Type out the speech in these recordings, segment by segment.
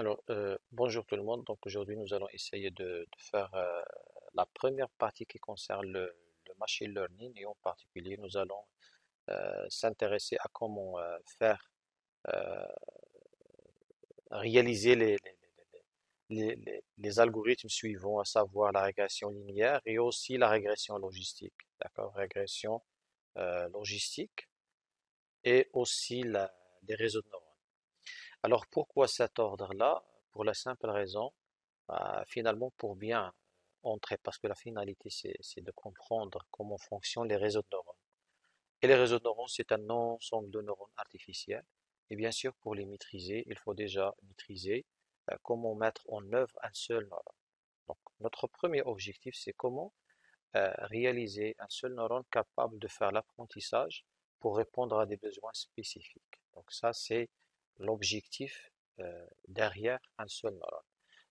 Alors, euh, bonjour tout le monde. Donc aujourd'hui, nous allons essayer de, faire euh, la première partie qui concerne le, machine learning et en particulier, nous allons euh, s'intéresser à comment faire réaliser les, algorithmes suivants, à savoir la régression linéaire et aussi la régression logistique. D'accord? Régression logistique et aussi les réseaux de. Alors pourquoi cet ordre-là? Pour la simple raison, euh, finalement, pour bien entrer, parce que la finalité, c'est, c'est de comprendre comment fonctionnent les réseaux de neurones. Et les réseaux de neurones, c'est un ensemble de neurones artificiels. Et bien sûr, pour les maîtriser, il faut déjà maîtriser euh, comment mettre en œuvre un seul neurone. Donc, notre premier objectif, c'est comment euh, réaliser un seul neurone capable de faire l'apprentissage pour répondre à des besoins spécifiques. Donc ça, c'est l'objectif euh, derrière un seul neurone.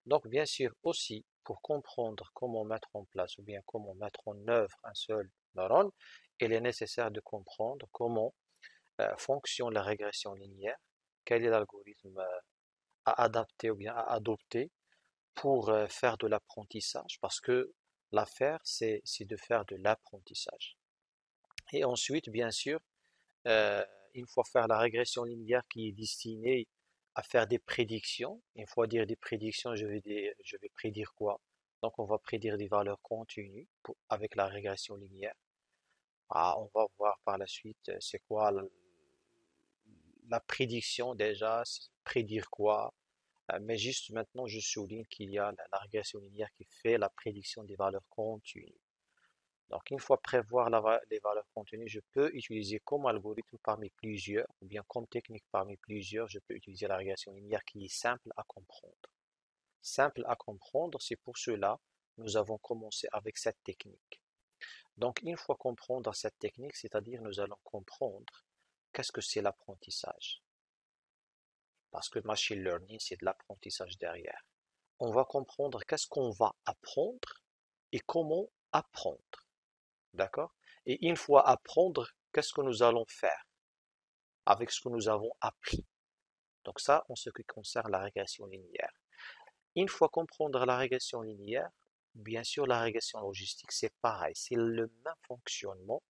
Donc bien sûr aussi, pour comprendre comment mettre en place ou bien comment mettre en œuvre un seul neurone, il est nécessaire de comprendre comment euh, fonctionne la régression linéaire, quel est l'algorithme euh, à adapter ou bien à adopter pour faire de l'apprentissage, parce que l'affaire, c'est, de faire de l'apprentissage. Et ensuite, bien sûr, une fois faire la régression linéaire qui est destinée à faire des prédictions, une fois dire des prédictions, je vais, je vais prédire quoi? Donc, on va prédire des valeurs continues avec la régression linéaire. Ah, on va voir par la suite, euh, c'est quoi la, prédiction déjà, prédire quoi? Euh, Mais juste maintenant, je souligne qu'il y a la régression linéaire qui fait la prédiction des valeurs continues. Donc, une fois prévoir les valeurs contenues, je peux utiliser comme algorithme parmi plusieurs, ou bien comme technique parmi plusieurs, je peux utiliser la régression linéaire qui est simple à comprendre. Simple à comprendre, c'est pour cela que nous avons commencé avec cette technique. Donc, une fois comprendre cette technique, c'est-à-dire nous allons comprendre qu'est-ce que c'est l'apprentissage. Parce que machine learning, c'est de l'apprentissage derrière. On va comprendre qu'est-ce qu'on va apprendre et comment apprendre. D'accord? Et une fois apprendre, qu'est-ce que nous allons faire avec ce que nous avons appris? Donc ça, en ce qui concerne la régression linéaire. Une fois comprendre la régression linéaire, bien sûr, la régression logistique, c'est pareil, c'est le même fonctionnement.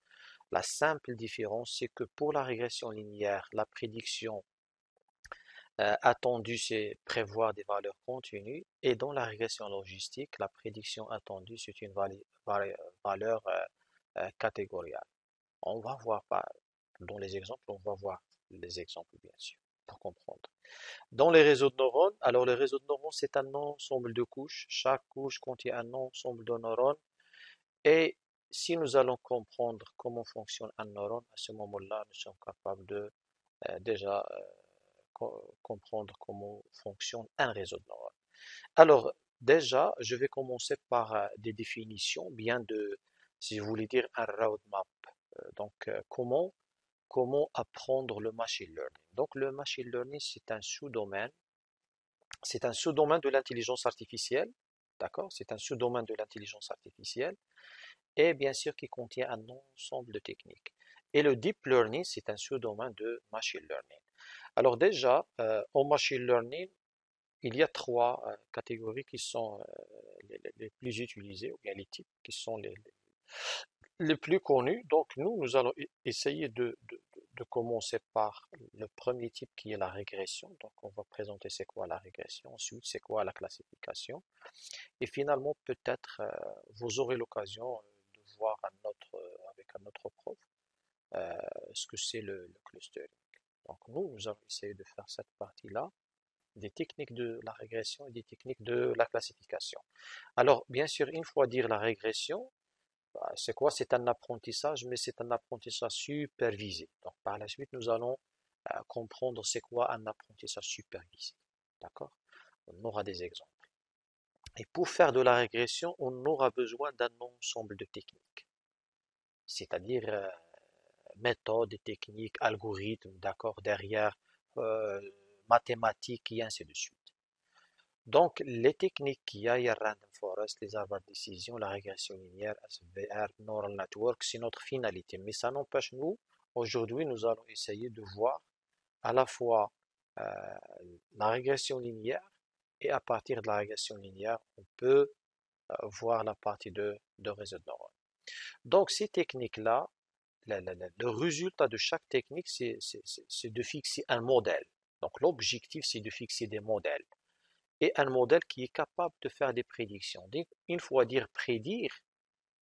La simple différence, c'est que pour la régression linéaire, la prédiction euh, attendue, c'est prévoir des valeurs continues. Et dans la régression logistique, la prédiction attendue, c'est une valeur euh, euh, catégoriale. On va voir dans les exemples, on va voir les exemples, bien sûr, pour comprendre. Dans les réseaux de neurones, alors les réseaux de neurones, c'est un ensemble de couches. Chaque couche contient un ensemble de neurones. Et si nous allons comprendre comment fonctionne un neurone, à ce moment-là, nous sommes capables de euh, déjà euh, co- comprendre comment fonctionne un réseau de neurones. Alors, déjà, je vais commencer par des définitions, bien de, si vous voulez dire, un roadmap. Euh, donc, euh, comment, comment apprendre le machine learning. Donc, le machine learning, c'est un sous-domaine, c'est un sous-domaine de l'intelligence artificielle, d'accord? C'est un sous-domaine de l'intelligence artificielle et bien sûr qui contient un ensemble de techniques. Et le deep learning, c'est un sous-domaine de machine learning. Alors déjà, euh, machine learning, il y a trois euh, catégories qui sont les- les plus utilisées, ou bien les types qui sont les, les- plus connus. Donc nous, nous allons e- essayer de, commencer par le premier type qui est la régression. Donc on va présenter c'est quoi la régression, ensuite c'est quoi la classification. Et finalement, peut-être euh, vous aurez l'occasion euh, de voir euh, avec un autre prof ce que c'est le, le clustering. Donc nous, nous allons essayer de faire cette partie-là, des techniques de la régression et des techniques de la classification. Alors, bien sûr, une fois dire la régression, c'est quoi? C'est un apprentissage, mais c'est un apprentissage supervisé. Donc par la suite, nous allons euh, comprendre c'est quoi un apprentissage supervisé. D'accord? On aura des exemples. Et pour faire de la régression, on aura besoin d'un ensemble de techniques, c'est-à-dire euh, méthodes, techniques, algorithmes, d'accord, derrière euh, mathématiques et ainsi de suite. Donc, les techniques qu'il y a, il y a Random Forest, les arbres de décision, la régression linéaire, SVR, Neural Network, c'est notre finalité. Mais ça n'empêche, nous, aujourd'hui, nous allons essayer de voir à la fois euh, la régression linéaire et à partir de la régression linéaire, on peut euh, voir la partie de, de réseau de neurones. Donc ces techniques-là, le résultat de chaque technique, c'est de fixer un modèle. Donc l'objectif, c'est de fixer des modèles. Et un modèle qui est capable de faire des prédictions. Une fois dire prédire,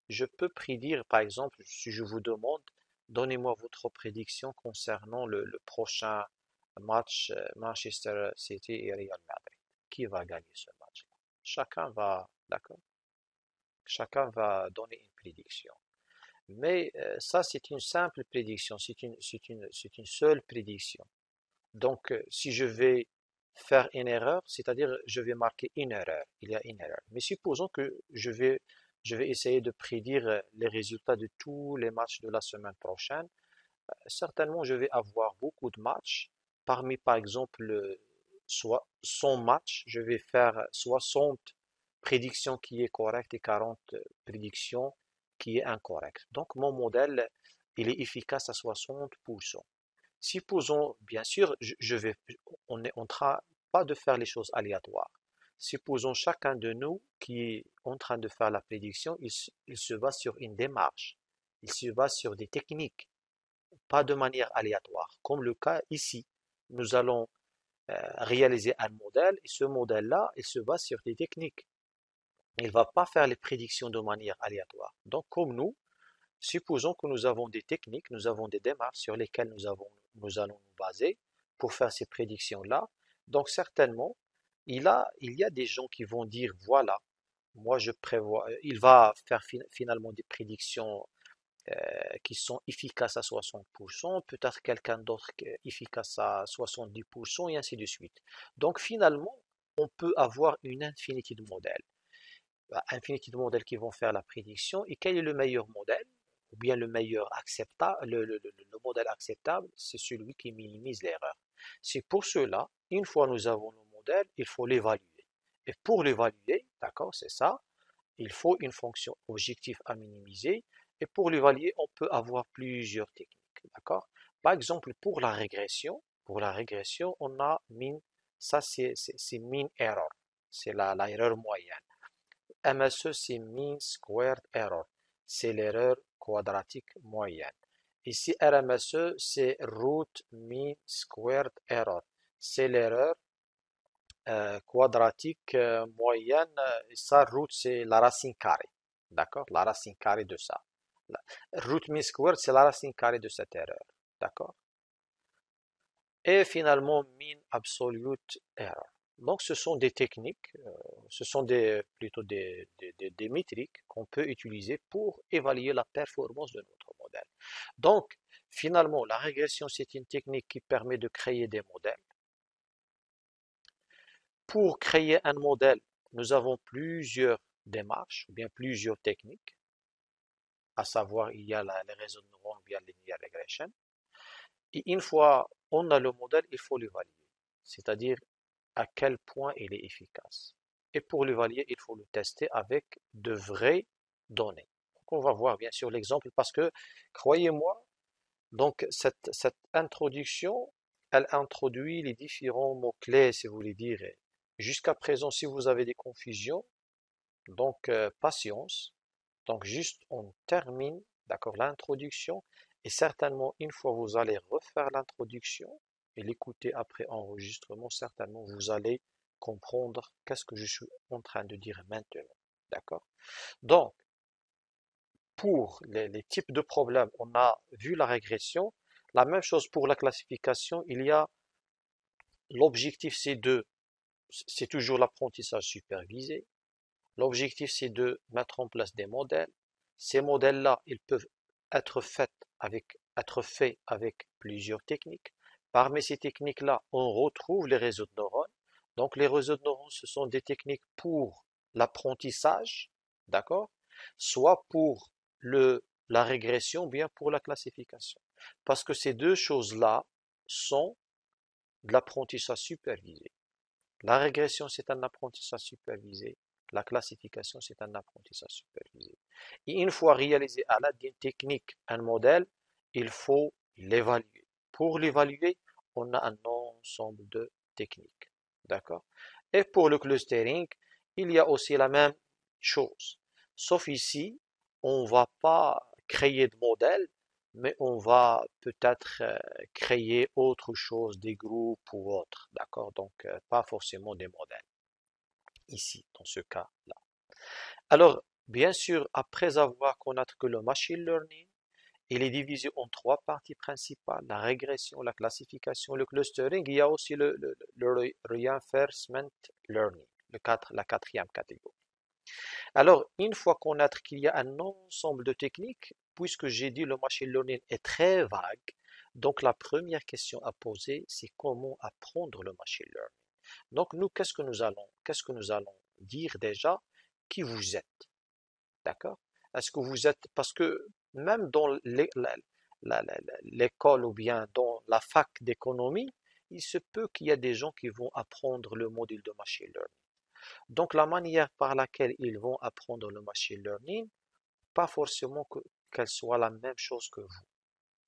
je peux prédire, par exemple, si je vous demande, donnez-moi votre prédiction concernant le, prochain match euh, Manchester City et Real Madrid. Qui va gagner ce match-là Chacun va, d'accord? Chacun va donner une prédiction. Mais euh, ça, c'est une simple prédiction, c'est une, une, une seule prédiction. Donc, euh, si je vais faire une erreur, c'est-à-dire je vais marquer une erreur, il y a une erreur. Mais supposons que je vais, je vais essayer de prédire euh, les résultats de tous les matchs de la semaine prochaine. Certainement, je vais avoir beaucoup de matchs. Parmi, par exemple, soit 100 matchs, je vais faire 60 prédictions qui est correctes et 40 prédictions qui est incorrect. Donc mon modèle, il est efficace à 60%. Supposons, bien sûr, je vais, on en train de faire les choses aléatoires. Supposons chacun de nous qui est en train de faire la prédiction, il, se base sur une démarche, il se base sur des techniques, pas de manière aléatoire. Comme le cas ici, nous allons euh, réaliser un modèle et ce modèle-là, il se base sur des techniques il ne va pas faire les prédictions de manière aléatoire. Donc, comme nous, supposons que nous avons des techniques, nous avons des démarches sur lesquelles nous, avons, nous allons nous baser pour faire ces prédictions-là. Donc, certainement, il, y a des gens qui vont dire, voilà, moi je prévois, euh, il va faire finalement des prédictions euh, qui sont efficaces à 60%, peut-être quelqu'un d'autre efficace à 70%, et ainsi de suite. Donc finalement, on peut avoir une infinité de modèles. Bah, infinité de modèles qui vont faire la prédiction et quel est le meilleur modèle? Ou bien le meilleur acceptable, le, modèle acceptable, c'est celui qui minimise l'erreur. C'est pour cela, une fois nous avons le modèle, il faut l'évaluer. Et pour l'évaluer, d'accord, c'est ça, il faut une fonction objective à minimiser. Et pour l'évaluer, on peut avoir plusieurs techniques, d'accord. Par exemple, pour la régression, pour la régression, on a min, ça c'est min error, c'est la, moyenne. MSE, c'est Mean Squared Error. C'est l'erreur quadratique moyenne. Ici, RMSE, c'est Root Mean Squared Error. C'est l'erreur euh, quadratique euh, moyenne. Et ça, root, c'est la racine carrée. D'accord? La racine carrée de ça. root mean squared, c'est la racine carrée de cette erreur. D'accord? Et finalement, mean absolute error. Donc, ce sont des techniques, euh, ce sont des, plutôt des, des, métriques qu'on peut utiliser pour évaluer la performance de notre modèle. Donc, finalement, la régression, c'est une technique qui permet de créer des modèles. Pour créer un modèle, nous avons plusieurs démarches, ou bien plusieurs techniques, à savoir, il y a les réseaux de neurones, bien linear regression. Et une fois on a le modèle, il faut l'évaluer. C'est-à-dire, à quel point il est efficace. Et pour l'évaluer, il faut le tester avec de vraies données. on va voir bien sûr l'exemple parce que, croyez-moi, donc cette, cette introduction, elle introduit les différents mots-clés, si vous voulez dire. Jusqu'à présent, si vous avez des confusions, donc euh, patience. Donc juste on termine, d'accord, l'introduction. Et certainement, une fois vous allez refaire l'introduction, et l'écouter après enregistrement, certainement vous allez comprendre qu'est-ce que je suis en train de dire maintenant. D'accord? Donc, pour les, types de problèmes, on a vu la régression. La même chose pour la classification, il y a l'objectif c'est de, c'est toujours l'apprentissage supervisé. L'objectif c'est de mettre en place des modèles. Ces modèles-là, ils peuvent être faits avec, être faits avec plusieurs techniques. Parmi ces techniques-là, on retrouve les réseaux de neurones. Donc les réseaux de neurones, ce sont des techniques pour l'apprentissage, d'accord Soit pour la régression, bien pour la classification. Parce que ces deux choses-là sont de l'apprentissage supervisé. La régression, c'est un apprentissage supervisé. La classification, c'est un apprentissage supervisé. Et une fois réalisé à l'aide d'une technique, un modèle, il faut l'évaluer. Pour l'évaluer, on a un ensemble de techniques. D'accord Et pour le clustering, il y a aussi la même chose. Sauf ici, on ne va pas créer de modèle, mais on va peut-être euh, créer autre chose, des groupes ou autre, d'accord Donc, euh, pas forcément des modèles, ici, dans ce cas-là. Alors, bien sûr, après avoir connaître que le machine learning, il est divisé en trois parties principales, la régression, la classification, le clustering, il y a aussi le, reinforcement learning, le la quatrième catégorie. Alors, une fois connaître qu'il y a un ensemble de techniques, puisque j'ai dit le machine learning est très vague, donc la première question à poser, c'est comment apprendre le machine learning. Donc nous, qu'est-ce que nous allons, qu'est-ce que nous allons dire déjà Qui vous êtes? D'accord? Est-ce que vous êtes, parce que même dans l'école ou bien dans la fac d'économie, il se peut qu'il y ait des gens qui vont apprendre le module de machine learning. Donc la manière par laquelle ils vont apprendre le machine learning, pas forcément qu'elle soit la même chose que vous.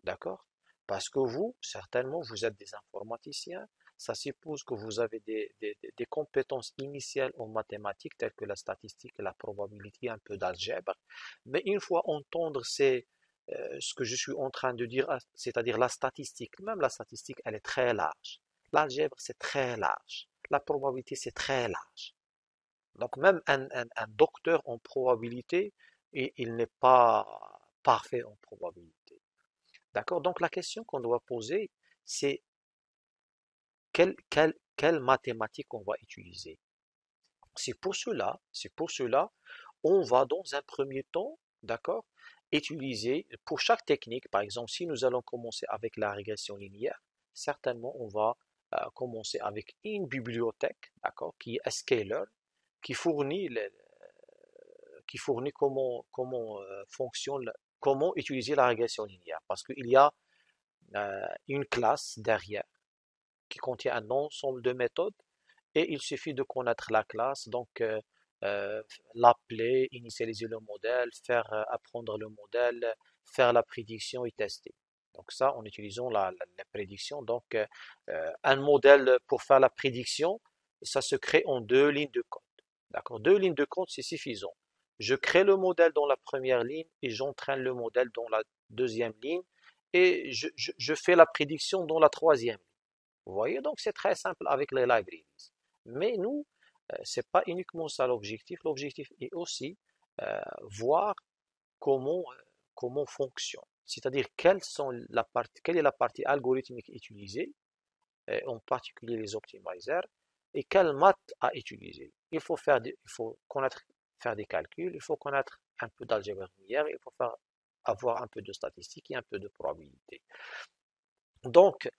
D'accord? Parce que vous, certainement, vous êtes des informaticiens, ça suppose que vous avez des, compétences initiales en mathématiques telles que la statistique, la probabilité, un peu d'algèbre. Mais une fois entendre ces, euh, ce que je suis en train de dire, c'est-à-dire la statistique, même la statistique, elle est très large. L'algèbre, c'est très large. La probabilité, c'est très large. Donc même un, docteur en probabilité, il, il n'est pas parfait en probabilité. D'accord? Donc la question qu'on doit poser, c'est quelle, quelle, quelle mathématique on va utiliser? C'est pour cela, c'est pour cela, on va dans un premier temps, d'accord, utiliser pour chaque technique, par exemple, si nous allons commencer avec la régression linéaire, certainement on va euh, commencer avec une bibliothèque, d'accord, qui est Scalar, qui fournit, qui fournit comment, comment euh, fonctionne, comment utiliser la régression linéaire, parce qu'il y a euh, une classe derrière qui contient un ensemble de méthodes et il suffit de connaître la classe, donc euh, euh, l'appeler, initialiser le modèle, faire euh, apprendre le modèle, faire la prédiction et tester. Donc ça, en utilisant la, prédiction. Donc un modèle pour faire la prédiction, ça se crée en deux lignes de code. D'accord? Deux lignes de code, c'est suffisant. Je crée le modèle dans la première ligne et j'entraîne le modèle dans la deuxième ligne et je, je fais la prédiction dans la troisième vous voyez, donc c'est très simple avec les libraries. Mais nous, euh, c'est pas uniquement ça l'objectif. L'objectif est aussi euh, voir comment euh, comment fonctionne. C'est-à-dire partie, quelle est la partie algorithmique utilisée, en particulier les optimizers, et quelle maths à utiliser. Il faut faire, il faut faire des calculs, il faut connaître un peu d'algèbre linéaire, il faut faire, avoir un peu de statistique et un peu de probabilité. Donc, euh,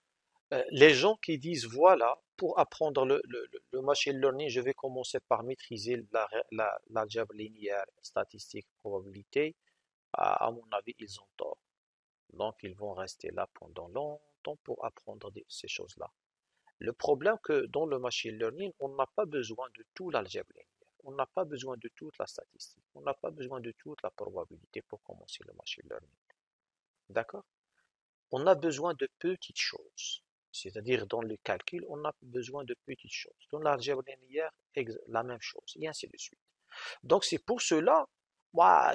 les gens qui disent voilà, pour apprendre le, machine learning, je vais commencer par maîtriser l'algèbre la, linéaire, statistique, probabilité, à, mon avis, ils ont tort. Donc, ils vont rester là pendant longtemps pour apprendre ces choses-là. Le problème que dans le machine learning, on n'a pas besoin de tout l'algèbre linéaire. On n'a pas besoin de toute la statistique. On n'a pas besoin de toute la probabilité pour commencer le machine learning. D'accord? On a besoin de petites choses. C'est-à-dire, dans le calcul, on a besoin de petites choses. Dans l'algèbre linéaire, la même chose, et ainsi de suite. Donc, c'est pour cela,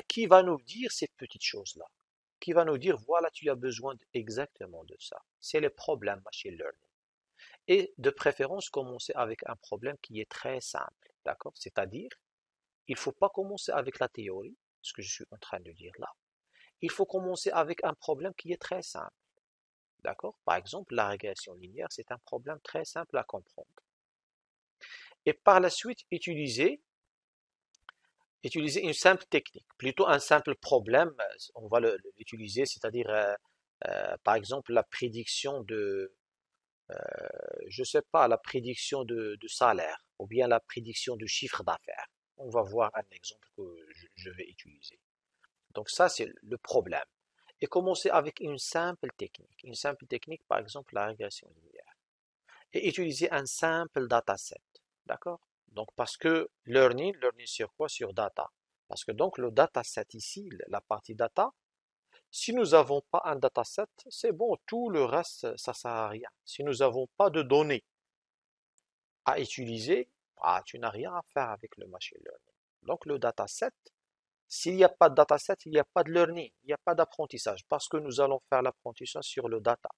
qui va nous dire ces petites choses-là? Qui va nous dire, voilà, tu as besoin exactement de ça C'est le problème machine learning. Et de préférence, commencer avec un problème qui est très simple, d'accord? C'est-à-dire, il ne faut pas commencer avec la théorie, ce que je suis en train de dire là. Il faut commencer avec un problème qui est très simple. D'accord? Par exemple, la régression linéaire, c'est un problème très simple à comprendre. Et par la suite, utiliser, une simple technique, plutôt un simple problème, on va l'utiliser, c'est-à-dire, euh, euh, par exemple, la prédiction de, euh, je ne sais pas, la prédiction de, salaire, ou bien la prédiction de chiffre d'affaires. On va voir un exemple que je vais utiliser. Donc ça, c'est le problème commencer avec une simple technique. Une simple technique, par exemple, la régression linéaire. Et utiliser un simple dataset. D'accord? Donc, parce que learning, learning sur quoi? Sur data. Parce que donc, le dataset ici, la partie data, si nous n'avons pas un dataset, c'est bon, tout le reste, ça ne sert à rien. Si nous n'avons pas de données à utiliser, ah, tu n'as rien à faire avec le machine learning. Donc le dataset, s'il n'y a pas de dataset, il n'y a pas de learning, il n'y a pas d'apprentissage, parce que nous allons faire l'apprentissage sur le data.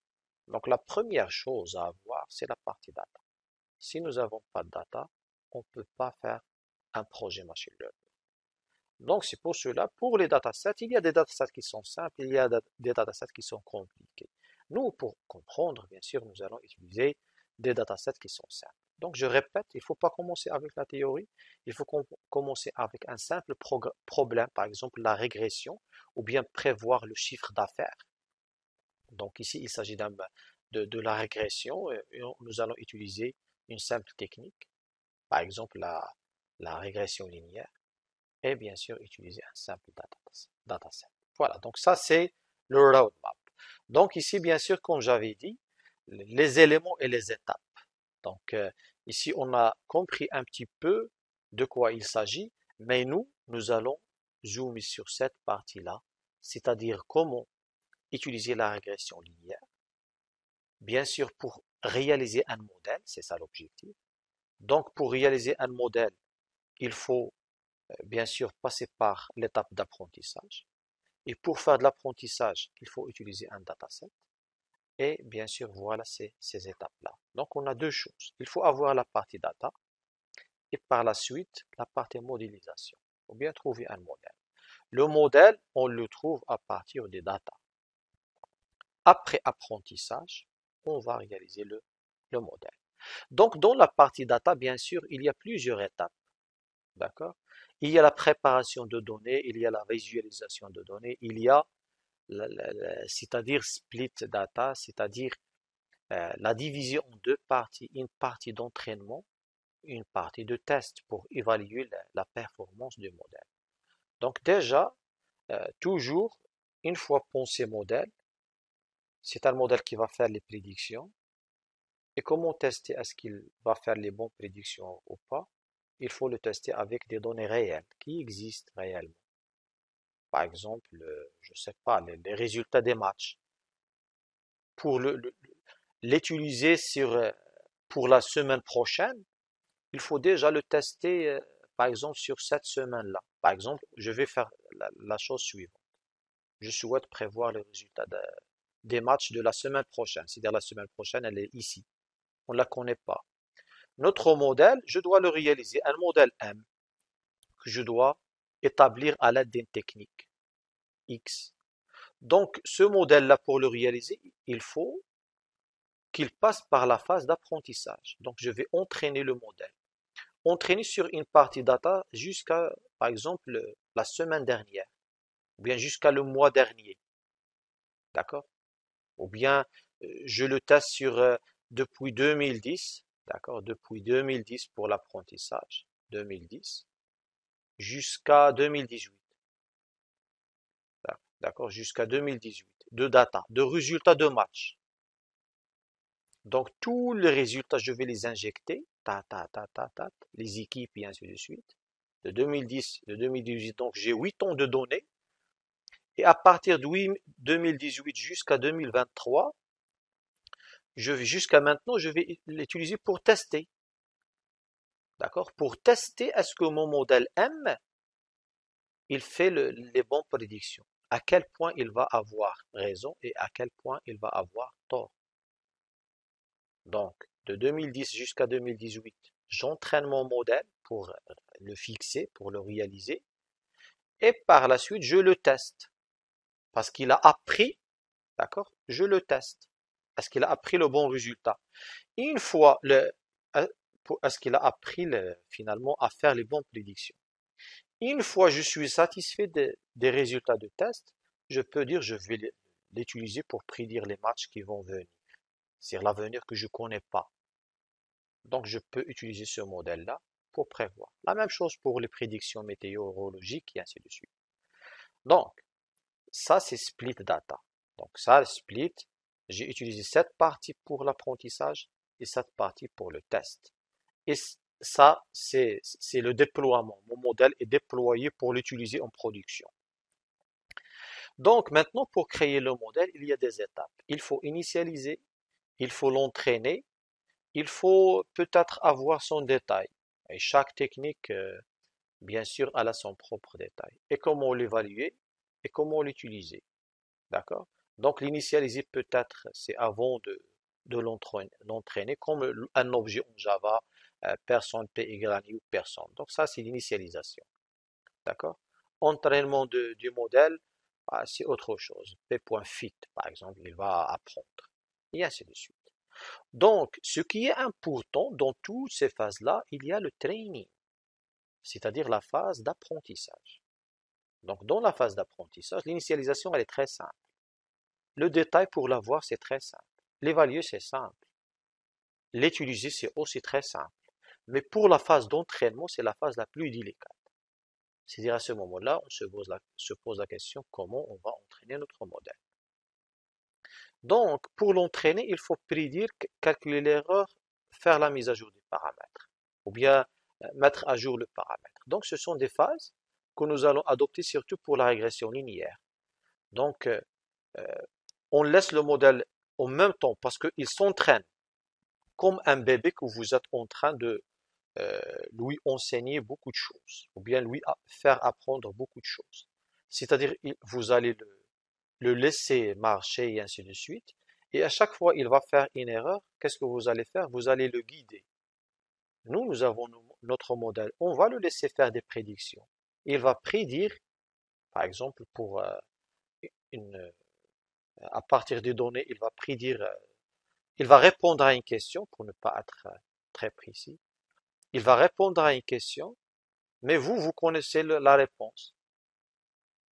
Donc la première chose à avoir, c'est la partie data. Si nous n'avons pas de data, on ne peut pas faire un projet machine learning. Donc c'est pour cela, pour les datasets, il y a des datasets qui sont simples, il y a des datasets qui sont compliqués. Nous, pour comprendre, bien sûr, nous allons utiliser des datasets qui sont simples. Donc je répète, il ne faut pas commencer avec la théorie, il faut commencer avec un simple problème, par exemple la régression, ou bien prévoir le chiffre d'affaires. Donc ici, il s'agit de, la régression, nous allons utiliser une simple technique, par exemple la régression linéaire, et bien sûr utiliser un simple dataset. Voilà, donc ça c'est le roadmap. Donc ici, bien sûr, comme j'avais dit, les éléments et les étapes. Donc euh, ici, on a compris un petit peu de quoi il s'agit, mais nous, nous allons zoomer sur cette partie-là, c'est-à-dire comment utiliser la régression linéaire. Bien sûr, pour réaliser un modèle, c'est ça l'objectif. Donc, pour réaliser un modèle, il faut euh, bien sûr passer par l'étape d'apprentissage. Et pour faire de l'apprentissage, il faut utiliser un dataset. Et bien sûr, voilà ces, ces étapes-là. Donc, on a deux choses. Il faut avoir la partie data et par la suite, la partie modélisation, ou bien trouver un modèle. Le modèle, on le trouve à partir des data. Après apprentissage, on va réaliser le, le modèle. Donc, dans la partie data, bien sûr, il y a plusieurs étapes. D'accord? Il y a la préparation de données, il y a la visualisation de données, il y a, c'est-à-dire split data, c'est-à-dire euh, la division en deux parties, une partie d'entraînement, une partie de test pour évaluer la, performance du modèle. Donc déjà, euh, toujours, une fois pensé modèle, c'est un modèle qui va faire les prédictions. Et comment tester? Est-ce qu'il va faire les bonnes prédictions ou pas? Il faut le tester avec des données réelles qui existent réellement. Par exemple, je ne sais pas, les, résultats des matchs. Pour l'utiliser sur pour la semaine prochaine, il faut déjà le tester, euh, par exemple, sur cette semaine-là. Par exemple, je vais faire la, chose suivante. Je souhaite prévoir les résultats des matchs de la semaine prochaine. C'est-à-dire la semaine prochaine, elle est ici. On ne la connaît pas. Notre modèle, je dois le réaliser, un modèle M, que je dois établir à l'aide d'une technique X. Donc, ce modèle-là, pour le réaliser, il faut qu'il passe par la phase d'apprentissage. Donc, je vais entraîner le modèle. Entraîner sur une partie data jusqu'à, par exemple, la semaine dernière, ou bien jusqu'à le mois dernier. D'accord? Ou bien, euh, je le teste sur euh, depuis 2010, d'accord? Depuis 2010 pour l'apprentissage, 2010, jusqu'à 2018. D'accord Jusqu'à 2018. De data, de résultats de match. Donc, tous les résultats, je vais les injecter, ta, ta, ta, ta, ta, les équipes et ainsi de suite. De 2010, de 2018, donc j'ai 8 ans de données. Et à partir de 2018 jusqu'à 2023, je vais jusqu'à maintenant, je vais l'utiliser pour tester. D'accord? Pour tester est-ce que mon modèle M, il fait les bonnes prédictions. À quel point il va avoir raison et à quel point il va avoir tort. Donc, de 2010 jusqu'à 2018, j'entraîne mon modèle pour le fixer, pour le réaliser. Et par la suite, je le teste. Parce qu'il a appris, d'accord? Je le teste. Est-ce qu'il a appris le bon résultat Une fois, le, est-ce qu'il a appris finalement à faire les bonnes prédictions? Une fois je suis satisfait des résultats de test, je peux dire je vais l'utiliser pour prédire les matchs qui vont venir c'est l'avenir que je ne connais pas. Donc, je peux utiliser ce modèle-là pour prévoir. La même chose pour les prédictions météorologiques et ainsi de suite. Donc, ça, c'est split data. Donc, ça, split, j'ai utilisé cette partie pour l'apprentissage et cette partie pour le test. Et ça, c'est le déploiement. Mon modèle est déployé pour l'utiliser en production. Donc, maintenant, pour créer le modèle, il y a des étapes. Il faut initialiser il faut l'entraîner, il faut peut-être avoir son détail. Et chaque technique, euh, bien sûr, elle a son propre détail. Et comment l'évaluer et comment l'utiliser. D'accord? Donc l'initialiser peut-être, c'est avant de, de l'entraîner, comme un objet en Java, personne P égale ou personne. Donc ça, c'est l'initialisation. D'accord? Entraînement du modèle, ah, c'est autre chose. P.fit, par exemple, il va apprendre. Et ainsi de suite. Donc, ce qui est important dans toutes ces phases-là, il y a le training, c'est-à-dire la phase d'apprentissage. Donc, dans la phase d'apprentissage, l'initialisation, elle est très simple. Le détail pour l'avoir, c'est très simple. L'évaluer, c'est simple. L'utiliser, c'est aussi très simple. Mais pour la phase d'entraînement, c'est la phase la plus délicate. C'est-à-dire à ce moment-là, on se pose, la, se pose la question comment on va entraîner notre modèle? Donc, pour l'entraîner, il faut prédire, calculer l'erreur, faire la mise à jour des paramètres, ou bien euh, mettre à jour le paramètre. Donc, ce sont des phases que nous allons adopter surtout pour la régression linéaire. Donc, euh, euh, on laisse le modèle en même temps parce qu'il s'entraîne comme un bébé que vous êtes en train de lui enseigner beaucoup de choses, ou bien lui faire apprendre beaucoup de choses. C'est-à-dire, vous allez le, laisser marcher et ainsi de suite. Et à chaque fois, il va faire une erreur. Qu'est-ce que vous allez faire? Vous allez le guider. Nous, nous avons notre modèle. On va le laisser faire des prédictions. Il va prédire, par exemple, pour euh, une, à partir des données, il va prédire, euh, il va répondre à une question, pour ne pas être euh, très précis. Il va répondre à une question, mais vous, vous connaissez la réponse.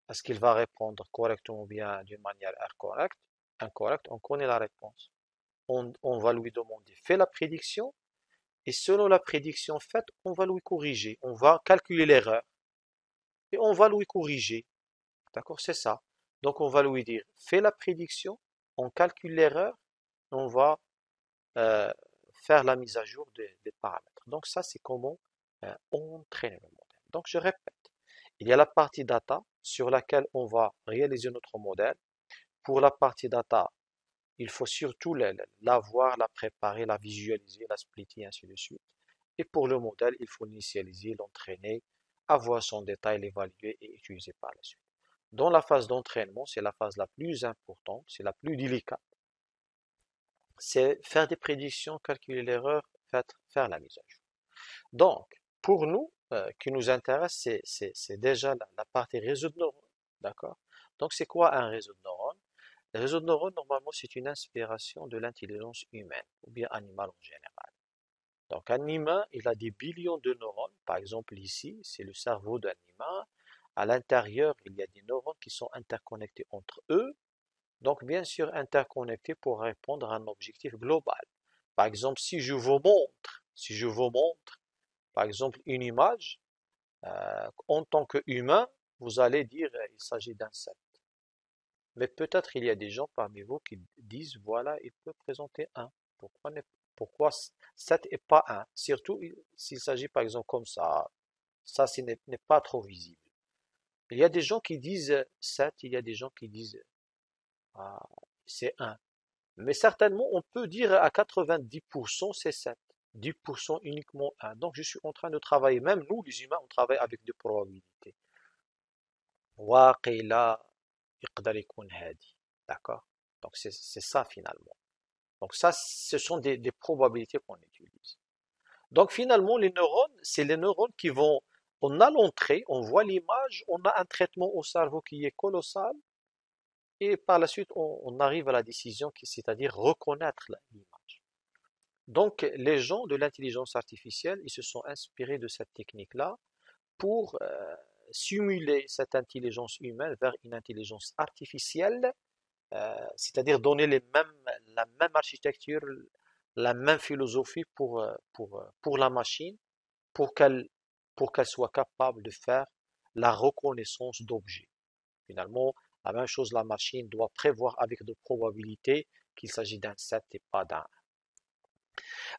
Est-ce qu'il va répondre correctement ou bien d'une manière incorrecte? Incorrecte, on connaît la réponse. On, va lui demander, fais la prédiction, et selon la prédiction faite, on va lui corriger. On va calculer l'erreur, et on va lui corriger. D'accord? C'est ça. Donc on va lui dire, fais la prédiction, on calcule l'erreur, on va euh, faire la mise à jour des, paramètres. Donc ça, c'est comment euh, on traîne le modèle. Donc je répète, il y a la partie data sur laquelle on va réaliser notre modèle. Pour la partie data, il faut surtout la, voir, la préparer, la visualiser, la splitter, ainsi de suite. Et pour le modèle, il faut l'initialiser, l'entraîner, avoir son détail, l'évaluer et utiliser par la suite. Dans la phase d'entraînement, c'est la phase la plus importante, c'est la plus délicate. C'est faire des prédictions, calculer l'erreur, faire la mise à jour. Donc, pour nous, euh, qui nous intéresse, c'est déjà la, partie réseau de neurones. D'accord? Donc, c'est quoi un réseau de neurones? Le réseau de neurones, normalement, c'est une inspiration de l'intelligence humaine, ou bien animale en général. Donc, un humain, il a des billions de neurones. Par exemple, ici, c'est le cerveau d'un humain. À l'intérieur, il y a des neurones qui sont interconnectés entre eux. Donc, bien sûr, interconnectés pour répondre à un objectif global. Par exemple, si je vous montre, si je vous montre par exemple, une image, euh, en tant qu'humain, vous allez dire euh, il s'agit d'un 7. Mais peut-être il y a des gens parmi vous qui disent voilà, il peut présenter 1. Pourquoi, pourquoi 7 et pas 1 Surtout s'il s'agit par exemple comme ça. Ça, ce n'est pas trop visible. Il y a des gens qui disent 7, il y a des gens qui disent c'est 1. Mais certainement, on peut dire à 90% c'est 7. 10% uniquement 1. Donc je suis en train de travailler, même nous les humains, on travaille avec des probabilités. D'accord? Donc c'est ça finalement. Donc ça, ce sont des probabilités qu'on utilise. Donc finalement, les neurones, c'est les neurones qui vont, on a l'entrée, on voit l'image, on a un traitement au cerveau qui est colossal, et par la suite, on, arrive à la décision, c'est-à-dire reconnaître l'image. Donc, les gens de l'intelligence artificielle, ils se sont inspirés de cette technique-là pour euh, simuler cette intelligence humaine vers une intelligence artificielle, euh, c'est-à-dire donner les mêmes, la même architecture, la même philosophie pour, euh, pour, pour la machine, pour qu'elle pour qu'elle soit capable de faire la reconnaissance d'objets. Finalement, la même chose, la machine doit prévoir avec de probabilités qu'il s'agit d'un set et pas d'un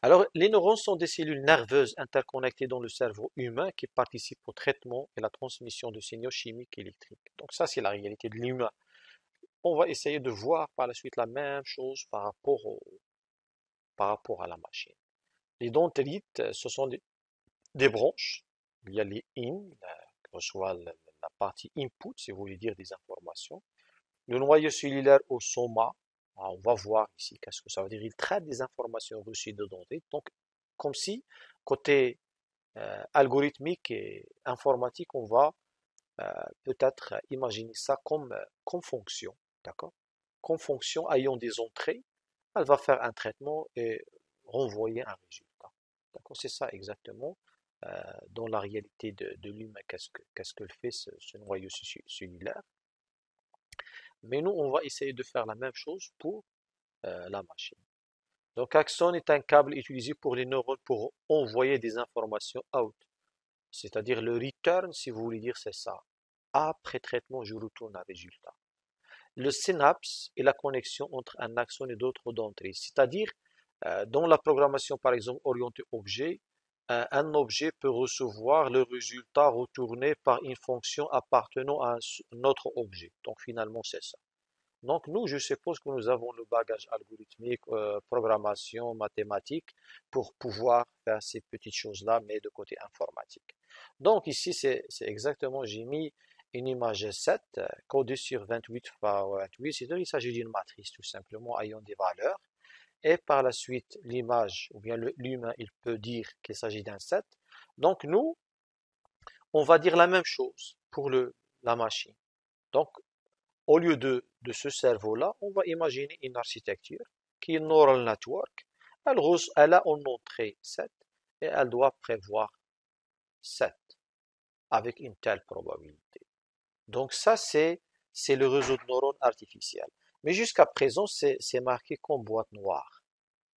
alors, les neurones sont des cellules nerveuses interconnectées dans le cerveau humain qui participent au traitement et la transmission de signaux chimiques et électriques. Donc ça, c'est la réalité de l'humain. On va essayer de voir par la suite la même chose par rapport, par rapport à la machine. Les dendrites, ce sont des, des branches. Il y a les in, qui reçoit la, la partie input, si vous voulez dire des informations. Le noyau cellulaire au soma, ah, on va voir ici qu'est-ce que ça veut dire. Il traite des informations reçues de données. Donc, comme si, côté euh, algorithmique et informatique, on va euh, peut-être imaginer ça comme, euh, comme fonction. D'accord? Comme fonction ayant des entrées, elle va faire un traitement et renvoyer un résultat. D'accord? C'est ça exactement. Dans la réalité de, l'humain, qu'est-ce que, fait ce, ce noyau cellulaire mais nous, on va essayer de faire la même chose pour euh, la machine. Donc Axon est un câble utilisé pour les neurones pour envoyer des informations out. C'est-à-dire le return, si vous voulez dire, c'est ça. Après traitement, je retourne un résultat. Le synapse est la connexion entre un axone et d'autres d'entrée. C'est-à-dire, euh, dans la programmation, par exemple, orientée objet, euh, un objet peut recevoir le résultat retourné par une fonction appartenant à un autre objet. Donc finalement, c'est ça. Donc nous, je suppose que nous avons le bagage algorithmique, euh, programmation, mathématique, pour pouvoir faire ces petites choses-là, mais de côté informatique. Donc ici, c'est exactement, j'ai mis une image 7 euh, codée sur 28 par 28, c'est-à-dire il s'agit d'une matrice tout simplement ayant des valeurs et par la suite l'image, ou bien l'humain, il peut dire qu'il s'agit d'un set. Donc nous, on va dire la même chose pour la machine. Donc, au lieu de, ce cerveau-là, on va imaginer une architecture qui est neural network. Elle, a en entrée 7 et elle doit prévoir 7 avec une telle probabilité. Donc ça, c'est le réseau de neurones artificiel. Mais jusqu'à présent, c'est marqué comme boîte noire.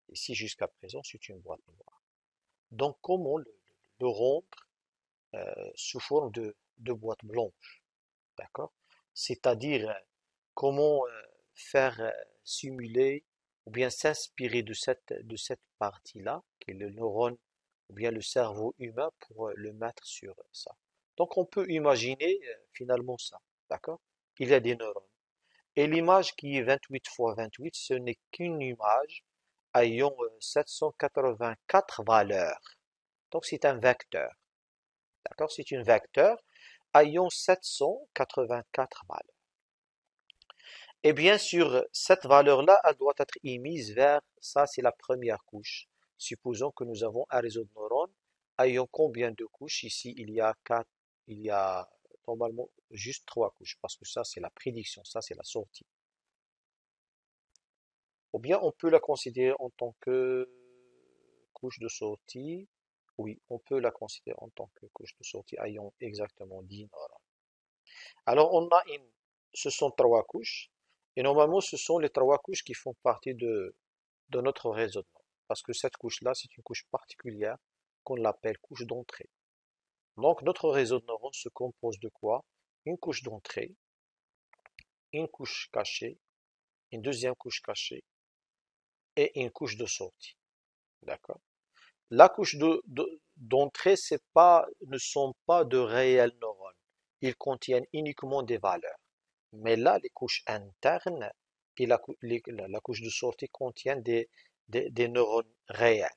Ici, jusqu'à présent, c'est une boîte noire. Donc, comment le, rendre euh, sous forme de, boîte blanche D'accord? C'est-à-dire, euh, comment euh, faire simuler ou bien s'inspirer de cette, de cette partie-là, qui est le neurone ou bien le cerveau humain, pour le mettre sur ça. Donc, on peut imaginer finalement ça. D'accord? Il y a des neurones. Et l'image qui est 28 fois 28, ce n'est qu'une image ayant 784 valeurs. Donc c'est un vecteur. D'accord? C'est un vecteur ayant 784 valeurs. Et bien sûr, cette valeur-là, elle doit être émise vers, ça c'est la première couche. Supposons que nous avons un réseau de neurones ayant combien de couches? Ici, il y a quatre, il y a normalement juste trois couches, parce que ça, c'est la prédiction, ça, c'est la sortie. Ou bien on peut la considérer en tant que couche de sortie. Oui, on peut la considérer en tant que couche de sortie ayant exactement 10 neurones. Alors on a une, ce sont trois couches, et normalement ce sont les trois couches qui font partie de, de notre neurones. Parce que cette couche-là, c'est une couche particulière qu'on l'appelle couche d'entrée. Donc notre réseau de neurones se compose de quoi? Une couche d'entrée, une couche cachée, une deuxième couche cachée et une couche de sortie. D'accord? La couche d'entrée, ne sont pas de réels neurones. Ils contiennent uniquement des valeurs. Mais là, les couches internes et la, couche de sortie contiennent des, neurones réels.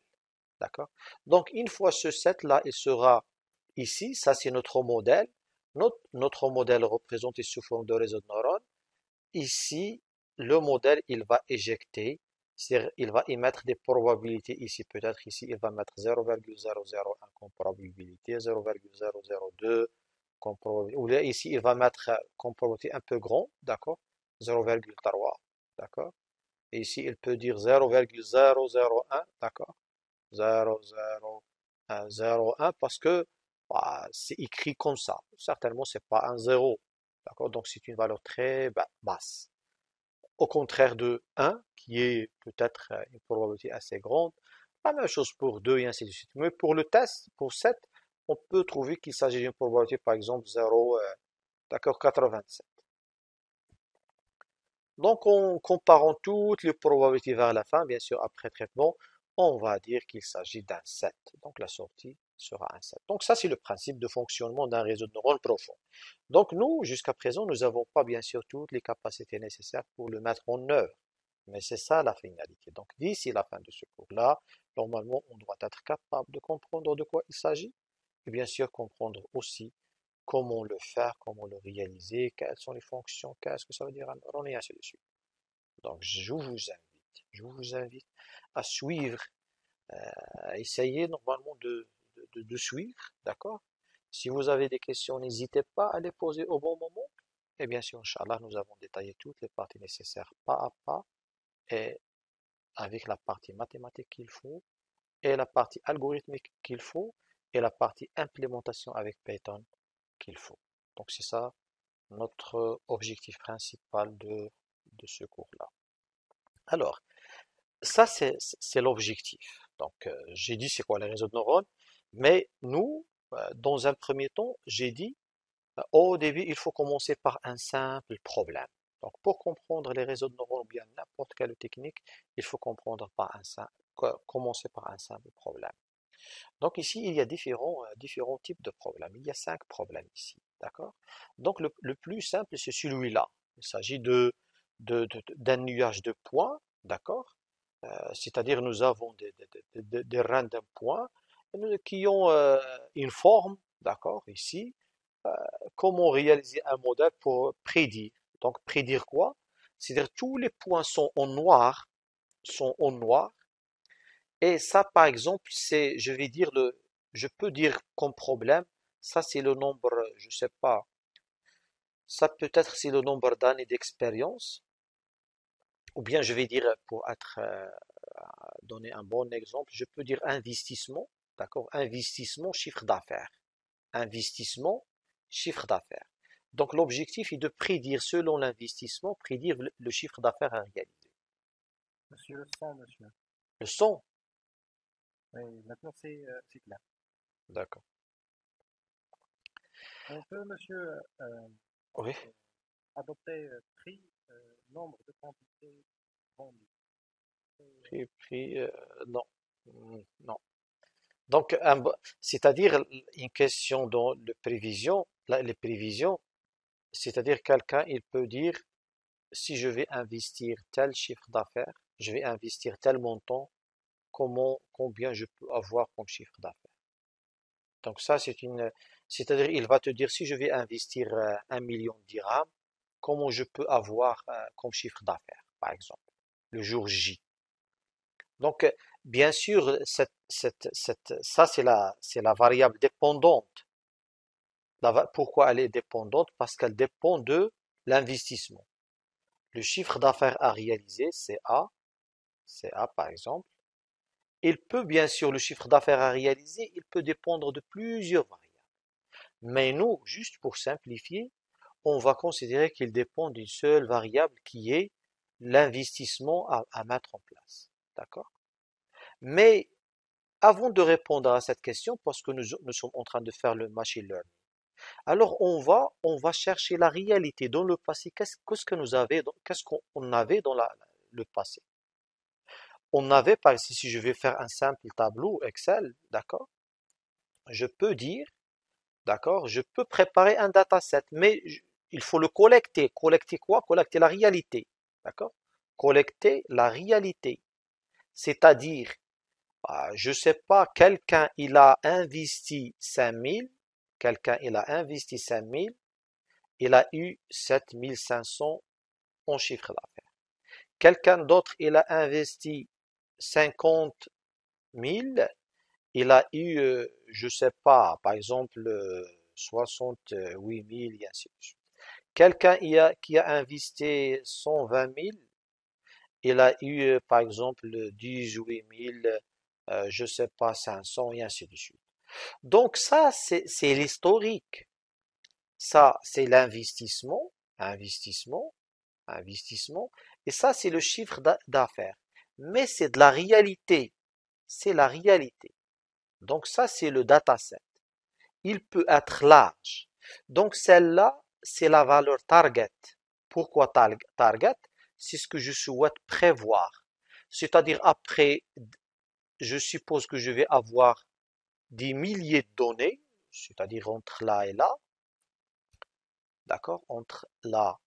D'accord? Donc, une fois ce set-là, il sera Ici, ça c'est notre modèle. Notre, notre modèle représenté sous forme de réseau de neurones. Ici, le modèle, il va éjecter, il va émettre des probabilités ici. Peut-être ici, il va mettre 0,001 comme probabilité, 0,002 comme probabilité. Ou ici, il va mettre comme probabilité un peu grand, d'accord? 0,3, d'accord? Et ici, il peut dire 0,001, d'accord? 0,001 parce que bah, c'est écrit comme ça. Certainement, c'est pas un zéro. D'accord? Donc, c'est une valeur très basse. Au contraire de 1, qui est peut-être euh, une probabilité assez grande. La même chose pour 2 et ainsi de suite. Mais pour le test, pour 7, on peut trouver qu'il s'agit d'une probabilité, par exemple, 0, euh, d'accord, 87. Donc, en comparant toutes les probabilités vers la fin, bien sûr, après traitement, on va dire qu'il s'agit d'un 7. Donc, la sortie sera un set. Donc ça, c'est le principe de fonctionnement d'un réseau de neurones profond. Donc nous, jusqu'à présent, nous n'avons pas bien sûr toutes les capacités nécessaires pour le mettre en œuvre. Mais c'est ça la finalité. Donc d'ici la fin de ce cours-là, normalement, on doit être capable de comprendre de quoi il s'agit et bien sûr comprendre aussi comment le faire, comment le réaliser, quelles sont les fonctions, qu'est-ce que ça veut dire un neuron et ainsi de suite. Donc je vous invite, je vous invite à suivre, euh, à essayer normalement de, suivre, d'accord? Si vous avez des questions, n'hésitez pas à les poser au bon moment. Et bien sûr, Inch'Allah, nous avons détaillé toutes les parties nécessaires pas à pas et avec la partie mathématique qu'il faut et la partie algorithmique qu'il faut et la partie implémentation avec Python qu'il faut. Donc c'est ça notre objectif principal de ce cours-là. Alors, ça c'est l'objectif. Donc euh, j'ai dit c'est quoi les réseaux de neurones, mais nous, euh, dans un premier temps, j'ai dit euh, au début il faut commencer par un simple problème. Donc pour comprendre les réseaux de neurones ou bien n'importe quelle technique, il faut comprendre par un simple, commencer par un simple problème. Donc ici, il y a différents, différents types de problèmes. Il y a cinq problèmes ici, d'accord? Donc le, plus simple, c'est celui-là. Il s'agit de, d'un nuage de points, d'accord euh, C'est-à-dire nous avons des, des, des, random points qui ont euh, une forme, d'accord, ici. comment réaliser un modèle pour prédire Donc prédire quoi? C'est-à-dire tous les points sont en noir, sont en noir, et ça, par exemple, c'est, je vais dire le, je peux dire comme problème, ça c'est le nombre, je sais pas, ça peut-être c'est le nombre d'années d'expérience, ou bien je vais dire pour être euh, donner un bon exemple, je peux dire investissement, d'accord, investissement, chiffre d'affaires, investissement, chiffre d'affaires. Donc l'objectif est de prédire selon l'investissement, prédire le, chiffre d'affaires à réaliser. Monsieur le son, monsieur. Le son, oui, maintenant c'est euh, clair. D'accord. On peut, monsieur, euh, Oui. euh, adopter euh, prix, euh, nombre de quantités vendues. Euh, non. Hmm, Non. Donc, c'est-à-dire une question le prévision, les prévisions, c'est-à-dire quelqu'un, il peut dire, si je vais investir tel chiffre d'affaires, je vais investir tel montant comment, combien je peux avoir comme chiffre d'affaires? Donc ça, c'est une, c'est-à-dire, il va te dire si je vais investir euh, un million de dirhams, comment je peux avoir euh, comme chiffre d'affaires, par exemple, le jour J. Donc, euh, bien sûr, ça, c'est la, c'est la variable dépendante. pourquoi elle est dépendante? Parce qu'elle dépend de l'investissement. Le chiffre d'affaires à réaliser, c'est A, c'est A par exemple, il peut bien sûr, le chiffre d'affaires à réaliser, il peut dépendre de plusieurs variables. Mais nous, juste pour simplifier, on va considérer qu'il dépend d'une seule variable qui est l'investissement à, mettre en place. D'accord? Mais avant de répondre à cette question, parce que nous, sommes en train de faire le machine learning, alors on va, on va chercher la réalité dans le passé. Qu'est-ce que nous avait, qu'est-ce qu'on avait dans le passé? On avait, par ici, si je vais faire un simple tableau Excel, d'accord, je peux dire, d'accord, je peux préparer un dataset, mais il faut le collecter. Collecter quoi? Collecter la réalité, d'accord? Collecter la réalité. C'est-à-dire, bah, je sais pas, quelqu'un, il a investi 5000, quelqu'un, il a investi 5000, il a eu 7500 en chiffre d'affaires. Quelqu'un d'autre, il a investi cinquante mille, il a eu, euh, je sais pas, par exemple, euh, soixante-huit mille et ainsi de suite. Quelqu'un qui a investi cent vingt mille, il a eu, euh, par exemple, dix-huit mille, je sais pas, cinq cents et ainsi de suite. Donc ça, c'est l'historique. Ça, c'est l'investissement, investissement, investissement, et ça, c'est le chiffre d'affaires mais c'est de la réalité. C'est la réalité. Donc ça, c'est le dataset. Il peut être large. Donc celle-là, c'est la valeur target. Pourquoi target? C'est ce que je souhaite prévoir. C'est-à-dire après, je suppose que je vais avoir des milliers de données, c'est-à-dire entre là et là. D'accord? Entre là,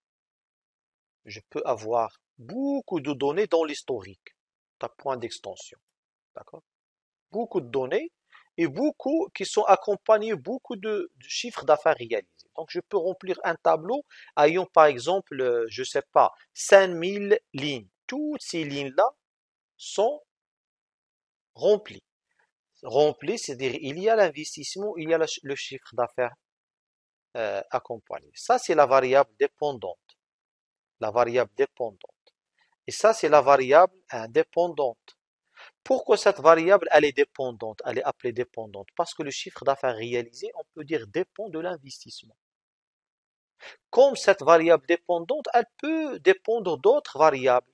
je peux avoir beaucoup de données dans l'historique point d'extension. D'accord? Beaucoup de données. et beaucoup qui sont accompagnés beaucoup de chiffres d'affaires réalisés. Donc, je peux remplir un tableau ayant par exemple, euh, je sais pas, 5000 lignes. Toutes ces lignes-là sont remplies. Remplies, c'est-à-dire il y a l'investissement, il y a le, le chiffre d'affaires euh, accompagné. Ça, c'est la variable dépendante. La variable dépendante. Et ça, c'est la variable indépendante. Pourquoi cette variable, elle est dépendante, elle est appelée dépendante? Parce que le chiffre d'affaires réalisé, on peut dire, dépend de l'investissement. Comme cette variable dépendante, elle peut dépendre d'autres variables.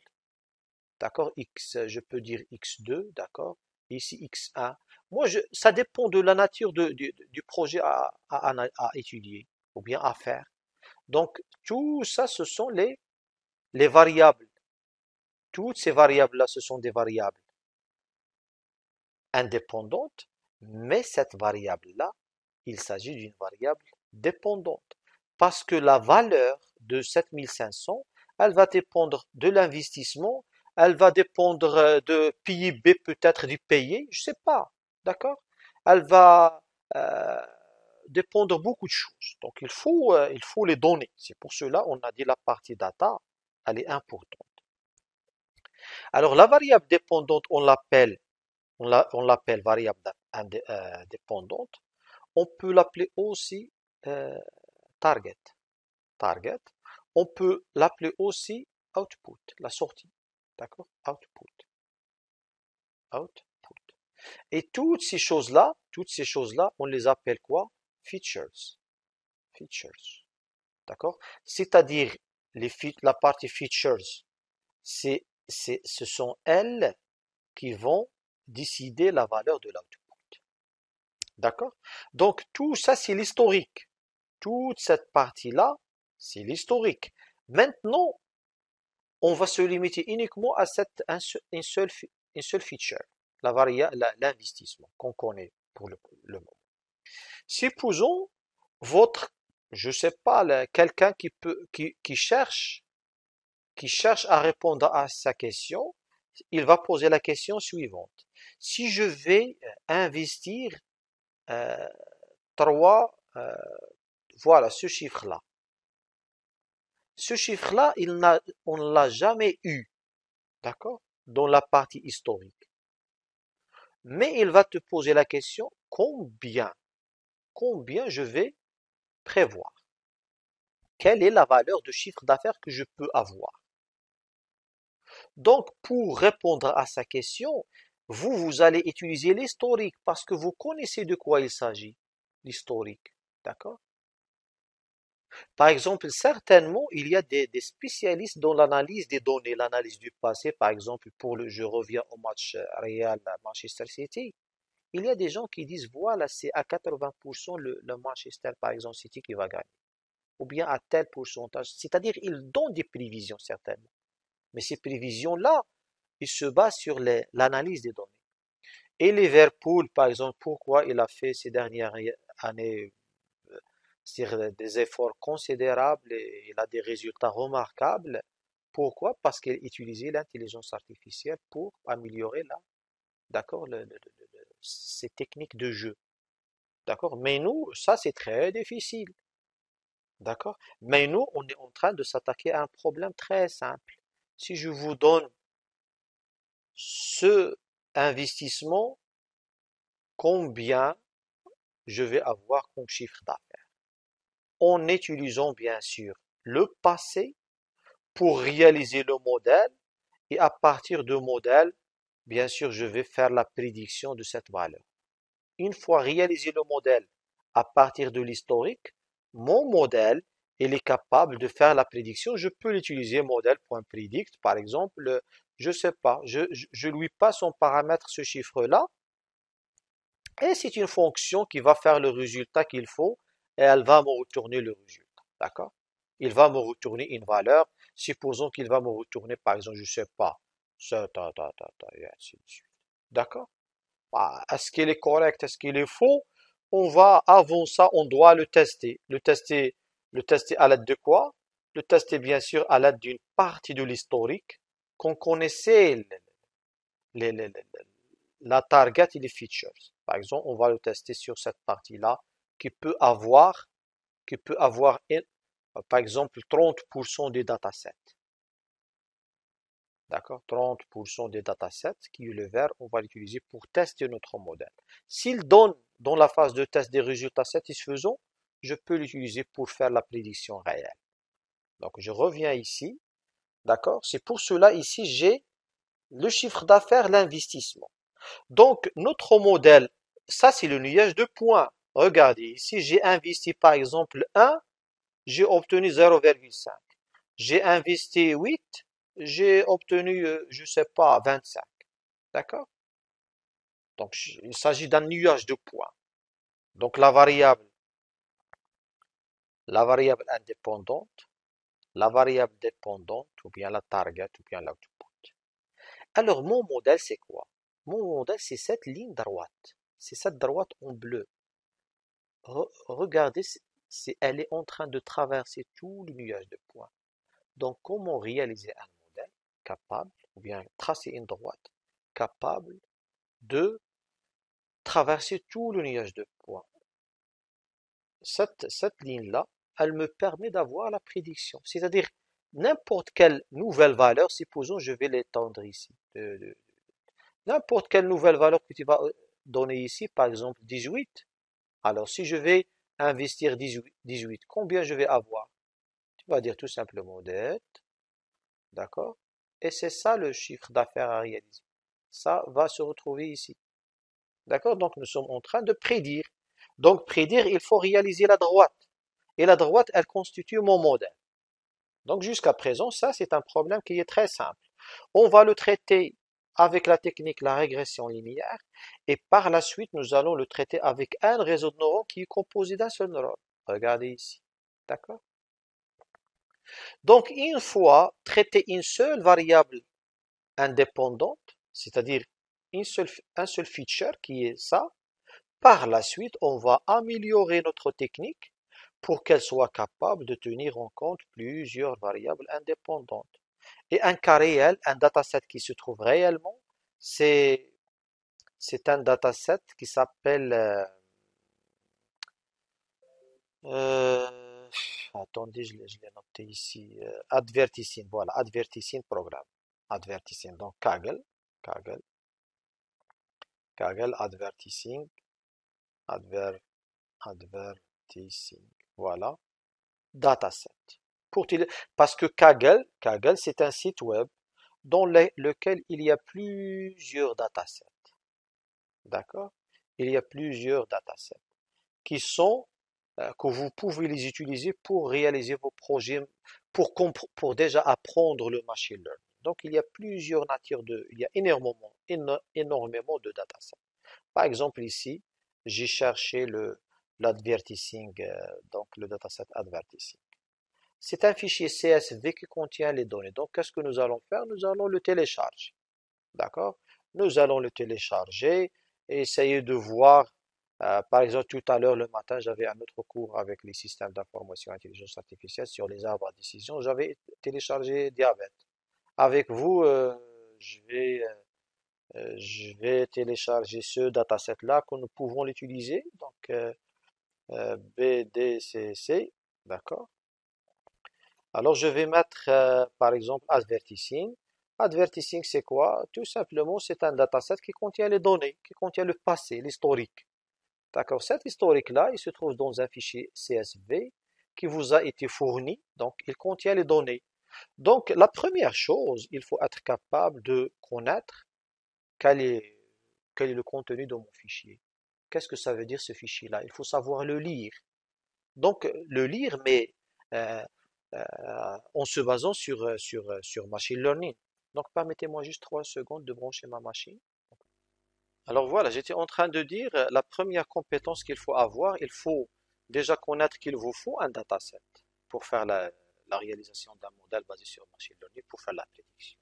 D'accord? X, je peux dire X2, d'accord? Ici X1. Moi, ça dépend de la nature du, projet à, étudier ou bien à faire. Donc, tout ça, ce sont les, les variables. Toutes ces variables-là, ce sont des variables indépendante, mais cette variable-là, il s'agit d'une variable dépendante. Parce que la valeur de 7500, elle va dépendre de l'investissement, elle va dépendre euh, de PIB peut-être du pays, je sais pas, d'accord? Elle va euh, dépendre beaucoup de choses. Donc il faut, euh, il faut les donner. C'est pour cela on a dit la partie data, elle est importante. Alors la variable dépendante, on l'appelle on l'a- on l'appelle variable indé- euh, dépendante. On peut l'appeler aussi target. Target. On peut l'appeler aussi output, la sortie. D'accord? Output. Output. Et toutes ces choses-là, toutes ces choses-là, on les appelle quoi? Features. Features. D'accord? C'est-à-dire la partie features, c'est, c'est, ce sont elles qui vont décider la valeur de l'output. D'accord? Donc tout ça, c'est l'historique. Toute cette partie-là, c'est l'historique. Maintenant, on va se limiter uniquement à cette, une seule, une seule feature, la l'investissement qu'on connaît pour le, le moment. Supposons votre, je sais pas, quelqu'un qui peut, qui, cherche, qui cherche à répondre à sa question, il va poser la question suivante. Si je vais euh, investir euh, trois, euh, voilà, ce chiffre-là. Ce chiffre-là, on ne l'a jamais eu, d'accord, dans la partie historique. Mais il va te poser la question, combien, combien je vais prévoir? Quelle est la valeur de chiffre d'affaires que je peux avoir? Donc, pour répondre à sa question, vous, vous allez utiliser l'historique parce que vous connaissez de quoi il s'agit, l'historique, d'accord? Par exemple, certainement, il y a des, spécialistes dans l'analyse des données, l'analyse du passé, par exemple, pour le, je reviens au match euh, Real à Manchester City. Il y a des gens qui disent, voilà, c'est à 80% le, le Manchester, par exemple, City qui va gagner. Ou bien à tel pourcentage. C'est-à-dire, ils donnent des prévisions, certainement. Mais ces prévisions-là, ils se basent sur l'analyse des données. Et Liverpool, par exemple, pourquoi il a fait ces dernières années euh, des efforts considérables et il a des résultats remarquables. Pourquoi? Parce qu'il utilisait l'intelligence artificielle pour améliorer d'accord, ces techniques de jeu. D'accord? Mais nous, ça, c'est très difficile. D'accord? Mais nous, on est en train de s'attaquer à un problème très simple. Si je vous donne ce investissement, combien je vais avoir comme chiffre d'affaires? En utilisant bien sûr le passé pour réaliser le modèle et à partir du modèle, bien sûr, je vais faire la prédiction de cette valeur. Une fois réalisé le modèle à partir de l'historique, mon modèle, il est capable de faire la prédiction. Je peux l'utiliser modèle.predict, par exemple, je sais pas, je, je, lui passe en paramètre ce chiffre-là, et c'est une fonction qui va faire le résultat qu'il faut, et elle va me retourner le résultat. D'accord? Il va me retourner une valeur. Supposons qu'il va me retourner, par exemple, je sais pas, ça, et ainsi de suite. D'accord? Ah, Est-ce qu'il est correct? Est-ce qu'il est faux? On va, avant ça, on doit le tester. Le tester, le tester à l'aide de quoi? Le tester, bien sûr, à l'aide d'une partie de l'historique qu'on connaissait, la target et les features. Par exemple, on va le tester sur cette partie-là qui peut avoir, avoir, par exemple, 30% des datasets. D'accord? 30% des datasets qui est le vert, on va l'utiliser pour tester notre modèle. S'il donne dans la phase de test des résultats satisfaisants, je peux l'utiliser pour faire la prédiction réelle. Donc je reviens ici. D'accord? C'est pour cela ici j'ai le chiffre d'affaires, l'investissement. Donc notre modèle, ça c'est le nuage de points. Regardez, ici j'ai investi par exemple 1, j'ai obtenu 0,5. J'ai investi 8, j'ai obtenu, euh, je sais pas, 25. D'accord? Donc, il s'agit d'un nuage de points. Donc, la variable, la variable indépendante, la variable dépendante, ou bien la target, ou bien l'output. Alors, mon modèle, c'est quoi? Mon modèle, c'est cette ligne droite. C'est cette droite en bleu. Regardez, si elle est en train de traverser tout le nuage de points. Donc, comment réaliser un capable, ou bien tracer une droite capable de traverser tout le nuage de points? Cette, cette ligne-là, elle me permet d'avoir la prédiction. C'est-à-dire, n'importe quelle nouvelle valeur, supposons je vais l'étendre ici, n'importe quelle nouvelle valeur que tu vas euh, donner ici, par exemple 18, alors si je vais investir 18, 18 combien je vais avoir? Tu vas dire tout simplement dette, d'accord? Et c'est ça le chiffre d'affaires à réaliser. Ça va se retrouver ici. D'accord? Donc nous sommes en train de prédire. Donc prédire, il faut réaliser la droite. Et la droite, elle constitue mon modèle. Donc jusqu'à présent, ça c'est un problème qui est très simple. On va le traiter avec la technique la régression linéaire et par la suite nous allons le traiter avec un réseau de neurones qui est composé d'un seul neurone. Regardez ici. D'accord? Donc, une fois traité une seule variable indépendante, c'est-à-dire un seul feature qui est ça, par la suite, on va améliorer notre technique pour qu'elle soit capable de tenir en compte plusieurs variables indépendantes. Et un cas réel, un dataset qui se trouve réellement, c'est un dataset qui s'appelle euh, euh attendez, je l'ai noté ici, euh, Advertising, voilà, Advertising Programme. Advertising, donc Kaggle, Kaggle, Kaggle Advertising, Adver, Advertising, voilà, Dataset. Parce que Kaggle, Kaggle, c'est un site web dans lequel il y a plusieurs datasets. D'accord? Il y a plusieurs datasets qui sont euh, que vous pouvez les utiliser pour réaliser vos projets, pour, déjà apprendre le machine learning. Donc, il y a plusieurs natures de, il y a énormément, énormément de datasets. Par exemple, ici, j'ai cherché l'advertising, euh, donc le dataset advertising. C'est un fichier CSV qui contient les données. Donc, qu'est-ce que nous allons faire? Nous allons le télécharger. D'accord? Nous allons le télécharger et essayer de voir euh, par exemple, tout à l'heure, le matin, j'avais un autre cours avec les systèmes d'information et intelligence artificielle sur les arbres à décision. J'avais téléchargé Diabète. Avec vous, euh, je, vais, euh, je vais télécharger ce dataset-là que nous pouvons l'utiliser. Donc, BDCC, d'accord? Alors, je vais mettre, par exemple, Advertising. Advertising, c'est quoi? Tout simplement, c'est un dataset qui contient les données, qui contient le passé, l'historique. D'accord? Cet historique-là, il se trouve dans un fichier CSV qui vous a été fourni, donc il contient les données. Donc la première chose, il faut être capable de connaître quel est, le contenu de mon fichier. Qu'est-ce que ça veut dire ce fichier-là? Il faut savoir le lire. Donc le lire, mais euh, euh, en se basant sur, sur, sur machine learning. Donc permettez-moi juste trois secondes de brancher ma machine. Alors voilà, j'étais en train de dire, euh, la première compétence qu'il faut avoir, il faut déjà connaître qu'il vous faut un dataset pour faire la, réalisation d'un modèle basé sur machine learning, pour faire la prédiction.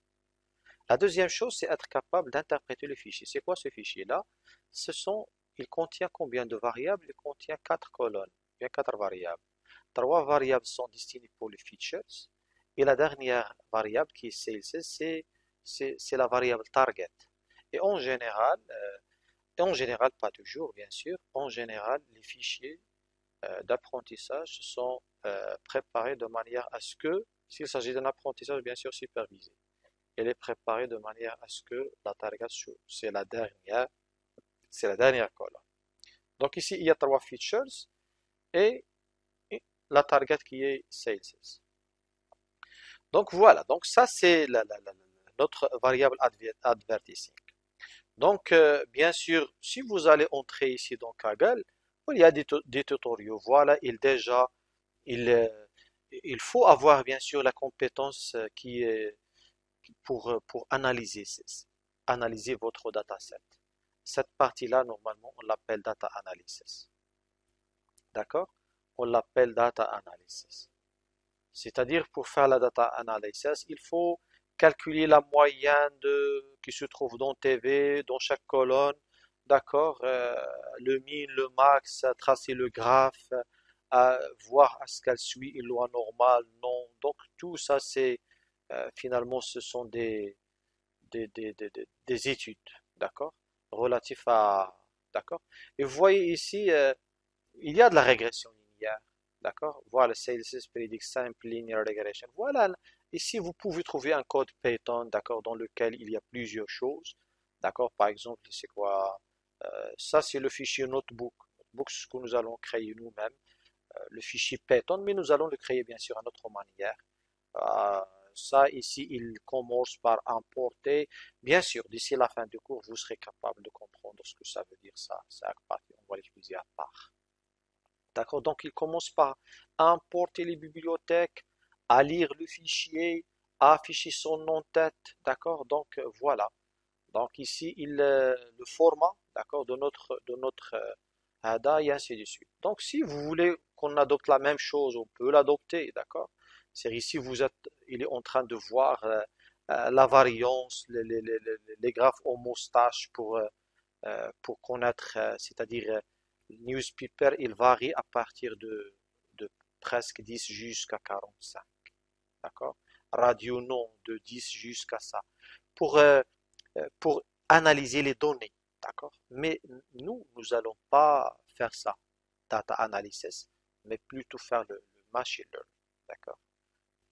La deuxième chose, c'est être capable d'interpréter le fichier. C'est quoi ce fichier-là? Ce sont, il contient combien de variables? Il contient quatre colonnes, bien quatre variables. Trois variables sont destinées pour les features, et la dernière variable qui est sales, c'est la variable target. Et en général, euh, en général, pas toujours, bien sûr. En général, les fichiers euh, d'apprentissage sont euh, préparés de manière à ce que, s'il s'agit d'un apprentissage bien sûr supervisé, elle est préparée de manière à ce que la target c'est la dernière, c'est la dernière colonne. Donc ici, il y a trois features et la target qui est sales. Donc voilà, donc ça c'est notre variable advertising. Donc euh, bien sûr, si vous allez entrer ici dans Kaggle, il y a des, tutoriaux. Voilà, il déjà, il, euh, il faut avoir bien sûr la compétence euh, qui pour, pour analyser, analyser votre dataset. Cette partie-là, normalement, on l'appelle data analysis. D'accord? On l'appelle data analysis. C'est-à-dire, pour faire la data analysis, il faut calculer la moyenne de, qui se trouve dans TV, dans chaque colonne, d'accord, euh, le min, le max, tracer le graphe, voir est-ce qu'elle suit une loi normale, non. Donc tout ça, c'est euh, finalement, ce sont des, des, des, des études, d'accord, relatifs à, d'accord. Et vous voyez ici, euh, il y a de la régression d'accord? Voilà, Sales Predict Simple Linear Regression. Voilà, ici vous pouvez trouver un code Python, d'accord, dans lequel il y a plusieurs choses, d'accord? Par exemple, c'est quoi? Euh, Ça, c'est le fichier notebook, notebook, ce que nous allons créer nous-mêmes, le fichier Python, mais nous allons le créer bien sûr à notre manière ça ici, il commence par importer. Bien sûr, d'ici la fin du cours, vous serez capable de comprendre ce que ça veut dire ça. On va l'utiliser à part. D'accord Donc, il commence par importer les bibliothèques, à lire le fichier, à afficher son nom-tête. D'accord Donc, voilà. Donc, ici, il, euh, le format d'accord, de notre, de notre euh, ADA et ainsi de suite. Donc, si vous voulez qu'on adopte la même chose, on peut l'adopter. D'accord c'est ici, vous êtes, il est en train de voir euh, euh, la variance, les, les, les, les graphes au moustache pour, euh, pour connaître, c'est-à-dire newspaper, il varie à partir de, presque 10 jusqu'à 45. D'accord? Radio non, de 10 jusqu'à ça. Pour, pour analyser les données. D'accord? Mais nous, nous n'allons pas faire ça, data analysis, mais plutôt faire le, machine learning. D'accord?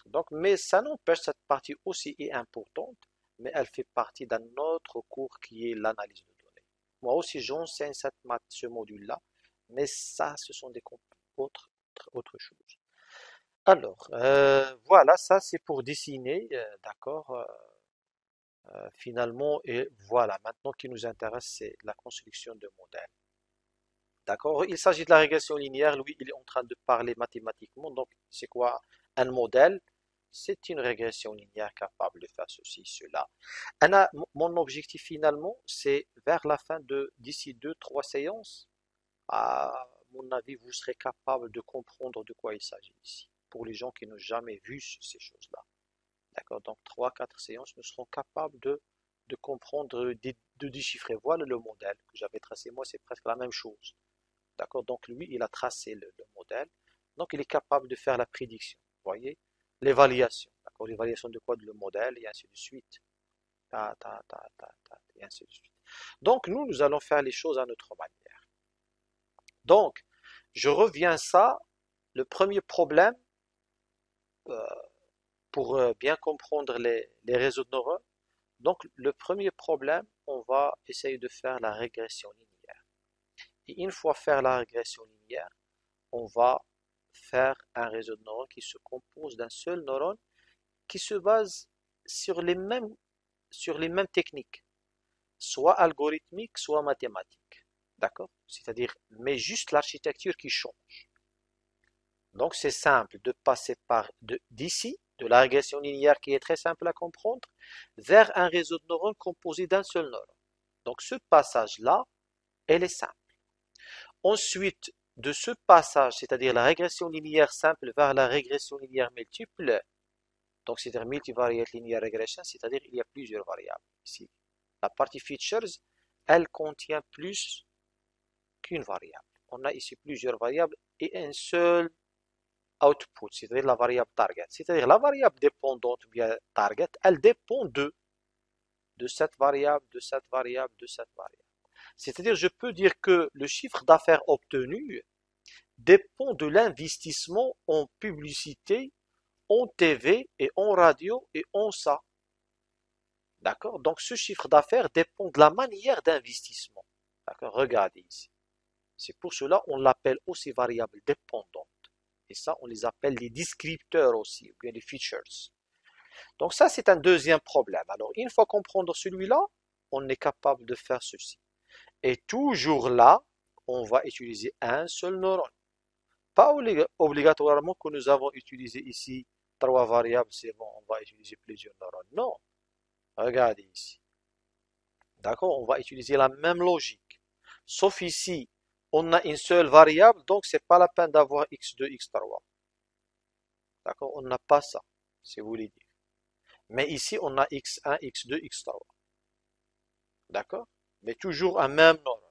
Donc, mais ça n'empêche cette partie aussi est importante, mais elle fait partie d'un autre cours qui est l'analyse de. Moi aussi, j'enseigne cette ce module-là, mais ça, ce sont des autres, choses. Alors, euh, voilà, ça c'est pour dessiner, euh, d'accord, euh, finalement, et voilà, maintenant ce qui nous intéresse, c'est la construction de modèles. D'accord? Il s'agit de la régression linéaire, lui, il est en train de parler mathématiquement, donc c'est quoi un modèle? C'est une régression linéaire capable de faire ceci, cela. mon objectif finalement, c'est vers la fin de d'ici deux, trois séances, à mon avis, vous serez capable de comprendre de quoi il s'agit ici. Pour les gens qui n'ont jamais vu ces choses-là. D'accord? Donc trois, quatre séances, nous serons capables de, comprendre, de, déchiffrer. Voilà le modèle que j'avais tracé. Moi, c'est presque la même chose. D'accord? Donc lui, il a tracé le, le modèle. Donc il est capable de faire la prédiction. Vous voyez? L'évaluation. D'accord? L'évaluation de quoi? De le modèle et ainsi de suite. Ta, ta, ta, et ainsi de suite. Donc, nous, nous allons faire les choses à notre manière. Donc, je reviens ça. Le premier problème, euh, pour euh, bien comprendre les, les réseaux de neurones, donc le premier problème, on va essayer de faire la régression linéaire. Et une fois faire la régression linéaire, on va faire un réseau de neurones qui se compose d'un seul neurone qui se base sur les mêmes, sur les mêmes techniques, soit algorithmiques, soit mathématiques. D'accord? C'est-à-dire, mais juste l'architecture qui change. Donc c'est simple de passer par d'ici, de, la régression linéaire qui est très simple à comprendre, vers un réseau de neurones composé d'un seul neurone. Donc ce passage-là, elle est simple. Ensuite, de ce passage, c'est-à-dire la régression linéaire simple vers la régression linéaire multiple, donc c'est-à-dire multivariate linear regression, c'est-à-dire il y a plusieurs variables ici. La partie features, elle contient plus qu'une variable. On a ici plusieurs variables et un seul output, c'est-à-dire la variable target. C'est-à-dire la variable dépendante bien target, elle dépend de cette variable, de cette variable, de cette variable. C'est-à-dire, je peux dire que le chiffre d'affaires obtenu dépend de l'investissement en publicité, en TV et en radio et en ça. D'accord? Donc ce chiffre d'affaires dépend de la manière d'investissement. D'accord? Regardez ici. C'est pour cela qu'on l'appelle aussi variable dépendante. Et ça, on les appelle les descripteurs aussi, ou bien les features. Donc ça, c'est un deuxième problème. Alors, une fois qu'on prend celui-là, on est capable de faire ceci. Et toujours là, on va utiliser un seul neurone. Pas obligatoirement que nous avons utilisé ici trois variables, c'est bon, on va utiliser plusieurs neurones. Non. Regardez ici. D'accord On va utiliser la même logique. Sauf ici, on a une seule variable, donc c'est pas la peine d'avoir x2, x3. D'accord On n'a pas ça, si vous voulez dire. Mais ici, on a x1, x2, x3. D'accord? Mais toujours un même neurone.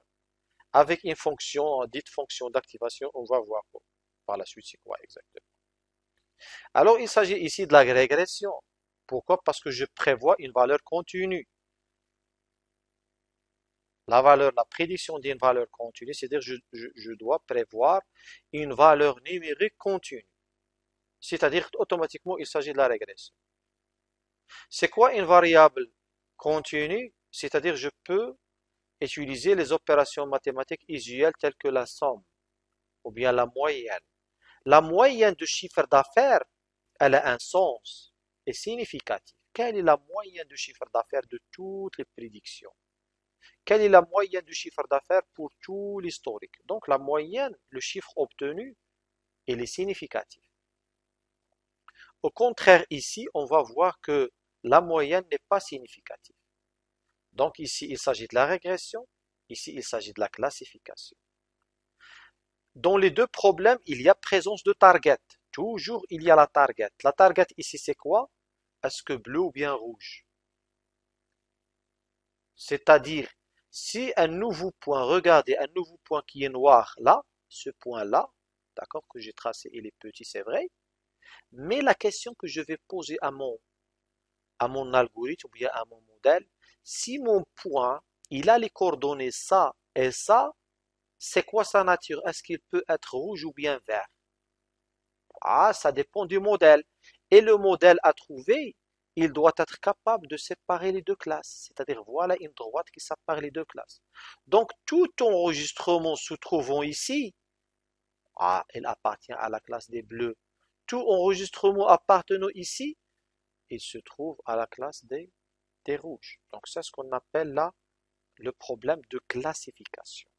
Avec une fonction, dite fonction d'activation, on va voir par la suite c'est quoi exactement. Alors, il s'agit ici de la régression. Pourquoi? Parce que je prévois une valeur continue. La valeur, la prédiction d'une valeur continue, c'est-à-dire je, je, dois prévoir une valeur numérique continue. C'est-à-dire automatiquement, il s'agit de la régression. C'est quoi une variable continue? C'est-à-dire je peux utiliser les opérations mathématiques usuelles telles que la somme ou bien la moyenne. La moyenne de chiffre d'affaires, elle a un sens et significatif. Quelle est la moyenne de chiffre d'affaires de toutes les prédictions? Quelle est la moyenne du chiffre d'affaires pour tout l'historique? Donc la moyenne, le chiffre obtenu, il est significatif. Au contraire, ici, on va voir que la moyenne n'est pas significative. Donc ici, il s'agit de la régression, ici, il s'agit de la classification. Dans les deux problèmes, il y a présence de target. Toujours, il y a la target. La target ici, c'est quoi? Est-ce que bleu ou bien rouge? C'est-à-dire, si un nouveau point, regardez, un nouveau point qui est noir là, ce point-là, d'accord, que j'ai tracé, il est petit, c'est vrai, mais la question que je vais poser à mon, à mon algorithme ou bien à mon modèle, si mon point, il a les coordonnées ça et ça, c'est quoi sa nature? Est-ce qu'il peut être rouge ou bien vert? Ah, ça dépend du modèle. Et le modèle à trouver, il doit être capable de séparer les deux classes. C'est-à-dire, voilà une droite qui sépare les deux classes. Donc, tout enregistrement se trouvant ici, ah, il appartient à la classe des bleus. Tout enregistrement appartenant ici, il se trouve à la classe des, des rouges. Donc, c'est ce qu'on appelle là le problème de classification.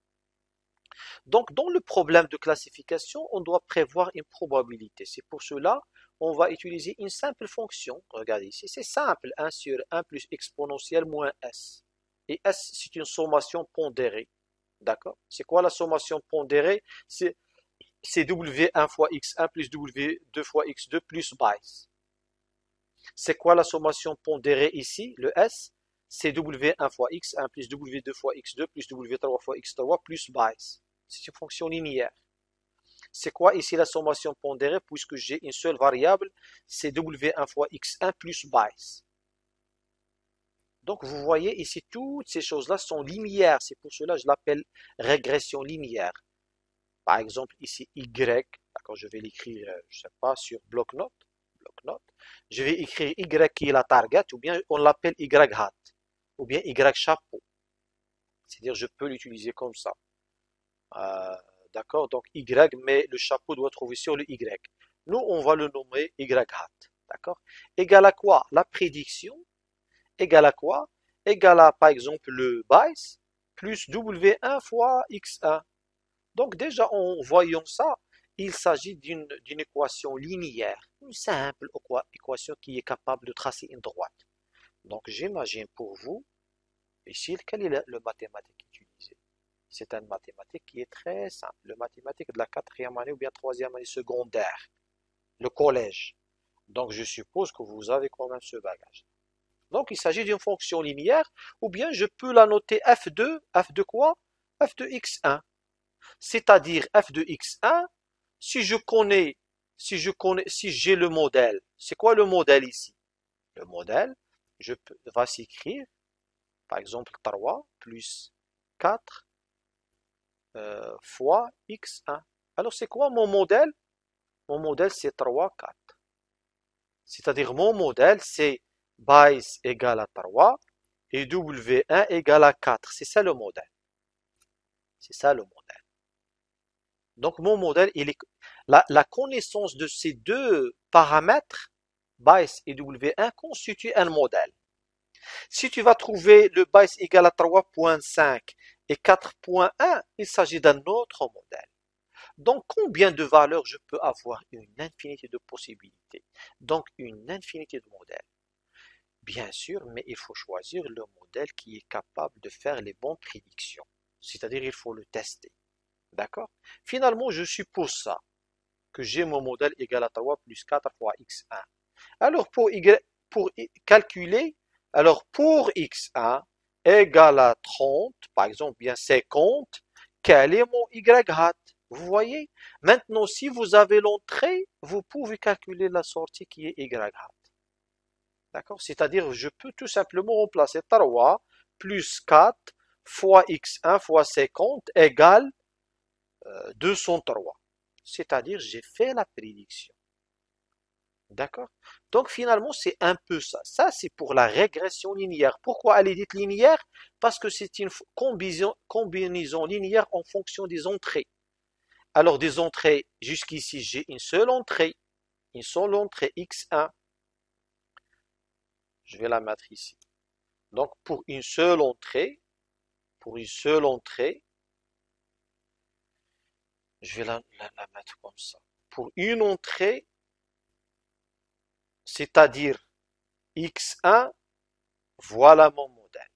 Donc, dans le problème de classification, on doit prévoir une probabilité. C'est pour cela on va utiliser une simple fonction. Regardez ici, c'est simple. 1 sur 1 plus exponentielle moins s. Et s, c'est une sommation pondérée. D'accord? C'est quoi la sommation pondérée? C'est w1 fois x1 plus w2 fois x2 plus base. C'est quoi la sommation pondérée ici? Le s, c'est w1 fois x1 plus w2 fois x2 plus w3 fois x3 plus base c'est une fonction linéaire. C'est quoi ici la sommation pondérée? Puisque j'ai une seule variable, c'est W1 fois X1 plus base. Donc vous voyez ici toutes ces choses-là sont linéaires, c'est pour cela que je l'appelle régression linéaire. Par exemple ici Y, d'accord, je vais l'écrire, euh, je sais pas, sur bloc-notes, bloc je vais écrire Y qui est la target, ou bien on l'appelle Y hat, ou bien Y chapeau. C'est-à-dire je peux l'utiliser comme ça. Euh, d'accord? Donc Y, mais le chapeau doit trouver sur le Y. Nous, on va le nommer Y hat. D'accord? Égal à quoi? La prédiction. Égal à quoi? Égal à, par exemple, le bias plus W1 fois X1. Donc déjà, en voyant ça, il s'agit d'une équation linéaire, une simple équation qui est capable de tracer une droite. Donc j'imagine pour vous, ici, quel est le mathématique utilisé? C'est une mathématique qui est très simple. Le mathématique de la quatrième année ou bien troisième année secondaire. Le collège. Donc je suppose que vous avez quand même ce bagage. Donc il s'agit d'une fonction linéaire, ou bien je peux la noter f2, f de quoi? F de x1. C'est-à-dire f de x1, si je connais, si je connais, si j'ai le modèle, c'est quoi le modèle ici? Le modèle, je peux, va s'écrire, par exemple 3 plus 4 euh, fois x1. Alors c'est quoi mon modèle? Mon modèle c'est 3, 4. C'est-à-dire mon modèle c'est BICE égale à 3 et W1 égale à 4. C'est ça le modèle. C'est ça le modèle. Donc mon modèle, est la, la connaissance de ces deux paramètres, BICE et W1, constitue un modèle. Si tu vas trouver le BICE égal à 3.5 et 4.1, il s'agit d'un autre modèle. Donc, combien de valeurs je peux avoir? Une infinité de possibilités. Donc, une infinité de modèles. Bien sûr, mais il faut choisir le modèle qui est capable de faire les bonnes prédictions. C'est-à-dire, il faut le tester. D'accord Finalement, je suppose ça, que j'ai mon modèle égal à 3 plus 4 fois x1. Alors, pour, pour calculer, alors pour x1 égal à 30, par exemple, bien 50, quel est mon y hat vous voyez? Maintenant, si vous avez l'entrée, vous pouvez calculer la sortie qui est y. D'accord? C'est-à-dire, je peux tout simplement remplacer 3 plus 4 fois x1 fois 50 égale 203. Euh, C'est-à-dire, j'ai fait la prédiction. D'accord? Donc finalement, c'est un peu ça. Ça, c'est pour la régression linéaire. Pourquoi elle est dite linéaire? Parce que c'est une combinaison linéaire en fonction des entrées. Alors des entrées, jusqu'ici, j'ai une seule entrée, une seule entrée x1. Je vais la mettre ici. Donc pour une seule entrée, pour une seule entrée, je vais la, mettre comme ça. Pour une entrée, c'est-à-dire x1, voilà mon modèle.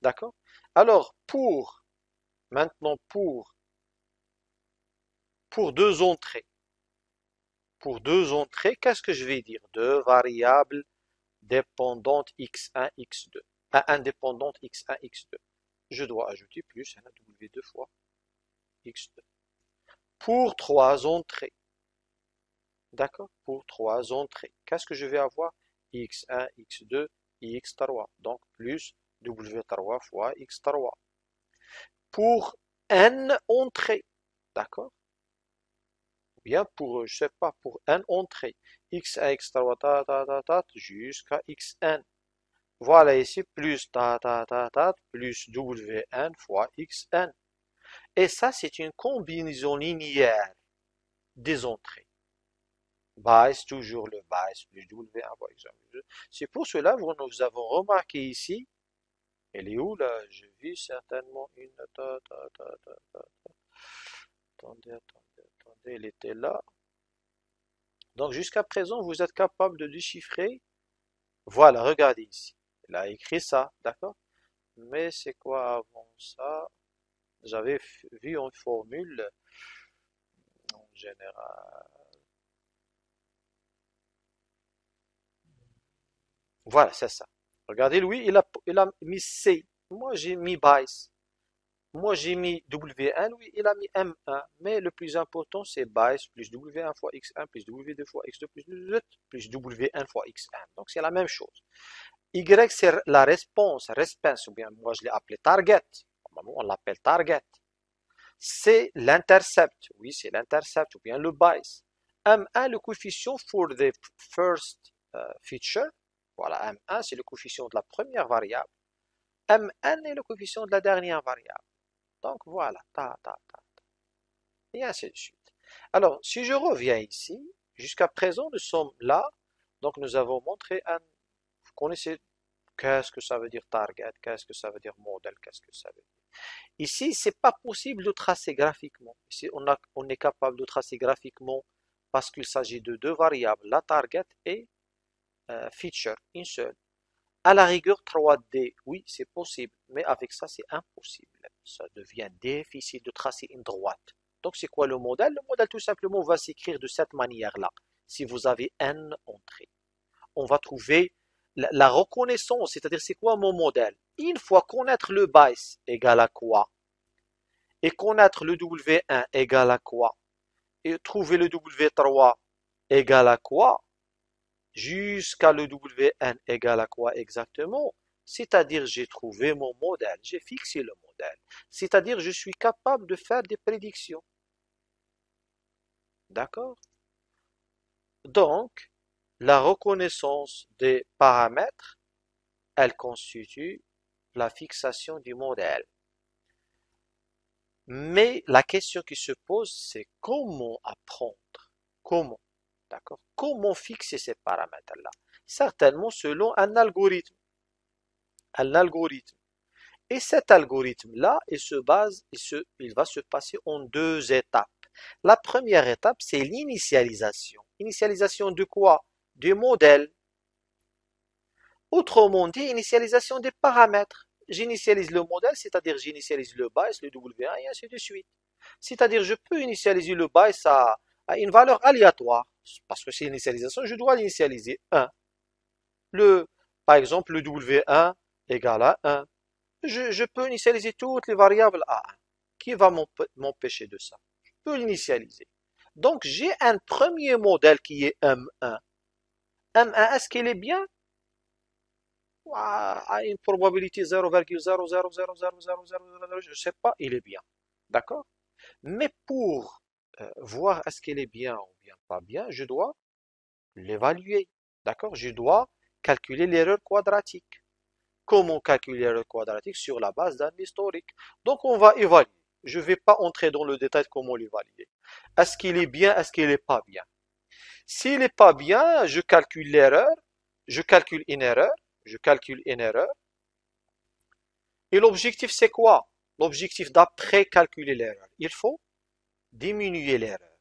D'accord? Alors pour, maintenant pour pour deux entrées. Pour deux entrées, qu'est-ce que je vais dire? Deux variables dépendantes x1, x2. indépendante x1, x2. Je dois ajouter plus un w2 fois x2. Pour trois entrées. D'accord? Pour trois entrées. Qu'est-ce que je vais avoir? X1, x2, x3. Donc plus w3 fois x3. Pour n entrées. D'accord? Bien pour, je sais pas, pour n entrée, x1, x3, ta, ta, ta, ta, jusqu'à xn. Voilà ici, plus ta, ta, ta, ta, plus wn fois xn. Et ça, c'est une combinaison linéaire des entrées. Base, toujours le base, plus wn fois xn. C'est pour cela que nous avons remarqué ici, elle est où là? Je vis certainement une... Ta. Attendez, attendez elle était là. Donc jusqu'à présent, vous êtes capable de déchiffrer. Voilà, regardez ici. Elle a écrit ça, d'accord? Mais c'est quoi avant ça? J'avais vu une formule en général. Voilà, c'est ça. Regardez, lui, il a, mis C. Moi, j'ai mis BICE. Moi, j'ai mis W1, lui, il a mis M1. Mais le plus important, c'est base plus W1 fois X1 plus W2 fois X2 plus W2 plus W1 fois X1. Donc, c'est la même chose. Y, c'est la réponse, réponse, ou bien moi, je l'ai appelé target. On l'appelle target. C'est l'intercept. Oui, c'est l'intercept, ou bien le bias. M1, le coefficient for the first euh, feature. Voilà, M1, c'est le coefficient de la première variable. Mn est le coefficient de la dernière variable. Donc voilà, ta, ta, ta, Et ainsi de suite. Alors, si je reviens ici, jusqu'à présent, nous sommes là. Donc nous avons montré un... Vous connaissez qu'est-ce que ça veut dire target, qu'est-ce que ça veut dire modèle, qu'est-ce que ça veut dire. Ici, c'est pas possible de tracer graphiquement. Ici, on, est capable de tracer graphiquement parce qu'il s'agit de deux variables, la target et euh, feature, une seule. À la rigueur, 3D, oui, c'est possible, mais avec ça, c'est impossible. Ça devient difficile de tracer une droite. Donc, c'est quoi le modèle? Le modèle, tout simplement, va s'écrire de cette manière-là. Si vous avez n entrées, on va trouver la, reconnaissance, c'est-à-dire c'est quoi mon modèle? Une fois connaître le BICE égale à quoi? Et connaître le W1 égale à quoi? Et trouver le W3 égale à quoi? Jusqu'à le wn égale à quoi exactement? C'est-à-dire, j'ai trouvé mon modèle, j'ai fixé le modèle. C'est-à-dire, je suis capable de faire des prédictions. D'accord? Donc, la reconnaissance des paramètres, elle constitue la fixation du modèle. Mais la question qui se pose, c'est comment apprendre? Comment? D'accord? Comment fixer ces paramètres-là? Certainement selon un algorithme. Un algorithme. Et cet algorithme-là, il se base, il, il va se passer en deux étapes. La première étape, c'est l'initialisation. Initialisation de quoi? Du modèle. Autrement dit, initialisation des paramètres. J'initialise le modèle, c'est-à-dire j'initialise le base, le W1 et ainsi de suite. C'est-à-dire je peux initialiser le base à, à une valeur aléatoire. Parce que c'est l'initialisation, je dois l'initialiser 1. Le, par exemple, le W1 égale à 1. Je, je peux initialiser toutes les variables à 1. Qui va m'empêcher de ça? Je peux l'initialiser. Donc j'ai un premier modèle qui est M1. M1, est-ce qu'il est bien? À une probabilité 0,0000000, je ne sais pas, il est bien. D'accord Mais pour euh, voir est-ce qu'il est bien ou bien pas bien, je dois l'évaluer. D'accord Je dois calculer l'erreur quadratique. Comment calculer l'erreur quadratique sur la base d'un historique Donc on va évaluer. Je ne vais pas entrer dans le détail de comment l'évaluer. Est-ce qu'il est bien Est-ce qu'il n'est pas bien S'il n'est pas bien, je calcule l'erreur, je calcule une erreur, je calcule une erreur. Et l'objectif, c'est quoi? L'objectif d'après calculer l'erreur. Il faut diminuer l'erreur.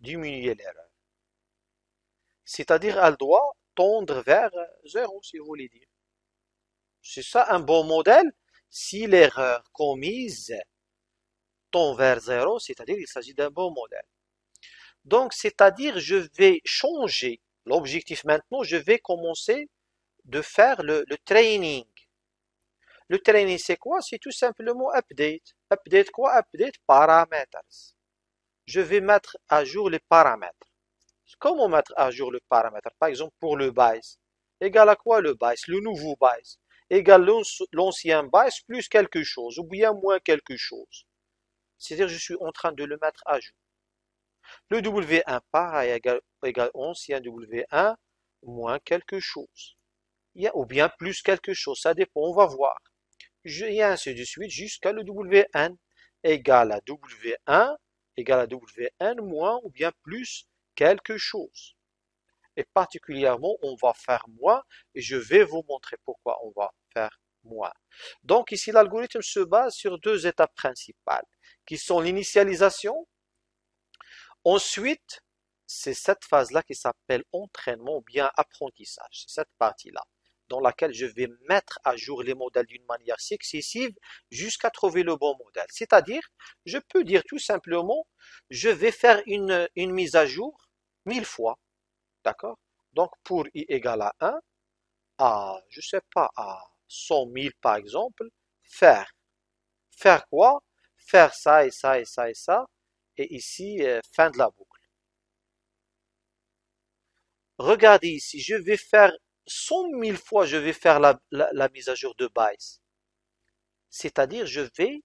Diminuer l'erreur. C'est-à-dire, elle doit tendre vers zéro, si vous voulez dire. C'est ça un bon modèle. Si l'erreur commise tend vers zéro, c'est-à-dire il s'agit d'un bon modèle. Donc, c'est-à-dire, je vais changer l'objectif maintenant, je vais commencer de faire le, training. Le training, c'est quoi? C'est tout simplement update. Update quoi? Update paramètres. Je vais mettre à jour les paramètres. Comment mettre à jour le paramètre? Par exemple, pour le base. Égal à quoi le base Le nouveau base. Égal l'ancien base plus quelque chose, ou bien moins quelque chose. C'est-à-dire, je suis en train de le mettre à jour. Le W1 pareil égal, égal ancien W1 moins quelque chose ou bien plus quelque chose, ça dépend, on va voir. Et ainsi de suite jusqu'à le Wn égale à W1 égale à Wn moins ou bien plus quelque chose. Et particulièrement, on va faire moins et je vais vous montrer pourquoi on va faire moins. Donc ici, l'algorithme se base sur deux étapes principales qui sont l'initialisation. Ensuite, c'est cette phase-là qui s'appelle entraînement ou bien apprentissage. Cette partie-là dans laquelle je vais mettre à jour les modèles d'une manière successive jusqu'à trouver le bon modèle. C'est-à-dire, je peux dire tout simplement, je vais faire une, mise à jour mille fois. D'accord? Donc, pour i égale à 1, à, je sais pas, à 100 000 par exemple, faire. Faire quoi? Faire ça et ça et ça et ça. Et ici, euh, fin de la boucle. Regardez ici, je vais faire cent mille fois je vais faire la, mise à jour de base. C'est-à-dire, je vais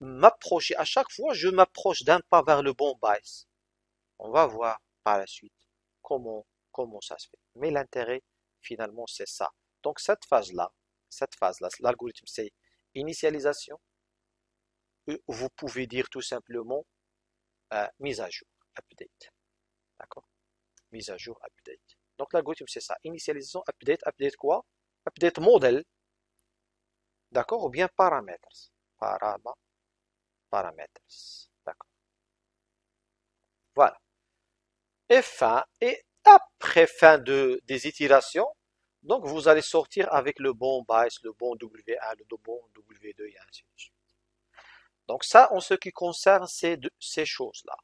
m'approcher. À chaque fois, je m'approche d'un pas vers le bon base. On va voir par la suite comment, ça se fait. Mais l'intérêt, finalement, c'est ça. Donc, cette phase-là, cette phase-là, l'algorithme, c'est initialisation. Vous pouvez dire tout simplement euh, mise à jour, update. D'accord? Mise à jour, update. Donc l'algorithme c'est ça. Initialisation, update, update quoi? Update modèle. D'accord? Ou bien paramètres. Paramètres. D'accord. Voilà. Et fin. Et après fin de, des itérations, donc vous allez sortir avec le bon bias, le bon W1, le bon W2 et ainsi de suite. Donc ça, en ce qui concerne ces, ces choses-là.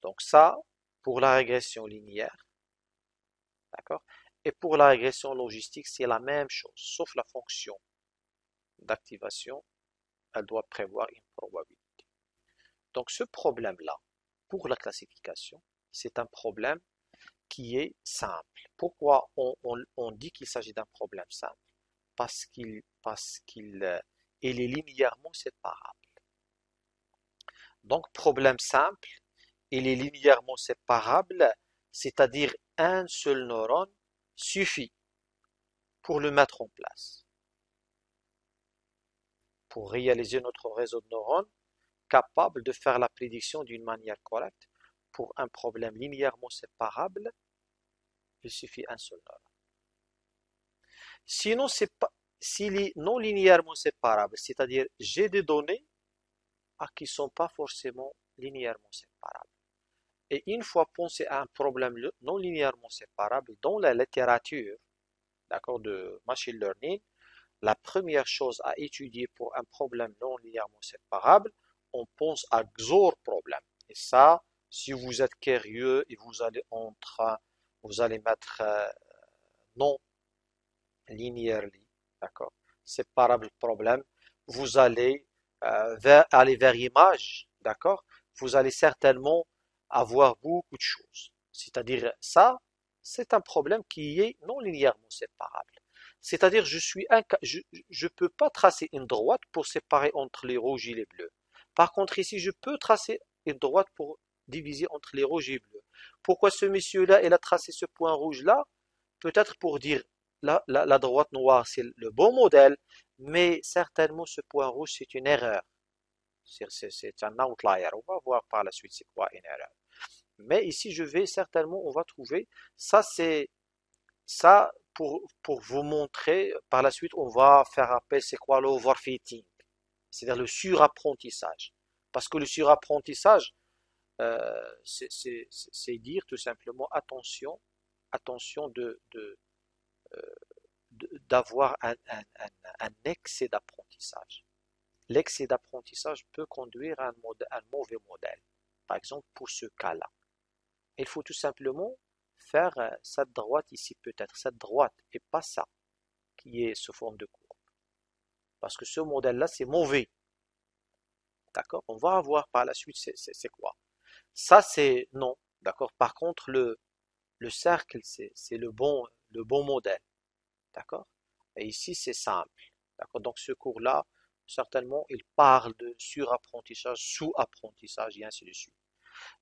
Donc ça, pour la régression linéaire, D'accord? Et pour la régression logistique, c'est la même chose, sauf la fonction d'activation, elle doit prévoir une probabilité. Donc ce problème-là, pour la classification, c'est un problème qui est simple. Pourquoi on, dit qu'il s'agit d'un problème simple? Parce qu'il qu'il euh, est linéairement séparable. Donc, problème simple, il est linéairement séparable, c'est-à-dire un seul neurone suffit pour le mettre en place. Pour réaliser notre réseau de neurones, capable de faire la prédiction d'une manière correcte, pour un problème linéairement séparable, il suffit un seul neurone. Sinon, c'est pas, s'il est non linéairement séparable, c'est-à-dire j'ai des données qui ne sont pas forcément linéairement séparables. Et une fois pensé à un problème non linéairement séparable dans la littérature d'accord, de machine learning, la première chose à étudier pour un problème non linéairement séparable, on pense à XOR problème. Et ça, si vous êtes curieux et vous allez entre, vous allez mettre euh, non linearly, d'accord, séparable problème, vous allez euh, aller vers image, d'accord, vous allez certainement avoir beaucoup de choses. C'est-à-dire ça, c'est un problème qui est non linéairement séparable. C'est-à-dire je suis je ne peux pas tracer une droite pour séparer entre les rouges et les bleus. Par contre ici, je peux tracer une droite pour diviser entre les rouges et les bleus. Pourquoi ce monsieur-là, il a tracé ce point rouge-là? Peut-être pour dire la, la droite noire, c'est le bon modèle, mais certainement ce point rouge, c'est une erreur. C'est un outlier. On va voir par la suite c'est quoi une erreur. Mais ici, je vais certainement, on va trouver, ça c'est, ça pour, pour vous montrer, par la suite, on va faire appel, c'est quoi l'overfitting, c'est-à-dire le surapprentissage. Parce que le surapprentissage, euh, c'est dire tout simplement attention, attention de, euh, d'avoir un, excès d'apprentissage. L'excès d'apprentissage peut conduire à un, mauvais modèle. Par exemple, pour ce cas-là, il faut tout simplement faire euh, cette droite ici, peut-être cette droite, et pas ça, qui est sous forme de courbe. Parce que ce modèle-là, c'est mauvais. D'accord? On va voir par la suite c'est quoi. Ça, c'est non. D'accord? Par contre, le, le cercle, c'est le bon, le bon modèle. D'accord? Et ici, c'est simple. D'accord? Donc, ce cours-là, certainement, il parle de surapprentissage, sous-apprentissage, et ainsi de suite.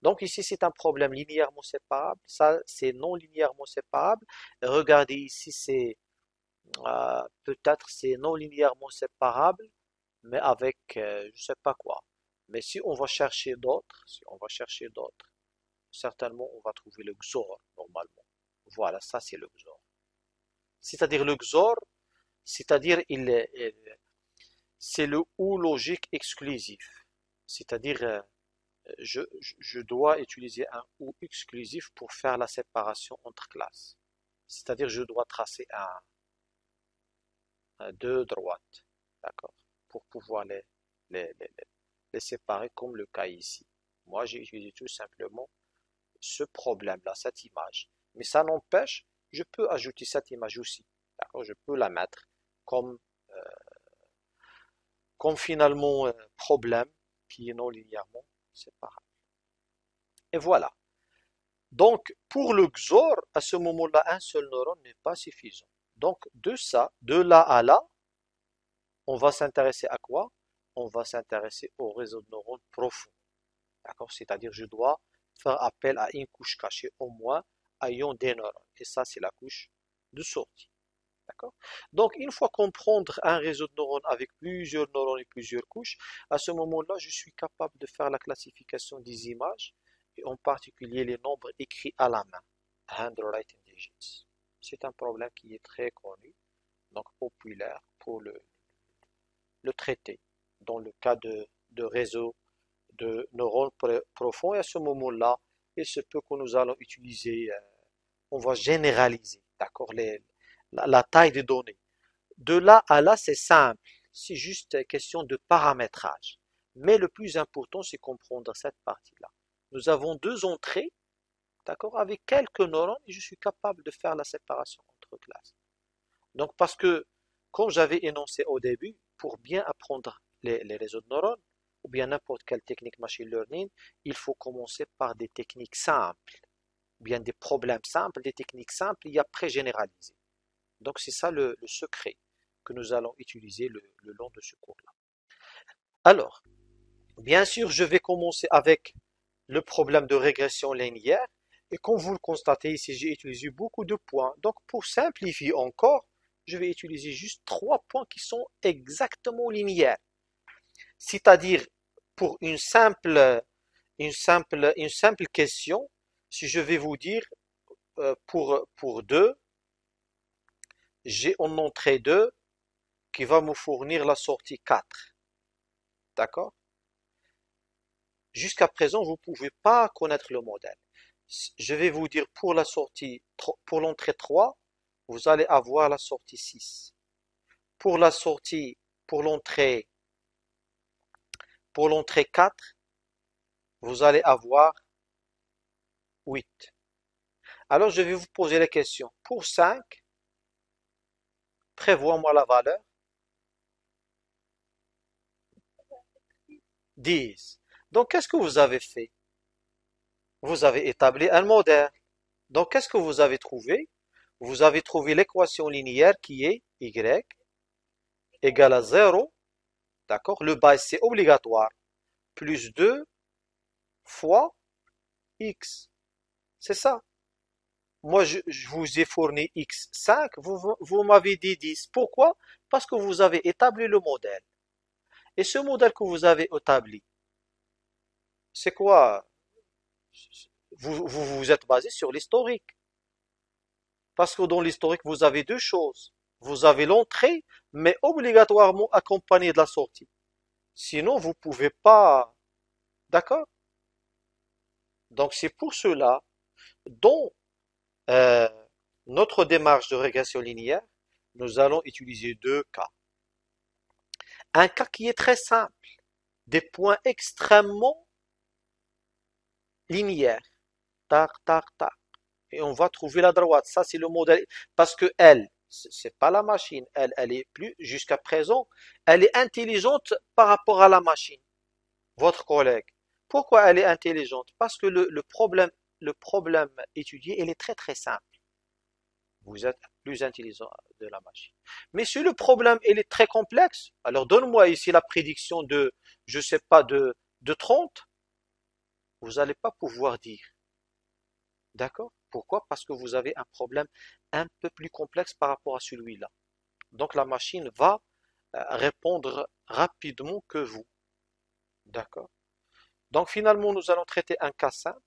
Donc, ici, c'est un problème linéairement séparable. Ça, c'est non linéairement séparable. regardez ici, c'est euh, peut-être c'est non linéairement séparable, mais avec euh, je ne sais pas quoi. Mais si on va chercher d'autres, si on va chercher d'autres, certainement on va trouver le XOR normalement. Voilà, ça c'est le XOR c'est-à-dire le XOR, c'est-à-dire il, c'est le ou logique exclusif. C'est-à-dire euh, je, dois utiliser un ou exclusif pour faire la séparation entre classes. C'est-à-dire je dois tracer un, deux droites, d'accord, pour pouvoir les, les, les, les séparer comme le cas ici. Moi, j'ai utilisé tout simplement ce problème-là, cette image. Mais ça n'empêche je peux ajouter cette image aussi. D'accord Je peux la mettre comme, euh, comme finalement un problème qui est non linéairement séparable. Et voilà. Donc, pour le XOR, à ce moment-là, un seul neurone n'est pas suffisant. Donc, de ça, de là à là, on va s'intéresser à quoi? On va s'intéresser au réseau de neurones profond. D'accord? C'est-à-dire, je dois faire appel à une couche cachée au moins ayant des neurones. Et ça, c'est la couche de sortie. D'accord? Donc, une fois comprendre un réseau de neurones avec plusieurs neurones et plusieurs couches, à ce moment-là, je suis capable de faire la classification des images, et en particulier les nombres écrits à la main, handwriting digits. C'est un problème qui est très connu, donc populaire pour le, traiter, dans le cas de, de réseaux de neurones profonds. Et à ce moment-là, il se peut que nous allons utiliser, euh, on va généraliser, d'accord, la, taille des données. De là à là, c'est simple, c'est juste question de paramétrage. Mais le plus important, c'est comprendre cette partie-là. Nous avons deux entrées, d'accord, avec quelques neurones, et je suis capable de faire la séparation entre classes. Donc, parce que, comme j'avais énoncé au début, pour bien apprendre les, les réseaux de neurones, ou bien n'importe quelle technique machine learning, il faut commencer par des techniques simples, ou bien des problèmes simples, des techniques simples, et après généraliser. Donc c'est ça le, secret. que nous allons utiliser le, long de ce cours-là. Alors, bien sûr, je vais commencer avec le problème de régression linéaire. Et comme vous le constatez ici, j'ai utilisé beaucoup de points. Donc, pour simplifier encore, je vais utiliser juste trois points qui sont exactement linéaires. C'est-à-dire, pour une simple, une simple, une simple question, si je vais vous dire euh, pour, pour 2, j'ai en entrée 2 qui va me fournir la sortie 4. D'accord? Jusqu'à présent, vous ne pouvez pas connaître le modèle. Je vais vous dire pour la sortie, pour l'entrée 3, vous allez avoir la sortie 6. Pour la sortie, pour l'entrée, pour l'entrée 4, vous allez avoir 8. Alors, je vais vous poser la question. Pour 5, prévois-moi la valeur. 10. Donc, qu'est-ce que vous avez fait? Vous avez établi un modèle. Donc, qu'est-ce que vous avez trouvé? Vous avez trouvé l'équation linéaire qui est y égale à 0. D'accord? Le bas, c'est obligatoire. Plus 2 fois x. C'est ça. Moi, je, vous ai fourni x5, vous, vous m'avez dit 10. Pourquoi? Parce que vous avez établi le modèle. Et ce modèle que vous avez établi, c'est quoi? Vous, vous, êtes basé sur l'historique. Parce que dans l'historique, vous avez deux choses. Vous avez l'entrée, mais obligatoirement accompagnée de la sortie. Sinon, vous ne pouvez pas. D'accord? Donc, c'est pour cela, dans euh, notre démarche de régression linéaire, nous allons utiliser deux cas. Un cas qui est très simple, des points extrêmement linéaire. Tac, tac, tac. Et on va trouver la droite. Ça, c'est le modèle. Parce que elle, c'est pas la machine. Elle, elle est plus, jusqu'à présent, elle est intelligente par rapport à la machine. Votre collègue. Pourquoi elle est intelligente? Parce que le, le problème, le problème étudié, il est très très simple. Vous êtes plus intelligent de la machine. Mais si le problème, il est très complexe, alors donne-moi ici la prédiction de, je sais pas, de, de 30, vous n'allez pas pouvoir dire. D'accord? Pourquoi? Parce que vous avez un problème un peu plus complexe par rapport à celui-là. Donc la machine va euh, répondre rapidement que vous. D'accord? Donc finalement, nous allons traiter un cas simple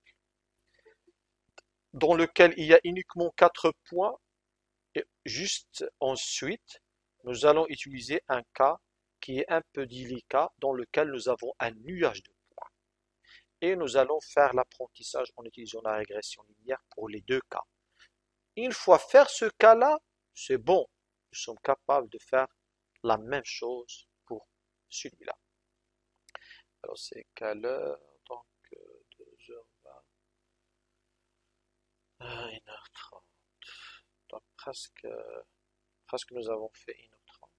dans lequel il y a uniquement quatre points. Et juste ensuite, nous allons utiliser un cas qui est un peu délicat dans lequel nous avons un nuage de et nous allons faire l'apprentissage en utilisant la régression linéaire pour les deux cas. Une fois faire ce cas-là, c'est bon. Nous sommes capables de faire la même chose pour celui-là. Alors c'est quelle heure Donc 2h20. 1h30. Donc presque, presque nous avons fait 1h30.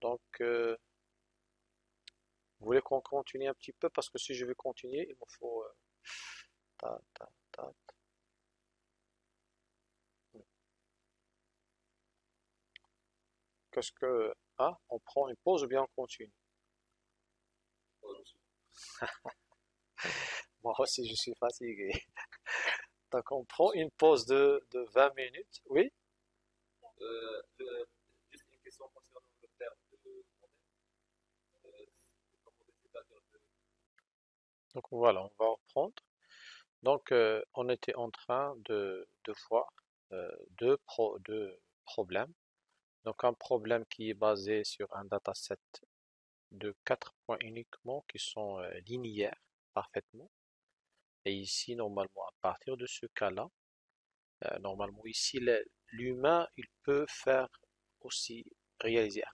Donc euh, vous voulez qu'on continue un petit peu? Parce que si je vais continuer, il me faut... Euh, Qu'est-ce que... Ah, on prend une pause ou bien on continue? Moi aussi, je suis fatigué. Donc, on prend une pause de, de 20 minutes. Oui? Euh, Juste une question concernant le terme de Donc voilà, on va reprendre. Donc euh, on était en train de, de voir euh, deux, pro, deux problèmes. Donc un problème qui est basé sur un dataset de quatre points uniquement qui sont euh, linéaires parfaitement. Et ici, normalement, à partir de ce cas-là, normalement ici, l'humain, il peut faire aussi réaliser un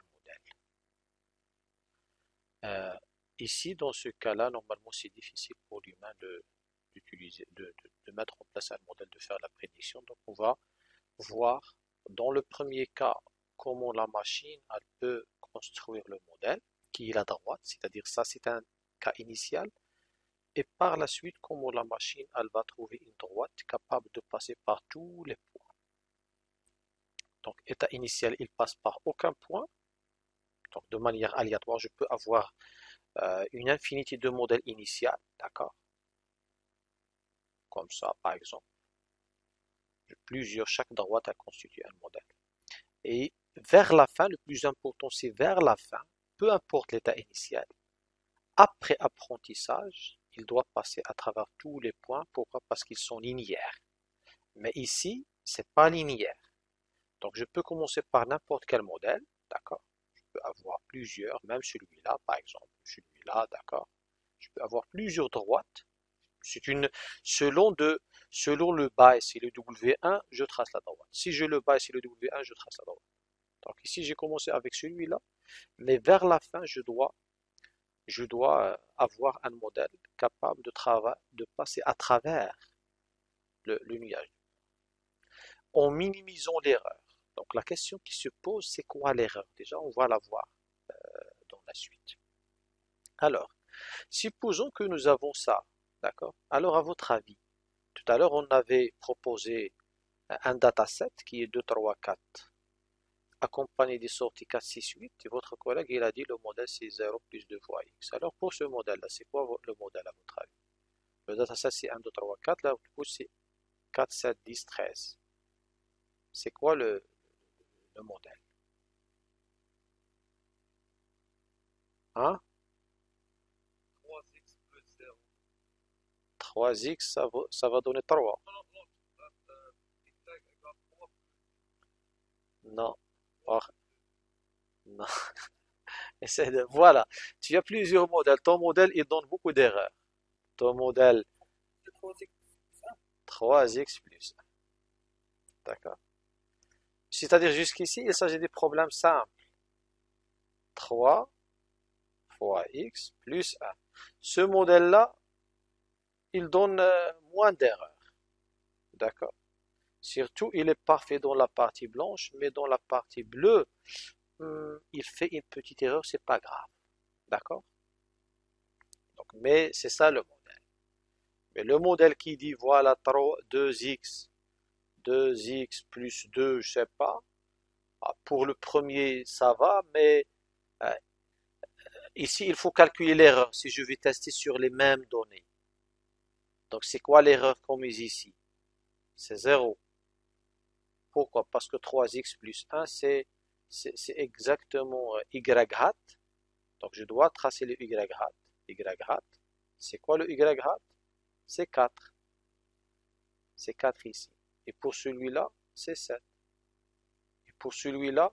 modèle. Ici, dans ce cas-là, normalement, c'est difficile pour l'humain de, de, de, mettre en place un modèle, de faire la prédiction. Donc, on va voir dans le premier cas comment la machine elle peut construire le modèle qui est la droite, c'est-à-dire ça, c'est un cas initial. Et par la suite, comment la machine elle va trouver une droite capable de passer par tous les points. Donc, état initial, il passe par aucun point. Donc, de manière aléatoire, je peux avoir euh, une infinité de modèles initiaux, d'accord? Comme ça, par exemple. Plusieurs, chaque droite a constitué un modèle. Et vers la fin, le plus important, c'est vers la fin, peu importe l'état initial, après apprentissage, il doit passer à travers tous les points. Pourquoi? Parce qu'ils sont linéaires. Mais ici, c'est pas linéaire. Donc je peux commencer par n'importe quel modèle, d'accord? Je peux avoir plusieurs, même celui-là, par exemple, celui-là, d'accord? Je peux avoir plusieurs droites. C'est une selon de selon le bas c'est le W1, je trace la droite. Si je le bas c'est le W1, je trace la droite. Donc ici j'ai commencé avec celui-là, mais vers la fin je dois je dois euh, avoir un modèle capable de, passer à travers le, nuage. En minimisant l'erreur. Donc la question qui se pose, c'est quoi l'erreur? Déjà, on va la voir euh, dans la suite. Alors, supposons que nous avons ça, d'accord? Alors, à votre avis, tout à l'heure, on avait proposé un dataset qui est 2, 3, 4 accompagné des sorties 4, 6, 8, et votre collègue, il a dit le modèle c'est 0 plus 2 fois x. Alors pour ce modèle-là, c'est quoi le modèle à votre avis? Le dataset c'est 1, 2, 3, 4, là c'est 4, 7, 10, 13. C'est quoi le, le modèle? Hein? 3x plus 0. 3x, ça va, ça va donner 3. Non, non, non. Non. Non. de... Voilà. Tu as plusieurs modèles. Ton modèle, il donne beaucoup d'erreurs. Ton modèle 3x plus 1. D'accord. C'est-à-dire jusqu'ici, il s'agit des problèmes simples. 3 fois x plus 1. Ce modèle-là, il donne euh, moins d'erreurs. D'accord Surtout, il est parfait dans la partie blanche, mais dans la partie bleue, hmm, il fait une petite erreur, c'est pas grave. D'accord? Mais c'est ça le modèle. Mais le modèle qui dit voilà 2x, 2x plus 2, je sais pas. Ah, pour le premier, ça va, mais euh, ici, il faut calculer l'erreur si je vais tester sur les mêmes données. Donc, c'est quoi l'erreur qu'on mise ici? C'est 0. Pourquoi? Parce que 3x plus 1, c'est exactement euh, y hat. Donc je dois tracer le y hat. y hat, c'est quoi le y hat? C'est 4. C'est 4 ici. Et pour celui-là, c'est 7. Et pour celui-là,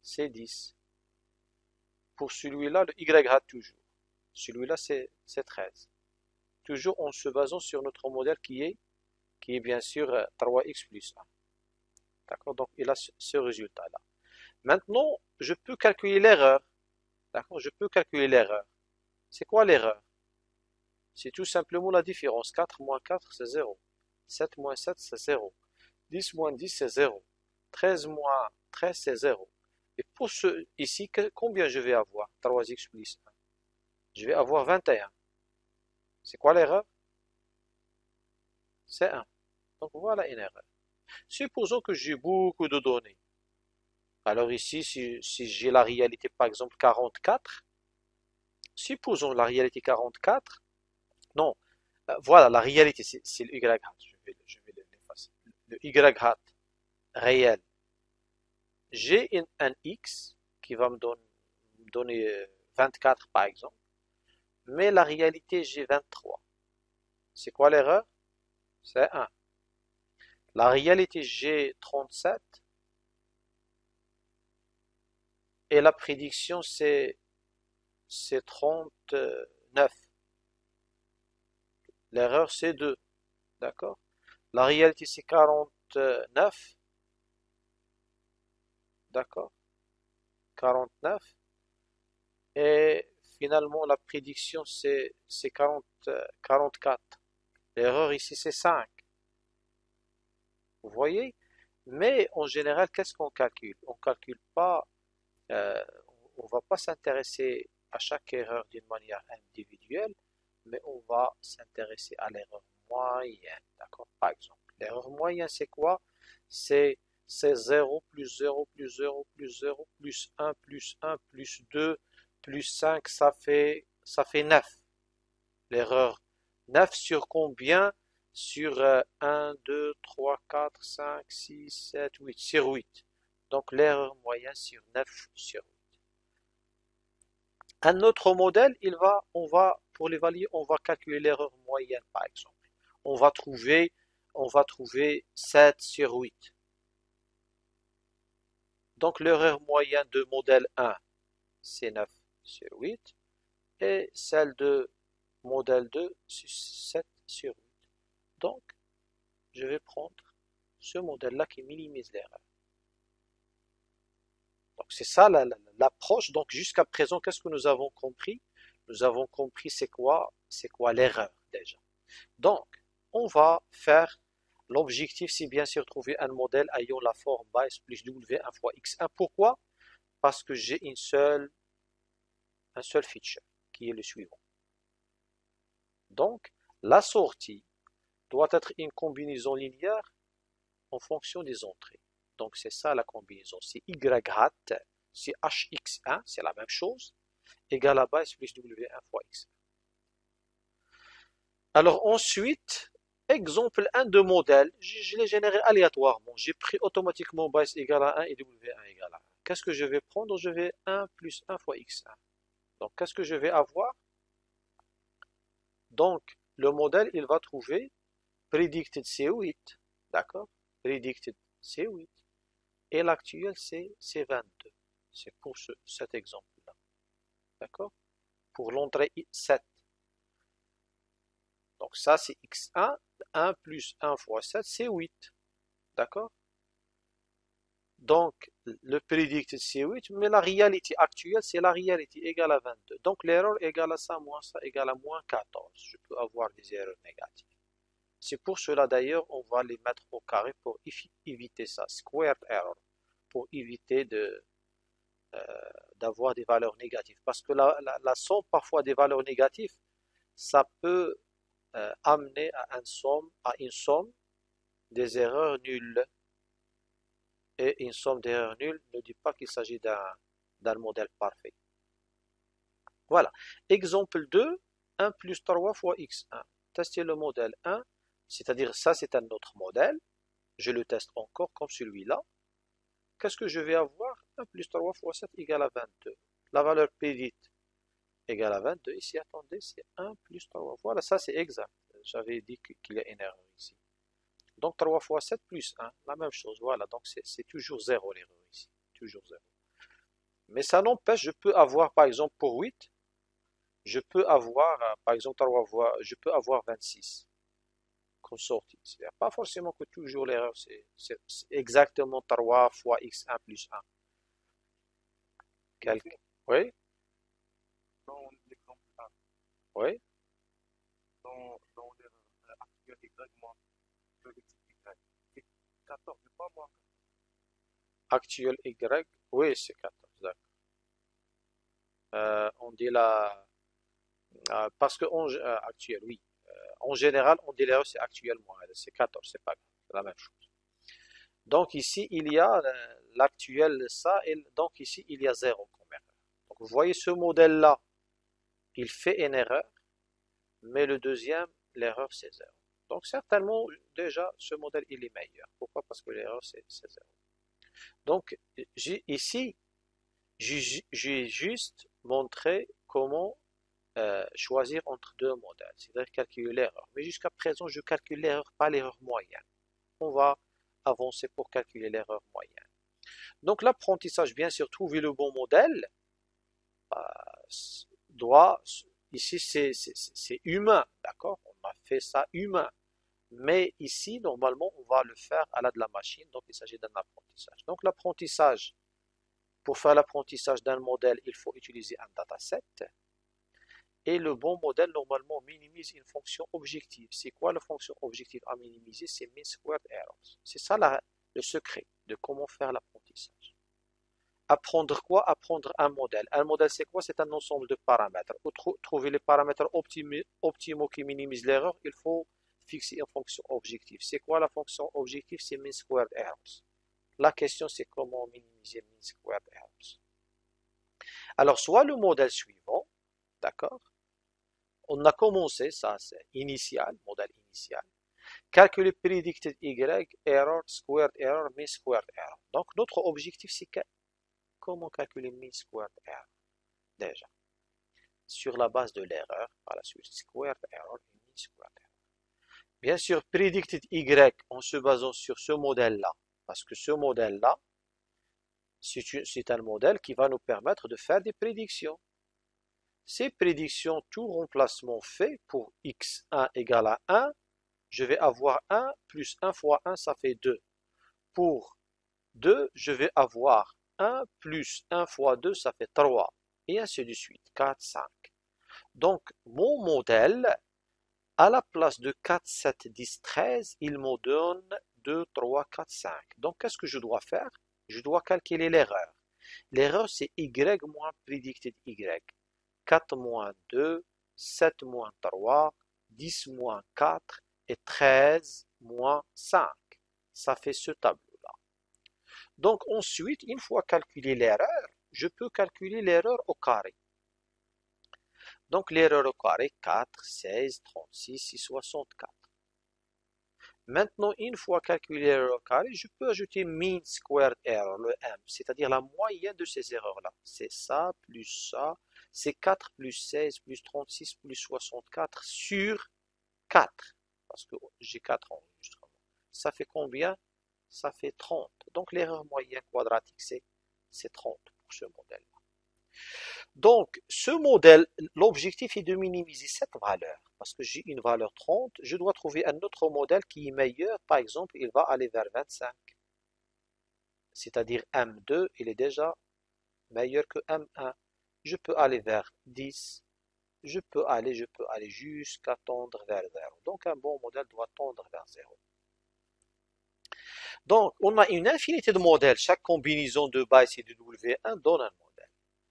c'est 10. Pour celui-là, le y hat toujours. Celui-là, c'est 13. Toujours en se basant sur notre modèle qui est, qui est bien sûr 3x euh, plus 1. D'accord Donc, il a ce résultat-là. Maintenant, je peux calculer l'erreur. D'accord Je peux calculer l'erreur. C'est quoi l'erreur? C'est tout simplement la différence. 4 moins 4, c'est 0. 7 moins 7, c'est 0. 10 moins 10, c'est 0. 13 moins 13, c'est 0. Et pour ce ici, combien je vais avoir? 3x plus 1. Je vais avoir 21. C'est quoi l'erreur? C'est 1. Donc voilà une erreur. Supposons que j'ai beaucoup de données. Alors ici, si, j'ai la réalité par exemple 44, supposons la réalité 44, non, euh, voilà, la réalité c'est le y hat, je vais. Le y hat réel. J'ai un x qui va me me donner 24 par exemple, mais la réalité j'ai 23. C'est quoi l'erreur? C'est 1. La réalité G37 et la prédiction c'est 39. L'erreur c'est 2. D'accord? La réalité c'est 49. D'accord? 49. Et finalement la prédiction c'est 44. L'erreur ici c'est 5. Vous voyez? Mais en général, qu'est-ce qu'on calcule? On ne calcule pas, euh, on ne va pas s'intéresser à chaque erreur d'une manière individuelle, mais on va s'intéresser à l'erreur moyenne. D'accord? Par exemple, l'erreur moyenne, c'est quoi? C'est c'est 0 plus 0 plus 0 plus 0 plus 1 plus 1 plus 2 plus 5, ça fait, ça fait 9. L'erreur 9 sur combien? Sur 1, 2, 3, 4, 5, 6, 7, 8. Sur 8. Donc l'erreur moyenne sur 9 sur 8. Un autre modèle, il va, on va, pour l'évaluer, on va calculer l'erreur moyenne par exemple. On va trouver, on va trouver 7 sur 8. Donc l'erreur moyenne de modèle 1, c'est 9 sur 8. Et celle de modèle 2, c'est 7 sur 8. Donc, je vais prendre ce modèle-là qui minimise l'erreur. Donc c'est ça l'approche. Donc jusqu'à présent, qu'est-ce que nous avons compris? Nous avons compris c'est quoi, quoi l'erreur déjà. Donc, on va faire L'objectif, c'est bien sûr trouver un modèle ayant la forme base plus W1 fois X1. Pourquoi? Parce que j'ai une seule, un seul feature qui est le suivant. Donc, la sortie doit être une combinaison linéaire en fonction des entrées. Donc, c'est ça la combinaison. C'est Y hat, c'est HX1, c'est la même chose, égale à base plus W1 fois X1. Alors ensuite, Exemple 1 de modèle, je, l'ai généré aléatoirement. J'ai pris automatiquement base égale à 1 et W1 égale à 1. Qu'est-ce que je vais prendre? Je vais 1 plus 1 fois X1. Donc, qu'est-ce que je vais avoir? Donc, le modèle, il va trouver predicted C8. D'accord? Predicted C8. Et l'actuel, c'est C22. C'est pour cet exemple-là. D'accord? Pour l'entrée 7. Donc ça, c'est x1. 1 plus 1 fois 7, c'est 8. D'accord? Donc, le prédicté, c'est 8, mais la réalité actuelle, c'est la réalité égale à 22. Donc, l'erreur égale à ça, moins ça, égale à moins 14. Je peux avoir des erreurs négatives. C'est pour cela, d'ailleurs, on va les mettre au carré pour éviter ça. Squared error. Pour éviter euh, d'avoir des valeurs négatives. Parce que la, somme parfois des valeurs négatives, ça peut euh, amener à une, somme, à une somme des erreurs nulles. Et une somme d'erreurs nulles ne dit pas qu'il s'agit d'un modèle parfait. Voilà. Exemple 2, 1 plus 3 fois x1. Tester le modèle 1, c'est-à-dire ça c'est un autre modèle. Je le teste encore comme celui-là. Qu'est-ce que je vais avoir? 1 plus 3 fois 7 égale à 22. La valeur prédite égale à 22. Ici, attendez, c'est 1 plus 3. Voilà, ça c'est exact. J'avais dit qu'il y a une erreur ici. Donc 3 fois 7 plus 1, la même chose. Voilà, donc c'est toujours 0 l'erreur ici. Toujours 0. Mais ça n'empêche, je peux avoir par exemple pour 8, je peux avoir, euh, par exemple, 3 fois, je peux avoir 26 Il n'y a pas forcément que toujours l'erreur, c'est exactement 3 fois x1 plus 1. Quelqu'un Oui dans l'exemple 1. Oui. Dans, dans l'actuel Y moins de l'expliquer. C'est 14, c'est pas moins Actuel Y, oui, c'est 14, d'accord. Euh, on dit la. Euh, parce que on, euh, actuel, oui. Euh, en général, on dit l'erreur c'est actuel moins, c'est 14, c'est pas grave, c'est la même chose. Donc ici, il y a euh, l'actuel ça, et donc ici, il y a 0 comme erreur. Donc vous voyez ce modèle-là, il fait une erreur, mais le deuxième, l'erreur c'est 0. Donc certainement, déjà, ce modèle, il est meilleur. Pourquoi? Parce que l'erreur, c'est 0. Donc ici, j'ai juste montré comment euh, choisir entre deux modèles, c'est-à-dire calculer l'erreur. Mais jusqu'à présent, je calcule l'erreur, pas l'erreur moyenne. On va avancer pour calculer l'erreur moyenne. Donc l'apprentissage, bien sûr, trouver le bon modèle, euh, doit, ici c'est humain, d'accord? On a fait ça humain. Mais ici, normalement, on va le faire à la de la machine, donc il s'agit d'un apprentissage. Donc l'apprentissage, pour faire l'apprentissage d'un modèle, il faut utiliser un dataset. Et le bon modèle, normalement, minimise une fonction objective. C'est quoi la fonction objective à minimiser? C'est mean squared errors. C'est ça le secret de comment faire l'apprentissage. Apprendre quoi? Apprendre un modèle. Un modèle, c'est quoi? C'est un ensemble de paramètres. Pour trouver les paramètres optimaux qui minimisent l'erreur, il faut fixer une fonction objective. C'est quoi la fonction objective? C'est mean squared errors. La question, c'est comment minimiser mean squared errors. Alors, soit le modèle suivant, d'accord On a commencé, ça c'est initial, modèle initial. Calculer predicted y, error, squared error, mean squared error. Donc, notre objectif, c'est comment calculer mean squared error Déjà, sur la base de l'erreur, par la suite, squared error et mean squared error. Bien sûr, predicted y en se basant sur ce modèle-là, parce que ce modèle-là, c'est un modèle qui va nous permettre de faire des prédictions. Ces prédictions, tout remplacement fait pour x1 égale à 1, je vais avoir 1 plus 1 fois 1, ça fait 2. Pour 2, je vais avoir 1 plus 1 fois 2, ça fait 3. Et ainsi de suite, 4, 5. Donc, mon modèle, à la place de 4, 7, 10, 13, il me donne 2, 3, 4, 5. Donc, qu'est-ce que je dois faire? Je dois calculer l'erreur. L'erreur, c'est y moins predicted y. 4 moins 2, 7 moins 3, 10 moins 4 et 13 moins 5. Ça fait ce tableau-là. Donc ensuite, une fois calculé l'erreur, je peux calculer l'erreur au carré. Donc l'erreur au carré, 4, 16, 36 et 64. Maintenant, une fois calculé l'erreur au carré, je peux ajouter mean squared error, le m, c'est-à-dire la moyenne de ces erreurs-là. C'est ça, plus ça, c'est 4 plus 16 plus 36 plus 64 sur 4, parce que j'ai 4 enregistrements. Ça fait combien? Ça fait 30. Donc l'erreur moyenne quadratique, c'est 30 pour ce modèle. Donc, ce modèle, l'objectif est de minimiser cette valeur. Parce que j'ai une valeur 30, je dois trouver un autre modèle qui est meilleur. Par exemple, il va aller vers 25. C'est-à-dire M2, il est déjà meilleur que M1. Je peux aller vers 10. Je peux aller, je peux aller jusqu'à tendre vers 0. Donc, un bon modèle doit tendre vers 0. Donc, on a une infinité de modèles. Chaque combinaison de base et de W1 donne un modèle.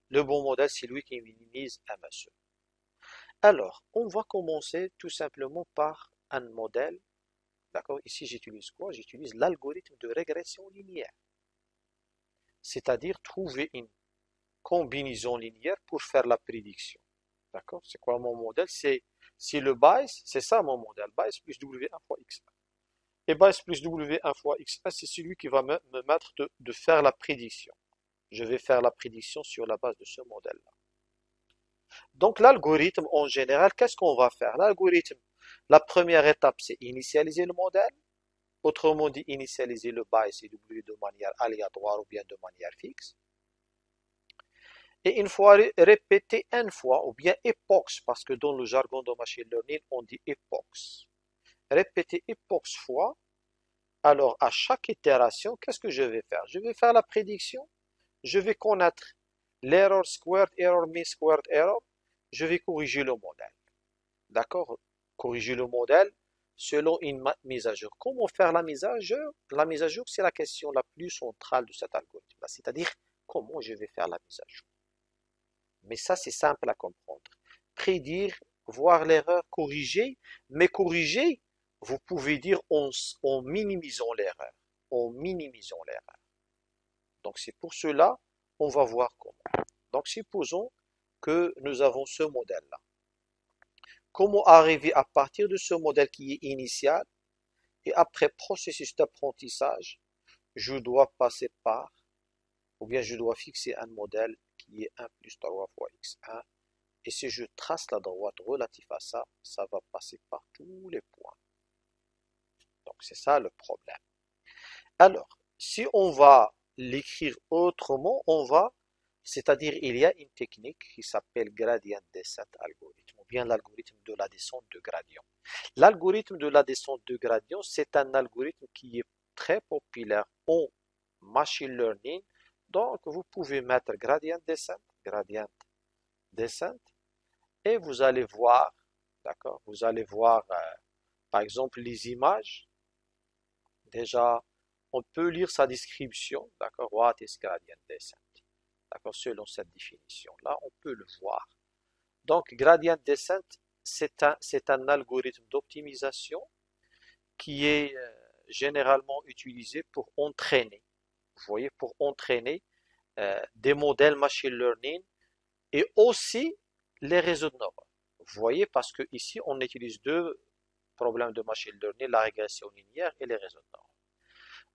Le bon modèle, c'est lui qui minimise MSE. Alors, on va commencer tout simplement par un modèle. D'accord? Ici, j'utilise quoi? J'utilise l'algorithme de régression linéaire. C'est-à-dire trouver une combinaison linéaire pour faire la prédiction. D'accord? C'est quoi mon modèle? C'est le bias, c'est ça mon modèle. Bias plus W1 fois X1. Et bias plus W1 fois X1, c'est celui qui va me, me mettre de faire la prédiction je vais faire la prédiction sur la base de ce modèle-là. Donc l'algorithme, en général, qu'est-ce qu'on va faire? L'algorithme, la première étape, c'est initialiser le modèle. Autrement dit, initialiser le bias W de manière aléatoire ou bien de manière fixe. Et une fois répété une fois, ou bien epox, parce que dans le jargon de machine learning, on dit epox. Répéter epox fois, alors à chaque itération, qu'est-ce que je vais faire? Je vais faire la prédiction je vais connaître l'error squared error, mean squared error, je vais corriger le modèle. D'accord? Corriger le modèle selon une mise à jour. Comment faire la mise à jour? La mise à jour, c'est la question la plus centrale de cet algorithme. C'est-à-dire, comment je vais faire la mise à jour? Mais ça, c'est simple à comprendre. Prédire, voir l'erreur, corriger, mais corriger, vous pouvez dire en, minimisant l'erreur. En minimisant l'erreur. Donc c'est pour cela, on va voir comment. Donc supposons que nous avons ce modèle-là. Comment arriver à partir de ce modèle qui est initial et après processus d'apprentissage, je dois passer par, ou bien je dois fixer un modèle qui est 1 plus 3 fois x1. Et si je trace la droite relative à ça, ça va passer par tous les points. Donc c'est ça le problème. Alors, si on va l'écrire autrement, on va, c'est-à-dire il y a une technique qui s'appelle gradient descent algorithme, ou bien l'algorithme de la descente de gradient. L'algorithme de la descente de gradient, c'est un algorithme qui est très populaire en machine learning. Donc, vous pouvez mettre gradient descent, gradient descent, et vous allez voir, d'accord, vous allez voir, euh, par exemple, les images. Déjà, on peut lire sa description, d'accord, what is gradient descent, d'accord, selon cette définition-là, on peut le voir. Donc, gradient descent, c'est un, un algorithme d'optimisation qui est euh, généralement utilisé pour entraîner, Vous voyez, pour entraîner euh, des modèles machine learning et aussi les réseaux de neurones. Vous voyez, parce que ici, on utilise deux problèmes de machine learning, la régression linéaire et les réseaux de neurones.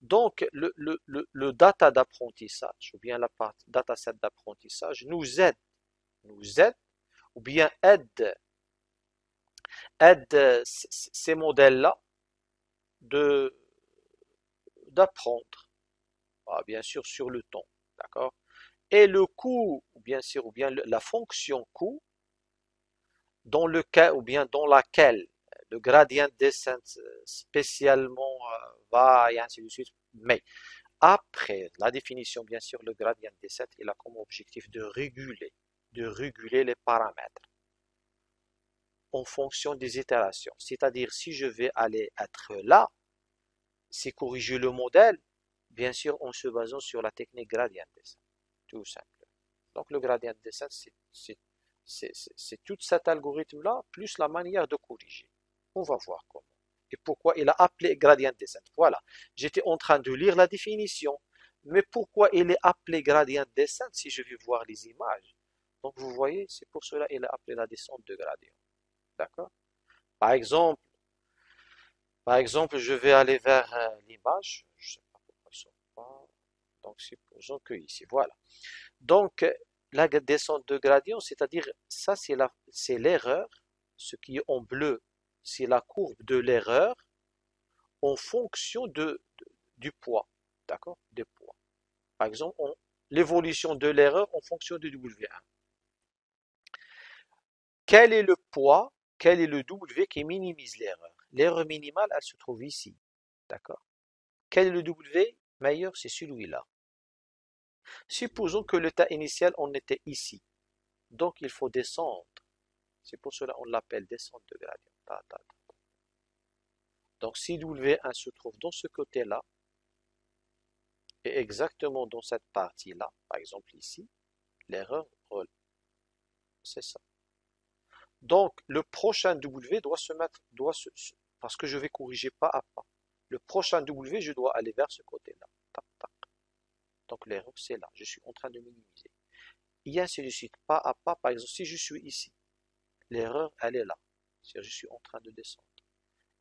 Donc, le, data d'apprentissage, ou bien la partie dataset d'apprentissage, nous aide, nous aide, ou bien aide, aide ces modèles-là d'apprendre, bien sûr sur le temps, d'accord? Et le coût, bien sûr, ou bien la fonction coût, dans le cas, ou bien dans laquelle le gradient descent spécialement euh, va et ainsi de suite. Mais après la définition, bien sûr, le gradient descent, il a comme objectif de réguler, de réguler les paramètres en fonction des itérations. C'est-à-dire, si je vais aller être là, c'est corriger le modèle, bien sûr, en se basant sur la technique gradient descent. Tout simple. Donc, le gradient descent, c'est tout cet algorithme-là, plus la manière de corriger. On va voir comment. Et pourquoi il a appelé gradient descent. Voilà. J'étais en train de lire la définition. Mais pourquoi il est appelé gradient descent si je vais voir les images? Donc vous voyez, c'est pour cela qu'il a appelé la descente de gradient. D'accord? Par exemple, par exemple, je vais aller vers euh, l'image. Je sais pas pourquoi ça pas. Donc supposons que ici, voilà. Donc la descente de gradient, c'est-à-dire ça c'est l'erreur, ce qui est en bleu c'est la courbe de l'erreur en fonction de, du poids. D'accord Des poids. Par exemple, l'évolution de l'erreur en fonction de W1. Quel est le poids Quel est le W qui minimise l'erreur? L'erreur minimale, elle se trouve ici. D'accord Quel est le W meilleur? C'est celui-là. Supposons que le tas initial, on était ici. Donc, il faut descendre. C'est pour cela qu'on l'appelle descente de gradient. Donc si W1 se trouve dans ce côté-là, et exactement dans cette partie-là, par exemple ici, l'erreur roule. C'est ça. Donc le prochain W doit se mettre, doit se, parce que je vais corriger pas à pas. Le prochain W, je dois aller vers ce côté-là. Donc l'erreur, c'est là. Je suis en train de minimiser. Il y a ainsi de suite, pas à pas. Par exemple, si je suis ici, l'erreur, elle est là cest je suis en train de descendre.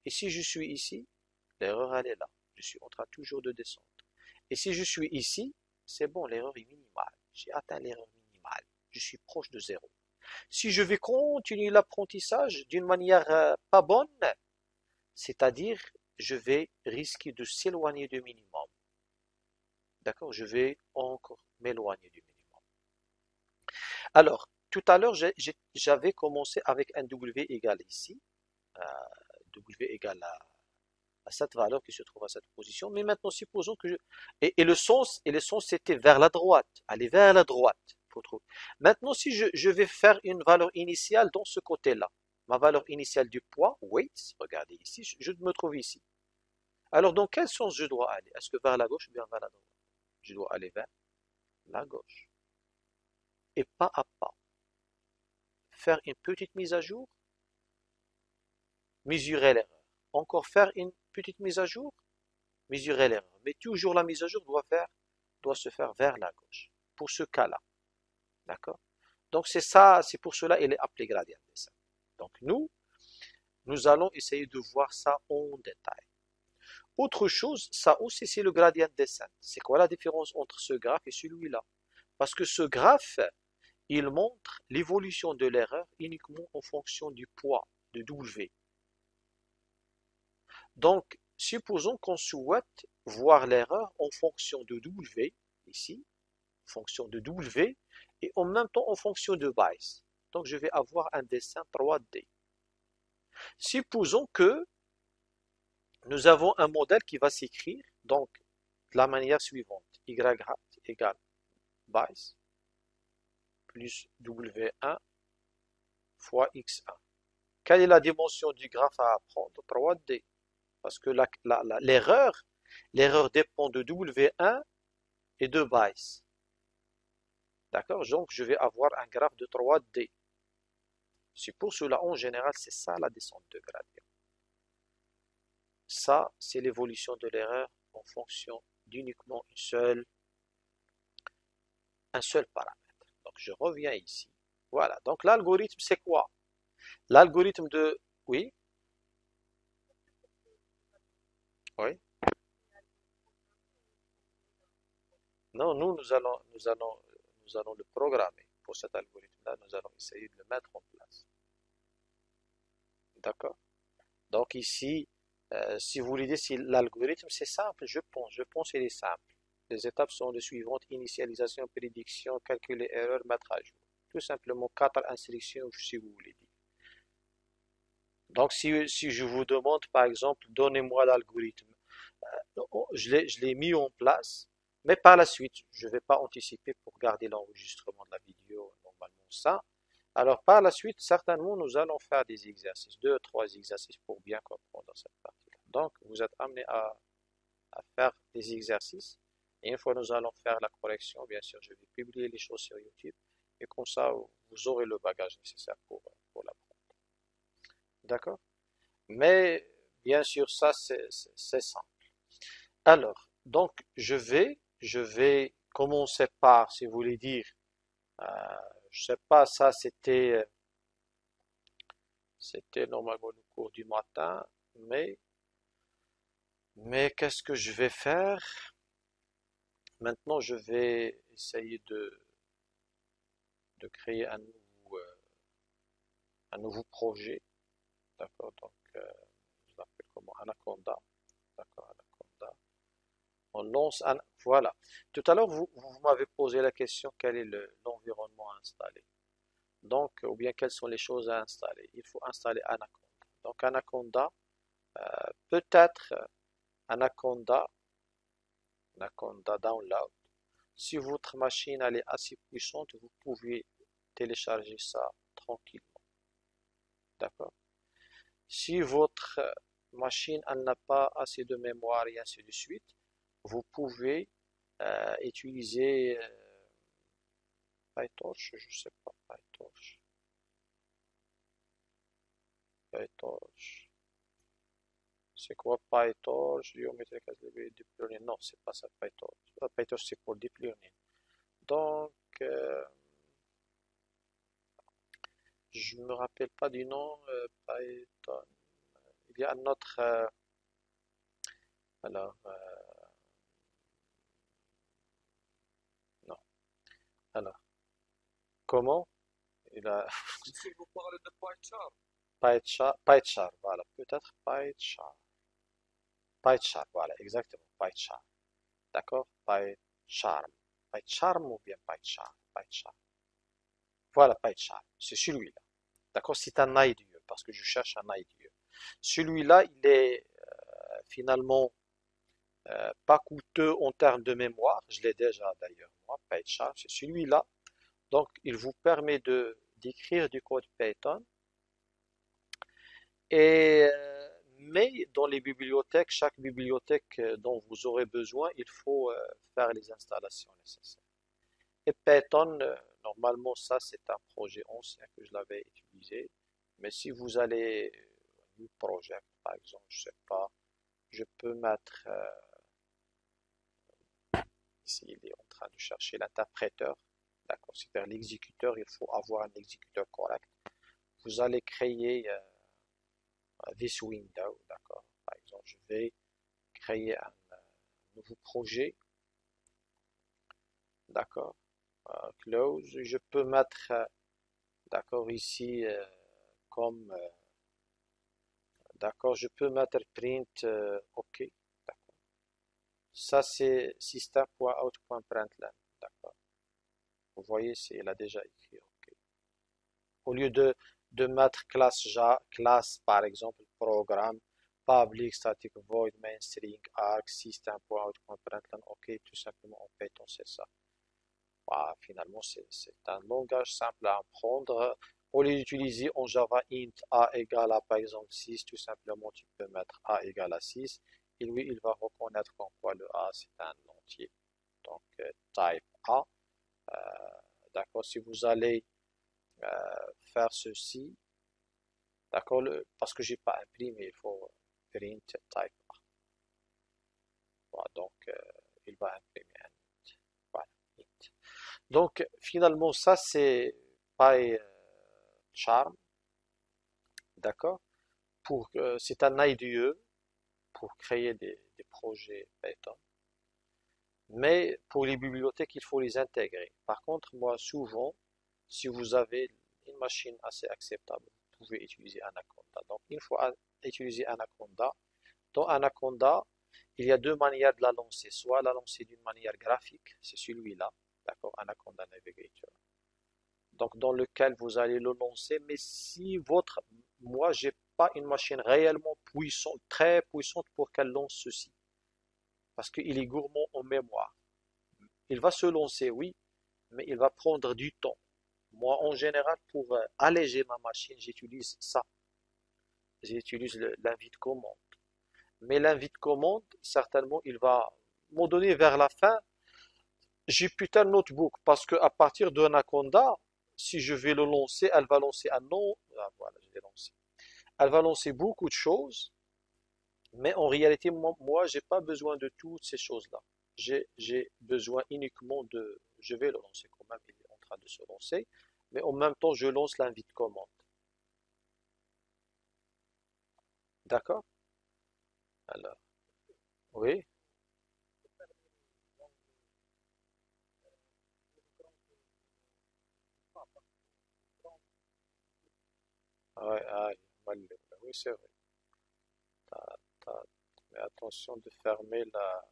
Et si je suis ici, l'erreur elle est là. Je suis en train toujours de descendre. Et si je suis ici, c'est bon, l'erreur est minimale. J'ai atteint l'erreur minimale. Je suis proche de zéro. Si je vais continuer l'apprentissage d'une manière euh, pas bonne, c'est-à-dire je vais risquer de s'éloigner du minimum. D'accord Je vais encore m'éloigner du minimum. Alors, tout à l'heure, j'avais commencé avec un W égal ici, euh, W égal à, cette valeur qui se trouve à cette position. Mais maintenant, supposons que je... Et, le sens, et le sens c'était vers la droite, aller vers la droite. Maintenant, si je, vais faire une valeur initiale dans ce côté-là, ma valeur initiale du poids, weight, regardez ici, je, je me trouve ici. Alors, dans quel sens je dois aller? Est-ce que vers la gauche ou bien vers la droite? Je dois aller vers la gauche. Et pas à pas faire une petite mise à jour, mesurer l'erreur. Encore faire une petite mise à jour, mesurer l'erreur. Mais toujours la mise à jour doit, faire, doit se faire vers la gauche, pour ce cas-là. D'accord? Donc c'est ça, c'est pour cela qu'il est appelé gradient descent. Donc nous, nous allons essayer de voir ça en détail. Autre chose, ça aussi c'est le gradient descent. C'est quoi la différence entre ce graphe et celui-là? Parce que ce graphe, il montre l'évolution de l'erreur uniquement en fonction du poids de W. Donc, supposons qu'on souhaite voir l'erreur en fonction de W, ici, en fonction de W, et en même temps en fonction de base. Donc, je vais avoir un dessin 3D. Supposons que nous avons un modèle qui va s'écrire, donc, de la manière suivante. Y égale base plus W1 fois X1. Quelle est la dimension du graphe à apprendre? 3D. Parce que l'erreur, l'erreur dépend de W1 et de base. D'accord? Donc, je vais avoir un graphe de 3D. C'est pour cela, en général, c'est ça la descente de gradient. Ça, c'est l'évolution de l'erreur en fonction d'uniquement une seule un seul paramètre. Donc je reviens ici. Voilà. Donc l'algorithme, c'est quoi? L'algorithme de... Oui? Oui? Non, nous, nous allons, nous allons, nous allons le programmer pour cet algorithme-là. Nous allons essayer de le mettre en place. D'accord? Donc ici, euh, si vous voulez dire si l'algorithme, c'est simple, je pense. Je pense qu'il est simple. Les étapes sont les suivantes, initialisation, prédiction, calculer erreur, mettre à jour. Tout simplement quatre instructions si vous voulez dire. Donc si, si je vous demande par exemple, donnez-moi l'algorithme, euh, oh, je l'ai mis en place, mais par la suite, je ne vais pas anticiper pour garder l'enregistrement de la vidéo, normalement ça. Alors par la suite, certainement, nous allons faire des exercices, deux, trois exercices pour bien comprendre cette partie-là. Donc, vous êtes amené à, faire des exercices. Et une fois nous allons faire la correction, bien sûr, je vais publier les choses sur YouTube. Et comme ça, vous aurez le bagage nécessaire pour, pour l'apprendre. D'accord? Mais, bien sûr, ça, c'est simple. Alors, donc, je vais je vais commencer par, si vous voulez dire, euh, je sais pas, ça c'était, c'était normalement le cours du matin, mais, mais qu'est-ce que je vais faire? Maintenant, je vais essayer de, de créer un nouveau, euh, un nouveau projet. D'accord? Donc, euh, je l'appelle comment? Anaconda. D'accord? On lance un... Voilà. Tout à l'heure, vous, m'avez posé la question quel est l'environnement à installer? Donc, ou bien quelles sont les choses à installer? Il faut installer Anaconda. Donc, Anaconda, euh, peut-être Anaconda, Anaconda Download. Si votre machine est assez puissante, vous pouvez télécharger ça tranquillement. D'accord? Si votre machine n'a pas assez de mémoire et ainsi de suite, vous pouvez euh, utiliser euh, PyTorch, je sais pas, PyTorch. PyTorch. C'est quoi PyTorch? Non, c'est pas ça PyTorch. Ah, PyTorch c'est pour deep learning. Donc, euh, je me rappelle pas du nom euh, Python. Il y a un autre. Euh, alors, Alors, comment? Il a... Si vous parlez de. PyCharm, PyCharm, voilà, peut-être PyCharm. PyCharm, voilà, exactement, PyCharm. D'accord? PyCharm. PyCharm ou bien PyCharm PyCharm. Voilà, PyCharm, c'est celui-là. D'accord? C'est un IDE, parce que je cherche un IDE. Celui-là, il est euh, finalement euh, pas coûteux en termes de mémoire, je l'ai déjà d'ailleurs moi, PyCharm, c'est celui-là. Donc il vous permet de d'écrire du code Python. Et, euh, mais dans les bibliothèques, chaque bibliothèque euh, dont vous aurez besoin, il faut faire les installations nécessaires. Et Python, normalement ça c'est un projet ancien que je l'avais utilisé. Mais si vous allez au projet, par exemple, je sais pas, je peux mettre Ici, il est en train de chercher l'interpréteur. D'accord, c'est l'exécuteur, il faut avoir un exécuteur correct. Vous allez créer euh, this window, d'accord. Par exemple, je vais créer un, euh, nouveau projet, d'accord. Euh, close, je peux mettre, d'accord, ici comme, d'accord, je peux mettre print, ok. Ça, c'est system.out.println. D'accord. Vous voyez, il a déjà écrit OK. Au lieu de, de mettre classe, classe, par exemple, programme, public, static void, main string, arc, system.out.println, OK, tout simplement en Python, c'est ça. Bah, finalement, c'est un langage simple à apprendre. Au lieu d'utiliser en Java int a égale à par exemple 6, tout simplement tu peux mettre a égale à 6 et lui, il va reconnaître qu'en quoi le A, c'est un entier. Donc, euh, type A. Euh, d'accord, si vous allez faire ceci, d'accord, parce que j'ai pas imprimé, il faut print type. Voilà, donc, il va imprimer un. Voilà. Donc, finalement, ça, c'est PyCharm, d'accord? Pour, euh, c'est un IDE pour créer des, des projets Python. Mais pour les bibliothèques, il faut les intégrer. Par contre, moi, souvent, si vous avez une machine assez acceptable, vous pouvez utiliser Anaconda. Donc, une fois utiliser Anaconda, dans Anaconda, il y a deux manières de la lancer. Soit la lancer d'une manière graphique, c'est celui-là, d'accord, Anaconda Navigator. Donc, dans lequel vous allez le lancer. Mais si votre, moi, j'ai pas une machine réellement puissante, très puissante pour qu'elle lance ceci. Parce qu'il est gourmand en mémoire. Il va se lancer, oui, mais il va prendre du temps. Moi, en général, pour euh, alléger ma machine, j'utilise ça. J'utilise l'invite commande. Mais l'invite commande, certainement, il va m'en donner vers la fin Jupyter Notebook, parce qu'à partir de Anaconda, si je vais le lancer, elle va lancer un nom, ah, voilà, je l'ai lancé. Elle va lancer beaucoup de choses, mais en réalité, moi, moi j'ai pas besoin de toutes ces choses-là. J'ai besoin uniquement de, je vais le lancer quand même, de se lancer, mais en même temps, je lance l'invite commande. D'accord? Alors, oui, ah, mal, oui, c'est vrai. Mais attention de fermer la,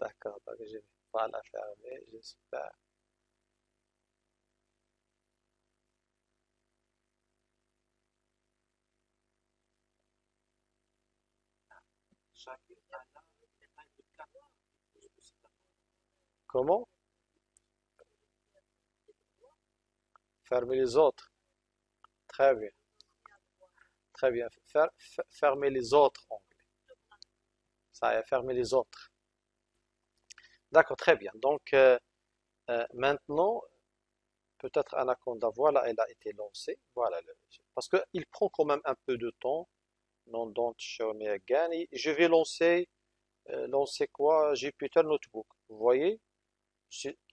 d'accord, donc je vais pas la fermer, j'espère. Comment? Fermer les autres. Très bien, très bien. Fer- fer- fermer les autres. Ça fermer les autres. D'accord, très bien. Donc, euh, euh, maintenant, peut-être Anaconda, voilà, elle a été lancée. Voilà, parce qu'il prend quand même un peu de temps. Non. Et je vais lancer, euh, lancer quoi? Jupyter Notebook. Vous voyez?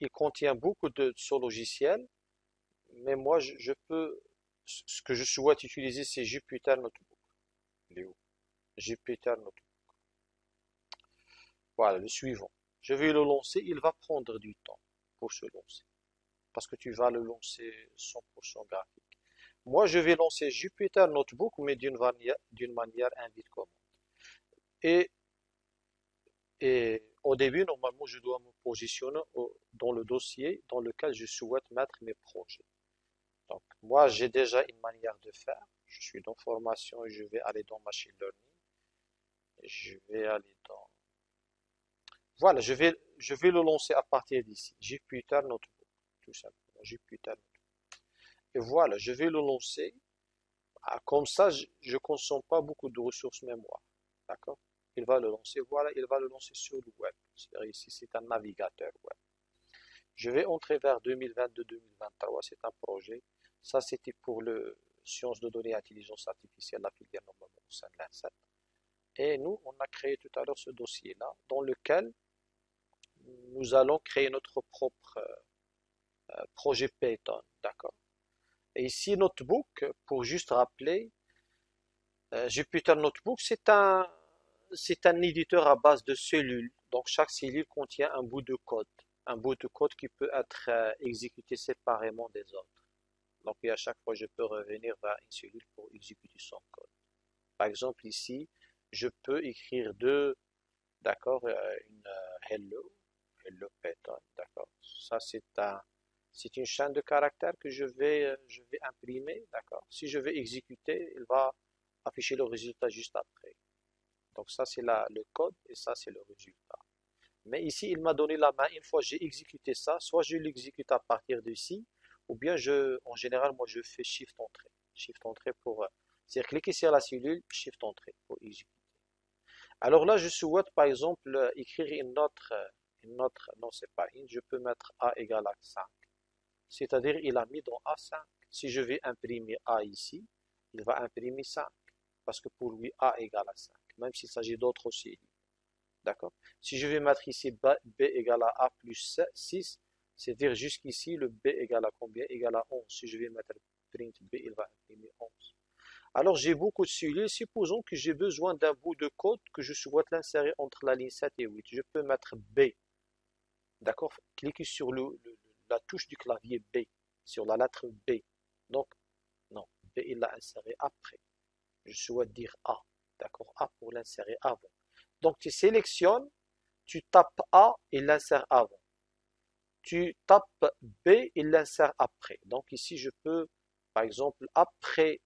Il contient beaucoup de ce logiciel, mais moi, je, peux, ce que je souhaite utiliser, c'est Jupyter Notebook. Jupyter Notebook. Voilà, le suivant. Je vais le lancer, il va prendre du temps pour se lancer, parce que tu vas le lancer 100% graphique. Moi, je vais lancer Jupyter Notebook, mais d'une manière, d'une manière invite commande. Et, au début, normalement, je dois me positionner dans le dossier dans lequel je souhaite mettre mes projets. Donc, moi, j'ai déjà une manière de faire. Je suis dans formation et je vais aller dans machine learning. Je vais aller dans... Voilà, je vais, je vais le lancer à partir d'ici. Jupyter Notebook, tout simplement. Jupyter Notebook. Et voilà, je vais le lancer. Ah, Comme ça, je ne consomme pas beaucoup de ressources mémoire. D'accord? Il va le lancer. Voilà, il va le lancer sur le web. Ici, c'est un navigateur web. Je vais entrer vers 2022-2023. C'est un projet. Ça, c'était pour le sciences de données et intelligence artificielle, la filière normalement au sein de l'INSET. Et nous, on a créé tout à l'heure ce dossier-là, dans lequel nous allons créer notre propre euh, projet Python. D'accord? Et ici, Notebook, pour juste rappeler, euh, Jupyter Notebook, c'est un, c'est un éditeur à base de cellules. Donc, chaque cellule contient un bout de code. Un bout de code qui peut être euh, exécuté séparément des autres. Donc, à chaque fois, je peux revenir vers une cellule pour exécuter son code. Par exemple, ici, je peux écrire deux, d'accord, euh, une euh, hello, hello Python, d'accord. Ça, c'est un, c'est une chaîne de caractères que je vais, euh, je vais imprimer, d'accord. Si je vais exécuter, il va afficher le résultat juste après. Donc ça, c'est la, le code et ça, c'est le résultat. Mais ici, il m'a donné la main. Une fois j'ai exécuté ça, soit je l'exécute à partir d'ici, ou bien je, en général, moi, je fais Shift Entrée. Shift Entrée pour, euh, c'est-à-dire cliquer sur la cellule, Shift Entrée pour exécuter. Alors là, je souhaite, par exemple, euh, écrire une autre, une autre, non, c'est pas une, je peux mettre A égale à 5. C'est-à-dire, il a mis dans A5. Si je vais imprimer A ici, il va imprimer 5. Parce que pour lui, A égale à 5. même s'il s'agit d'autres aussi. D'accord? Si je vais mettre ici b, b égale à a plus 6, c'est-à-dire jusqu'ici, le b égale à combien? Égale à 11. Si je vais mettre print b, il va imprimer 11. Alors j'ai beaucoup de cellules. Supposons que j'ai besoin d'un bout de code que je souhaite l'insérer entre la ligne 7 et 8. Je peux mettre B. D'accord Cliquez sur la touche du clavier B, sur la lettre B. Donc, non, B, il l'a inséré après. Je souhaite dire A. D'accord A pour l'insérer avant. Donc, tu sélectionnes, tu tapes A, il l'insère avant. Tu tapes B, il l'insère après. Donc, ici, je peux, par exemple, après,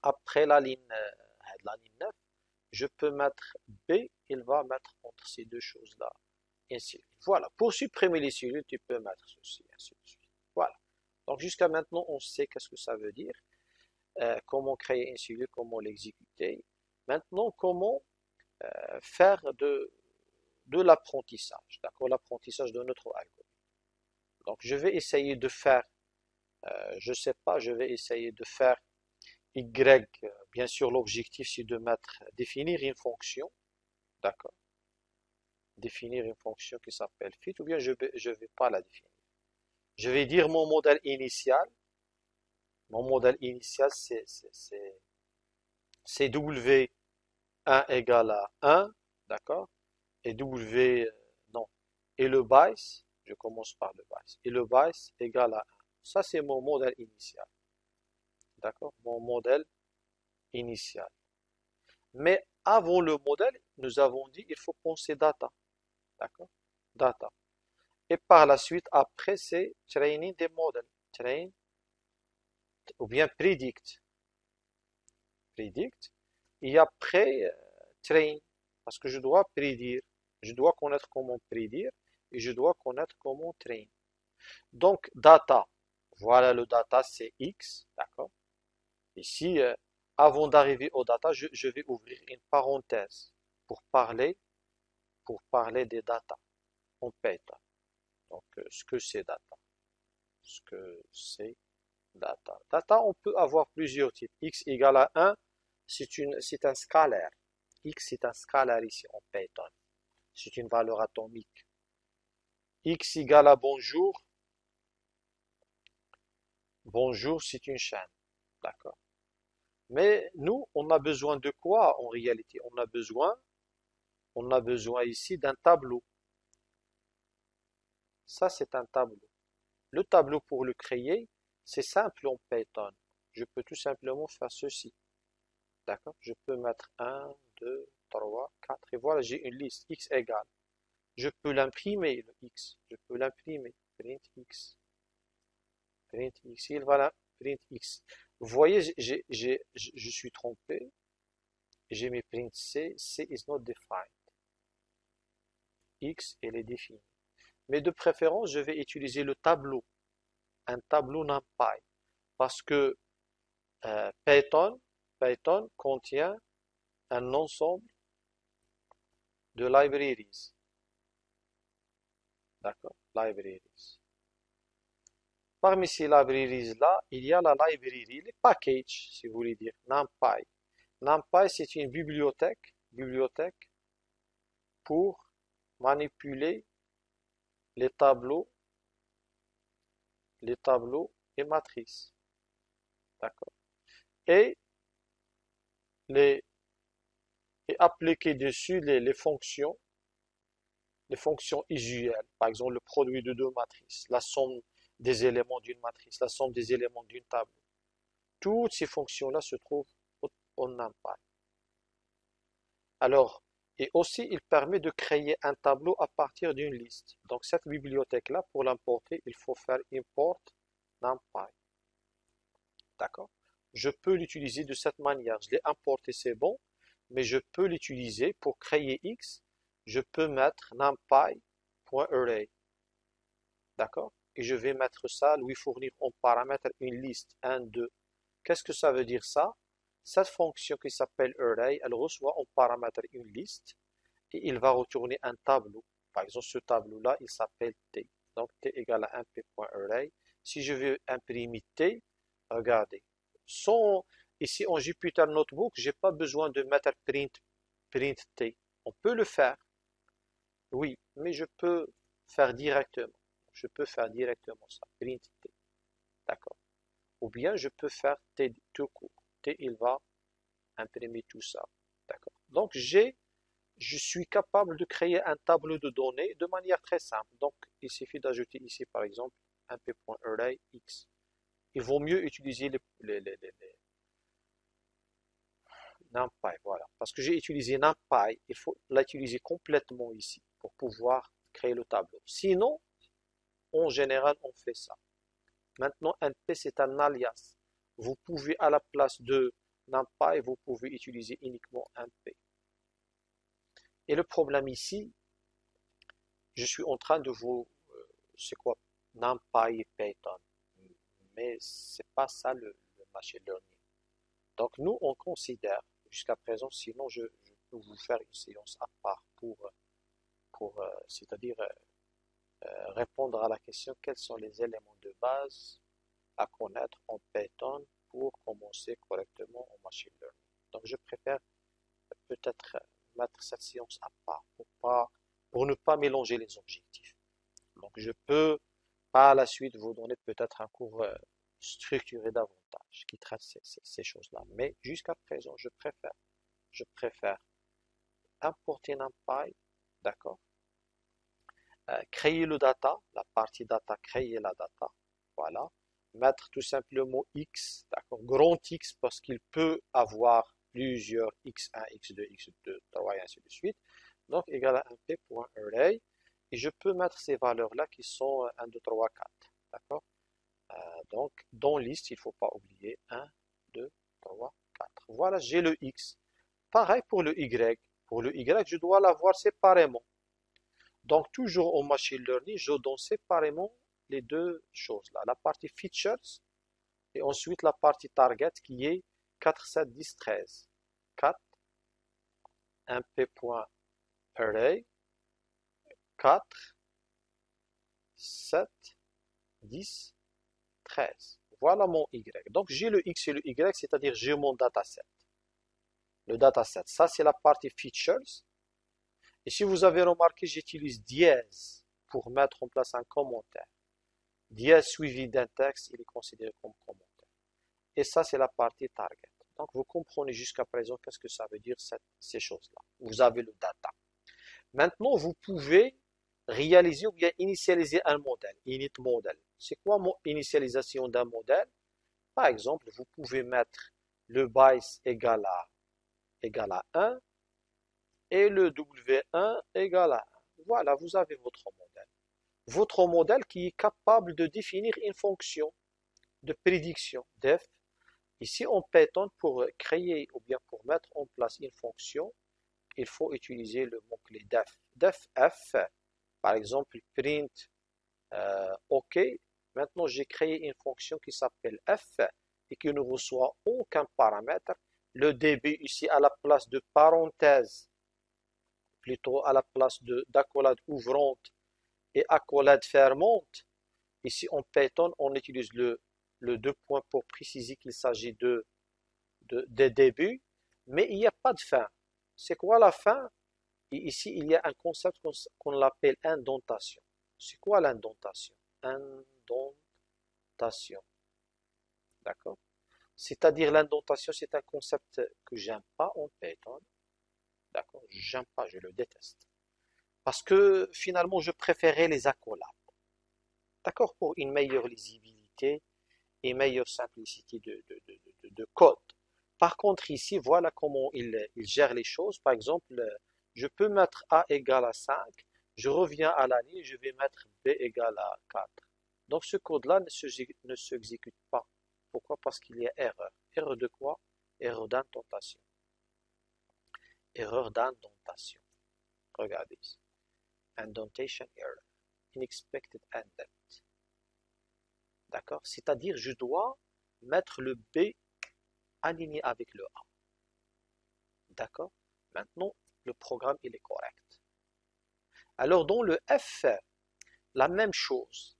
après la ligne, euh, la ligne 9, je peux mettre B, il va mettre entre ces deux choses-là. Voilà. Pour supprimer les cellules, tu peux mettre ceci, ainsi de suite. Voilà. Donc jusqu'à maintenant, on sait qu'est-ce que ça veut dire, euh, comment créer une cellule, comment l'exécuter. Maintenant, comment euh, faire de, l'apprentissage, d'accord, l'apprentissage de notre algorithme. Donc je vais essayer de faire, euh, je sais pas, je vais essayer de faire y. Bien sûr, l'objectif c'est de mettre, définir une fonction, d'accord définir une fonction qui s'appelle fit, ou bien je ne vais pas la définir. Je vais dire mon modèle initial. Mon modèle initial, c'est W1 égale à 1, d'accord? Et W, euh, non. Et le base, je commence par le base. Et le base égale à 1. Ça, c'est mon modèle initial. D'accord? Mon modèle initial. Mais avant le modèle, nous avons dit il faut penser data. D'accord Data. Et par la suite, après, c'est training des modèles. Train ou bien predict. Predict. Et après, euh, train. Parce que je dois prédire. Je dois connaître comment prédire et je dois connaître comment train. Donc, data. Voilà le data, c'est X. D'accord Ici, euh, avant d'arriver au data, je, je vais ouvrir une parenthèse pour parler pour parler des data en Python. Donc, euh, ce que c'est data? Ce que c'est data? Data, on peut avoir plusieurs types. x égale à 1, c'est un scalaire. x c'est un scalaire ici en Python. C'est une valeur atomique. x égale à bonjour. Bonjour, c'est une chaîne. D'accord. Mais nous, on a besoin de quoi en réalité? On a besoin on a besoin ici d'un tableau. Ça, c'est un tableau. Le tableau, pour le créer, c'est simple en Python. Je peux tout simplement faire ceci. D'accord? Je peux mettre 1, 2, 3, 4, et voilà, j'ai une liste, x égale. Je peux l'imprimer, le x. Je peux l'imprimer. Print x. Print x. Il va. Print x. Vous voyez, je suis trompé. J'ai mis print c. c is not defined x, elle est définie. Mais de préférence, je vais utiliser le tableau, un tableau NumPy, parce que euh, Python, Python contient un ensemble de libraries. D'accord? Libraries. Parmi ces libraries-là, il y a la library, les packages, si vous voulez dire, NumPy. NumPy, c'est une bibliothèque, bibliothèque pour manipuler les tableaux, les tableaux et matrices. D'accord. Et les et appliquer dessus les, les fonctions, les fonctions usuelles. Par exemple, le produit de deux matrices, la somme des éléments d'une matrice, la somme des éléments d'une table. Toutes ces fonctions-là se trouvent au NumPy. Alors, et aussi, il permet de créer un tableau à partir d'une liste. Donc cette bibliothèque-là, pour l'importer, il faut faire import numpy. D'accord? Je peux l'utiliser de cette manière. Je l'ai importé, c'est bon, mais je peux l'utiliser pour créer x. Je peux mettre numpy.array. D'accord? Et je vais mettre ça, lui fournir en paramètre une liste 1, 2. Qu'est-ce que ça veut dire ça? Cette fonction qui s'appelle array, elle reçoit en paramètre une liste et il va retourner un tableau. Par exemple, ce tableau-là, il s'appelle t. Donc t égale à 1p.array. Si je veux imprimer t, regardez, Ici, en Jupyter Notebook, j'ai pas besoin de mettre print, print T. On peut le faire, oui, mais je peux faire directement. Je peux faire directement ça, print T. D'accord. Ou bien je peux faire T tout court. Il va imprimer tout ça. D'accord. Donc j'ai, je suis capable de créer un tableau de données de manière très simple. Donc il suffit d'ajouter ici par exemple un x. Il vaut mieux utiliser les, les, voilà. Parce que j'ai utilisé NumPy, il faut l'utiliser complètement ici pour pouvoir créer le tableau. Sinon, en général, on fait ça. Maintenant, NP, c'est un alias. Vous pouvez, à la place de NumPy, vous pouvez utiliser uniquement NP. Et le problème ici, je suis en train de vous, euh, c'est quoi, NumPy et Python. Mais c'est pas ça le, machine learning. Donc nous, on considère jusqu'à présent, sinon je, peux vous faire une séance à part pour, pour euh, c'est-à-dire euh, répondre à la question quels sont les éléments de base à connaître en Python pour commencer correctement en machine learning. Donc je préfère peut-être mettre cette séance à part pour, ne pas mélanger les objectifs. Donc je peux par la suite vous donner peut-être un cours structuré davantage qui traite ces, choses-là. Mais jusqu'à présent, je préfère, je préfère importer NumPy, d'accord, euh, créer le data, la partie data, créer la data, voilà, mettre tout simplement x, d'accord, grand x parce qu'il peut avoir plusieurs x1, x2, x2, 3 et ainsi de suite. Donc égal à un p.array et je peux mettre ces valeurs-là qui sont 1, 2, 3, 4, d'accord euh, donc, dans liste, il ne faut pas oublier 1, 2, 3, 4. Voilà, j'ai le X. Pareil pour le Y. Pour le Y, je dois l'avoir séparément. Donc, toujours au machine learning, je donne séparément les deux choses là. La partie features et ensuite la partie target qui est 4, 7, 10, 13. 4, un p.array, 4, 7, 10, 13. Voilà mon Y. Donc j'ai le X et le Y, c'est-à-dire j'ai mon dataset. Le dataset, ça c'est la partie features. Et si vous avez remarqué, j'utilise dièse pour mettre en place un commentaire. Dièse suivi d'un texte, il est considéré comme commentaire. Et ça c'est la partie target. Donc vous comprenez jusqu'à présent qu'est-ce que ça veut dire ces choses-là. Vous avez le data. Maintenant, vous pouvez réaliser ou bien initialiser un modèle, init model. C'est quoi mon initialisation d'un modèle? Par exemple, vous pouvez mettre le byte égal à, égal à 1 et le W1 égal à 1. Voilà, vous avez votre modèle. Votre modèle qui est capable de définir une fonction de prédiction, def. Ici, en Python, pour créer ou bien pour mettre en place une fonction, il faut utiliser le mot-clé def. Def f par exemple, print euh, OK. Maintenant, j'ai créé une fonction qui s'appelle f et qui ne reçoit aucun paramètre. Le début ici à la place de parenthèse, plutôt à la place d'accolade ouvrante et accolade fermante. Ici en Python, on utilise le, le deux points pour préciser qu'il s'agit de, de, de début, mais il n'y a pas de fin. C'est quoi la fin? Ici, il y a un concept qu'on appelle indentation. C'est quoi l'indentation? Indentation. D'accord? C'est-à-dire l'indentation, c'est un concept que j'aime pas en Python. D'accord? J'aime pas, je le déteste. Parce que finalement, je préférais les accolades. D'accord? Pour une meilleure lisibilité et meilleure simplicité de, de, code. Par contre, ici, voilà comment il, il gère les choses. Par exemple, je peux mettre A égale à 5, je reviens à la ligne, je vais mettre B égale à 4. Donc ce code-là ne s'exécute pas. Pourquoi? Parce qu'il y a erreur. Erreur de quoi? Erreur d'indentation. Erreur d'indentation. Regardez ici. Indentation error. Unexpected indent. D'accord? C'est-à-dire, je dois mettre le B aligné avec le A. D'accord? Maintenant, le programme est correct. Alors dans le F, la même chose.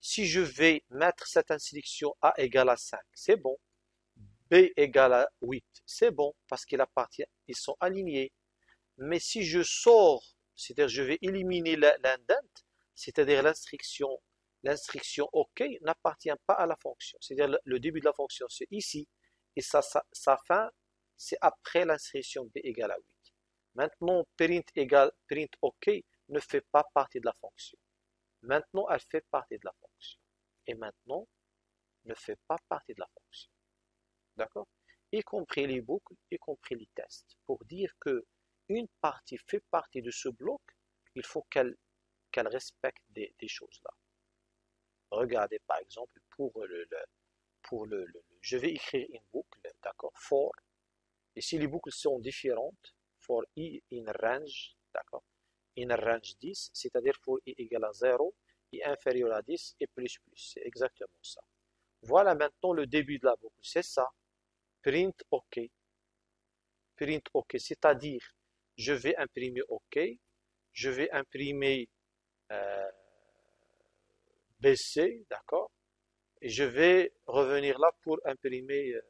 Si je vais mettre cette instruction A égale à 5, c'est bon. B égale à 8, c'est bon parce qu'il appartient, ils sont alignés. Mais si je sors, c'est-à-dire je vais éliminer l'indent, c'est-à-dire l'instruction, l'instruction OK n'appartient pas à la fonction. C'est-à-dire le début de la fonction c'est ici et sa, sa, fin c'est après l'instruction B égale à 8. Maintenant, print égale print OK ne fait pas partie de la fonction. Maintenant, elle fait partie de la fonction. Et maintenant, ne fait pas partie de la fonction. D'accord? Y compris les boucles, y compris les tests. Pour dire que une partie fait partie de ce bloc, il faut qu'elle respecte des, choses là. Regardez par exemple pour le, je vais écrire une boucle, d'accord, for. Et si les boucles sont différentes, for i in range, d'accord, in range 10, c'est-à-dire pour i égale à 0, i inférieur à 10 et plus plus. C'est exactement ça. Voilà maintenant le début de la boucle. C'est ça. Print OK. Print OK. C'est-à-dire, je vais imprimer OK. Je vais imprimer euh, BC, d'accord? Et je vais revenir là pour imprimer euh,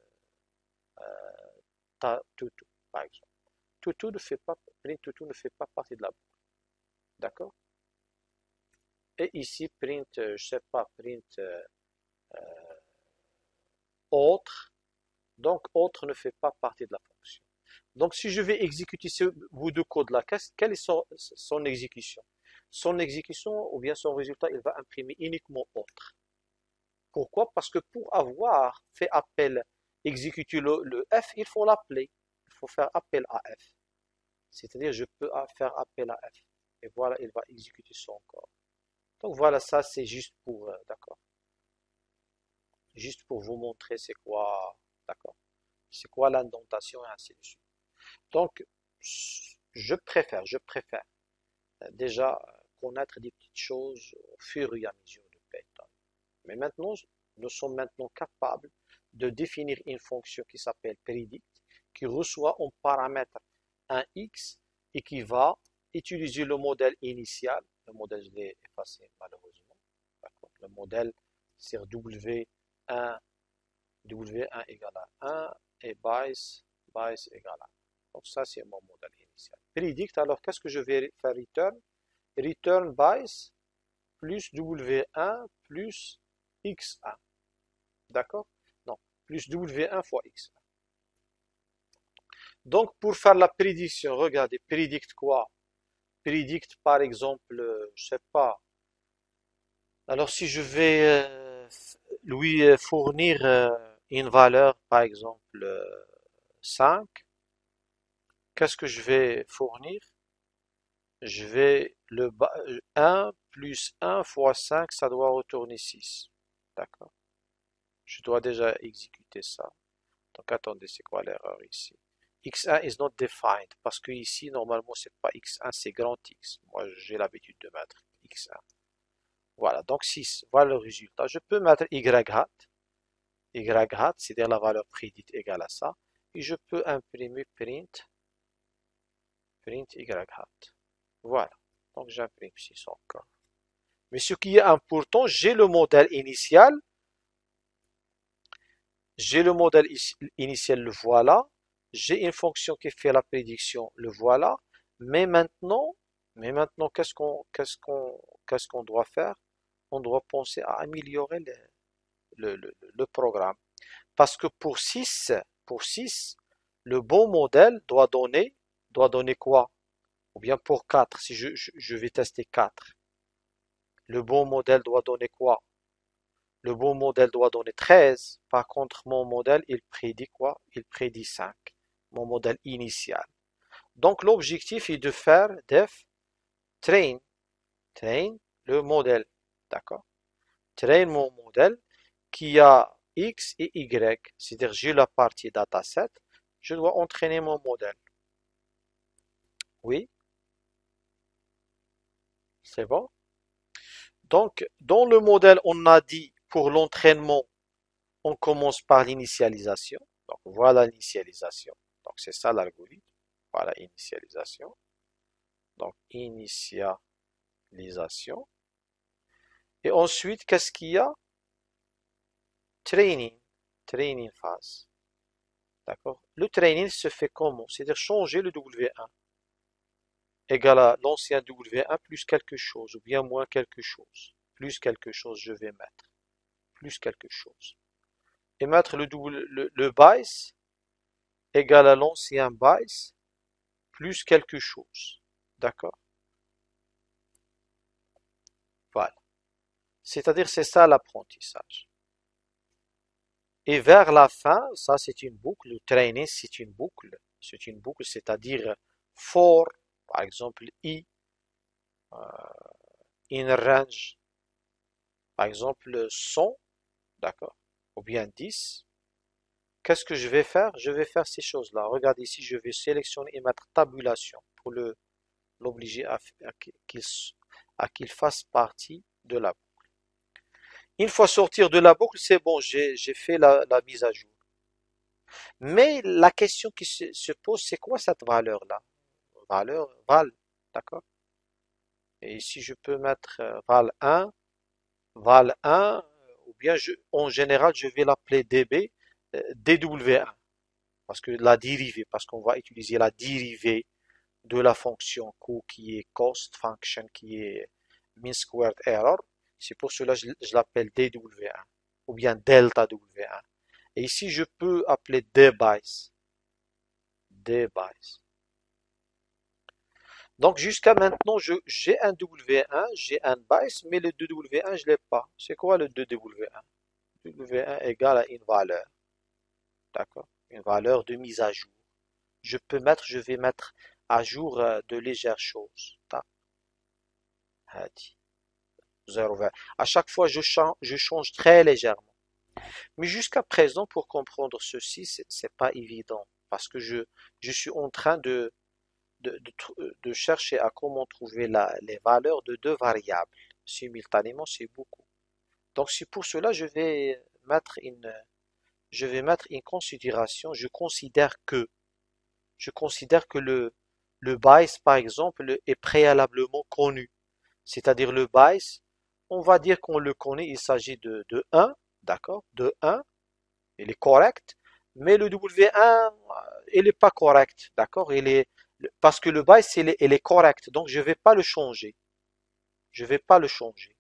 euh, ta, tutu, par exemple. Tutu ne fait pas, print tutu ne fait pas partie de la boucle. D'accord? Et ici, print, je sais pas, print autre. Donc, autre ne fait pas partie de la fonction. Donc, si je vais exécuter ce bout de code-là, quelle est son, exécution? Son exécution, ou bien son résultat, il va imprimer uniquement autre. Pourquoi? Parce que pour avoir fait appel, exécuter le, F, il faut l'appeler. Il faut faire appel à F. C'est-à-dire, je peux faire appel à F. Et voilà, il va exécuter son code. Donc voilà, ça c'est juste pour, euh, d'accord juste pour vous montrer c'est quoi, d'accord, c'est quoi l'indentation et ainsi de suite. Donc, je préfère, je préfère euh, déjà connaître des petites choses au fur et à mesure de Python. Mais maintenant, nous sommes maintenant capables de définir une fonction qui s'appelle predict, qui reçoit en paramètre un x et qui va utiliser le modèle initial. Le modèle, je l'ai effacé malheureusement. Le modèle c'est W 1, W1 égale à 1 et base, base égale à 1. Donc ça, c'est mon modèle initial. Predict, alors qu'est-ce que je vais faire return? Return base plus W1 plus X1. D'accord? Non, plus W1 fois X1. Donc, pour faire la prédiction, regardez, predict quoi? Predict, par exemple, je sais pas. Alors, si je vais... Euh, lui euh, fournir euh, une valeur, par exemple 5, euh, qu'est-ce que je vais fournir? Je vais le 1 plus 1 fois 5, ça doit retourner 6. D'accord Je dois déjà exécuter ça. Donc attendez, c'est quoi l'erreur ici? X1 is not defined parce que ici normalement c'est pas x1 c'est grand x. Moi j'ai l'habitude de mettre x1. Voilà, donc 6, voilà le résultat. Je peux mettre y hat, y hat, c'est-à-dire la valeur prédite égale à ça, et je peux imprimer print, print y hat. Voilà, donc j'imprime 6 encore. Mais ce qui est important, j'ai le modèle initial, j'ai le modèle initial, le voilà, j'ai une fonction qui fait la prédiction, le voilà, mais maintenant, mais maintenant, qu'est-ce qu'on doit faire? On doit penser à améliorer le, le, programme. Parce que pour 6, pour 6, le bon modèle doit donner, doit donner quoi? Ou bien pour 4, si je, vais tester 4. Le bon modèle doit donner quoi? Le bon modèle doit donner 13. Par contre, mon modèle, il prédit quoi? Il prédit 5. Mon modèle initial. Donc, l'objectif est de faire def train. Train le modèle. D'accord? Train mon modèle qui a X et Y, c'est-à-dire j'ai la partie dataset, je dois entraîner mon modèle. Oui C'est bon Donc, dans le modèle, on a dit pour l'entraînement, on commence par l'initialisation. Donc, voilà l'initialisation. Donc, c'est ça l'algorithme. Voilà, initialisation. Donc, initialisation. Et ensuite, qu'est-ce qu'il y a? Training. Training phase. D'accord? Le training se fait comment? C'est-à-dire changer le W1 égal à l'ancien W1 plus quelque chose, ou bien moins quelque chose. Plus quelque chose, je vais mettre. Plus quelque chose. Et mettre le, le, le bias égal à l'ancien bias plus quelque chose. D'accord? Voilà. C'est-à-dire, c'est ça l'apprentissage. Et vers la fin, ça c'est une boucle, le training c'est une boucle. C'est une boucle, c'est-à-dire for, par exemple, i, euh, in range, par exemple 100, d'accord, ou bien 10. Qu'est-ce que je vais faire? Je vais faire ces choses-là. Regardez ici, je vais sélectionner et mettre tabulation pour l'obliger à qu'il fasse partie de la boucle. Une fois sortir de la boucle, c'est bon, j'ai fait la, mise à jour. Mais la question qui se, pose, c'est quoi cette valeur-là? Valeur, val, d'accord? Et ici, je peux mettre euh, val 1, val 1, ou bien en général, je vais l'appeler db, dw1 parce que la dérivée, parce qu'on va utiliser la dérivée de la fonction coût qui est cost function qui est mean squared error. C'est pour cela que je, l'appelle dw1 ou bien delta w1. Et ici, je peux appeler dBice. dBice. Donc jusqu'à maintenant, j'ai un W1, j'ai un bias, mais le 2W1, je ne l'ai pas. C'est quoi le 2W1 W1 égale à une valeur d'accord? Une valeur de mise à jour. Je peux mettre, je vais mettre à jour euh, de légères choses. À chaque fois, je change, je change très légèrement. Mais jusqu'à présent, pour comprendre ceci, c'est pas évident parce que je, je suis en train de, de, de, chercher à comment trouver la, les valeurs de deux variables simultanément, c'est beaucoup. Donc c'est pour cela je vais mettre une, je vais mettre une considération, je considère que, je considère que le, le par exemple, est préalablement connu. C'est-à-dire le bias, on va dire qu'on le connaît, il s'agit de, de 1, d'accord, de 1, il est correct, mais le W1, il n'est pas correct, d'accord, il est, parce que le bias, il est, correct, donc je ne vais pas le changer. Je ne vais pas le changer.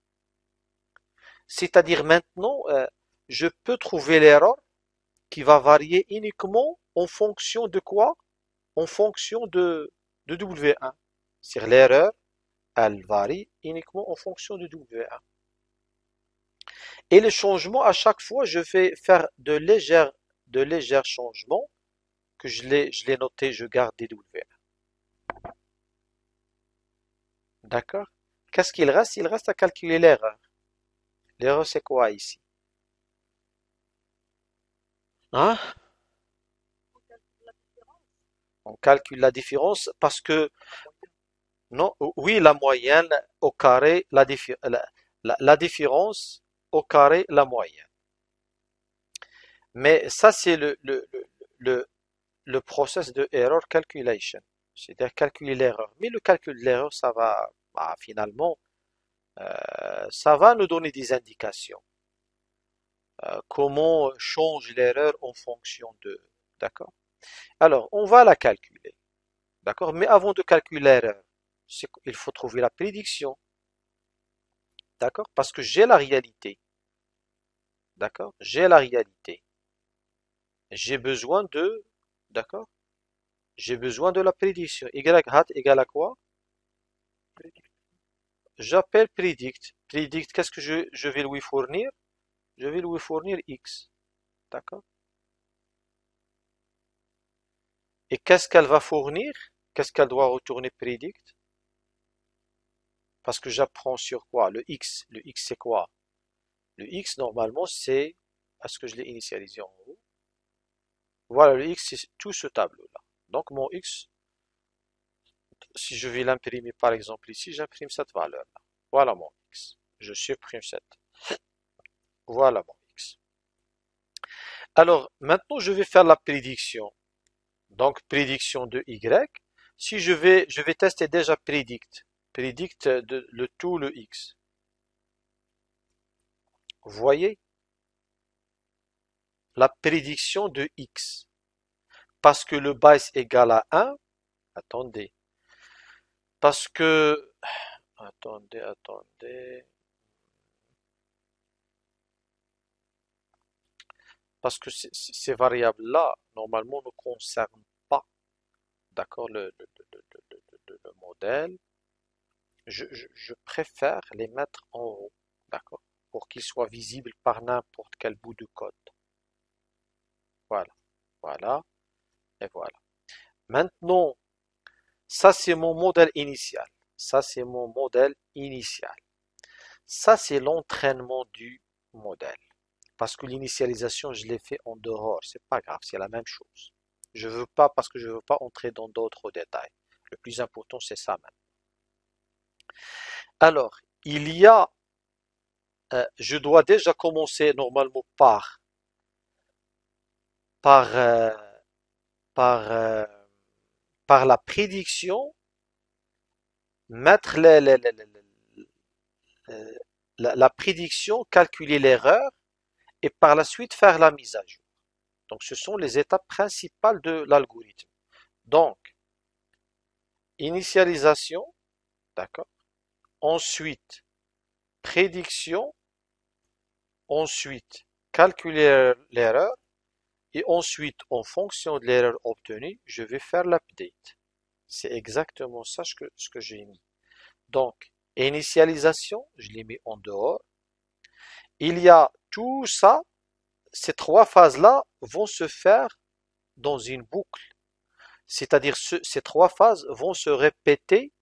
C'est-à-dire maintenant, euh, je peux trouver l'erreur qui va varier uniquement en fonction de quoi? En fonction de, de W1. C'est l'erreur, elle varie uniquement en fonction de W1. Et le changement, à chaque fois, je vais faire de légers, de légers changements que je l'ai noté, je garde des W1. D'accord. Qu'est-ce qu'il reste? Il reste à calculer l'erreur. L'erreur, c'est quoi ici? Hein? On calcule la différence parce que non, oui, la moyenne au carré, la, différence au carré, la moyenne. Mais ça, c'est le, le process de error calculation, c'est-à-dire calculer l'erreur. Mais le calcul de l'erreur, ça va, bah, finalement, euh, ça va nous donner des indications. Euh, comment change l'erreur en fonction de. D'accord? Alors, on va la calculer. D'accord? Mais avant de calculer l'erreur, il faut trouver la prédiction. D'accord? Parce que j'ai la réalité. D'accord? J'ai la réalité. J'ai besoin de. D'accord? J'ai besoin de la prédiction. Y hat égale à quoi? J'appelle predict. Predict, qu'est-ce que je, je vais lui fournir? Je vais lui fournir x. D'accord? Et qu'est-ce qu'elle va fournir? Qu'est-ce qu'elle doit retourner predict Parce que j'apprends sur quoi? Le x. Le x c'est quoi? Le x normalement c'est... Est-ce que je l'ai initialisé en haut? Voilà, le x c'est tout ce tableau-là. Donc mon x, si je vais l'imprimer par exemple ici, j'imprime cette valeur-là. Voilà mon x. Je supprime cette. Voilà mon x. Alors, maintenant, je vais faire la prédiction. Donc, prédiction de y. Si je vais, je vais tester déjà predict. Predict de, le tout le x. Vous voyez? La prédiction de x. parce que le bas est égal à 1, attendez, parce que, attendez, attendez, parce que ces variables-là, normalement, ne concernent pas, d'accord, le, le- le- le- le- le- le modèle. Je, je- je préfère les mettre en haut, d'accord, pour qu'ils soient visibles par n'importe quel bout de code. Voilà, voilà, et voilà. Maintenant, ça c'est mon modèle initial. Ça c'est mon modèle initial. Ça c'est l'entraînement du modèle. Parce que l'initialisation, je l'ai fait en dehors. C'est pas grave, c'est la même chose. Je veux pas, parce que je veux pas entrer dans d'autres détails. Le plus important, c'est ça même. Alors, il y a, euh, je dois déjà commencer normalement par, par, euh, par, euh, par la prédiction, mettre euh, la prédiction, calculer l'erreur et par la suite faire la mise à jour. Donc, ce sont les étapes principales de l'algorithme. Donc, initialisation, d'accord? Ensuite, prédiction, ensuite, calculer l'erreur, et ensuite, en fonction de l'erreur obtenue, je vais faire l'update. C'est exactement ça ce que, ce que j'ai mis. Donc, initialisation, je l'ai mis en dehors. Il y a tout ça, ces trois phases-là vont se faire dans une boucle. C'est-à-dire ce- ces trois phases vont se répéter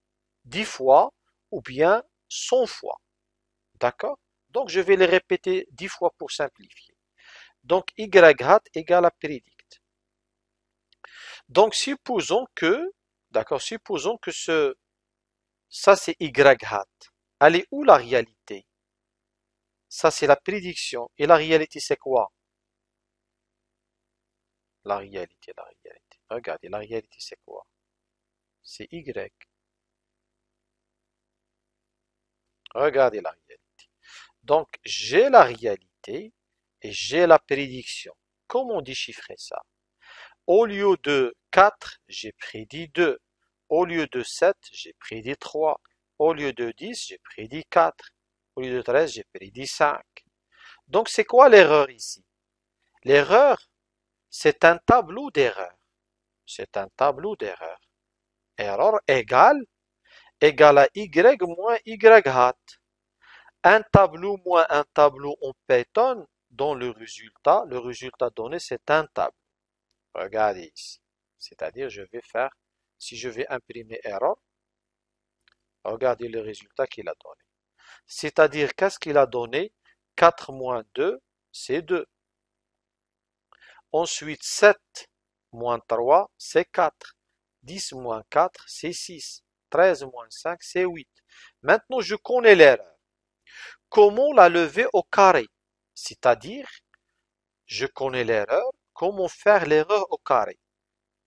dix fois ou bien cent fois. D'accord? Donc je vais les répéter dix fois pour simplifier. Donc y hat égale à predict. Donc supposons que, d'accord, supposons que ce, ça c'est y hat. Elle est où la réalité? Ça c'est la prédiction. Et la réalité c'est quoi? La réalité, la réalité. Regardez, la réalité c'est quoi? C'est y. Regardez la réalité. Donc j'ai la réalité et j'ai la prédiction. Comment déchiffrer ça? Au lieu de 4, j'ai prédit 2. Au lieu de 7, j'ai prédit 3. Au lieu de 10, j'ai prédit 4. Au lieu de 13, j'ai prédit 5. Donc c'est quoi l'erreur ici? L'erreur, c'est un tableau d'erreur. C'est un tableau d'erreur. Erreur égale, égale à y moins y hat. Un tableau moins un tableau en Python, dont le résultat, le résultat donné, c'est un tableau. Regardez ici. C'est-à-dire, je vais faire, si je vais imprimer error, regardez le résultat qu'il a donné. C'est-à-dire, qu'est-ce qu'il a donné? 4 moins 2, c'est 2. Ensuite, 7 moins 3, c'est 4. 10 moins 4, c'est 6. 13 moins 5, c'est 8. Maintenant, je connais l'erreur. Comment la lever au carré? C'est-à-dire, je connais l'erreur. Comment faire l'erreur au carré?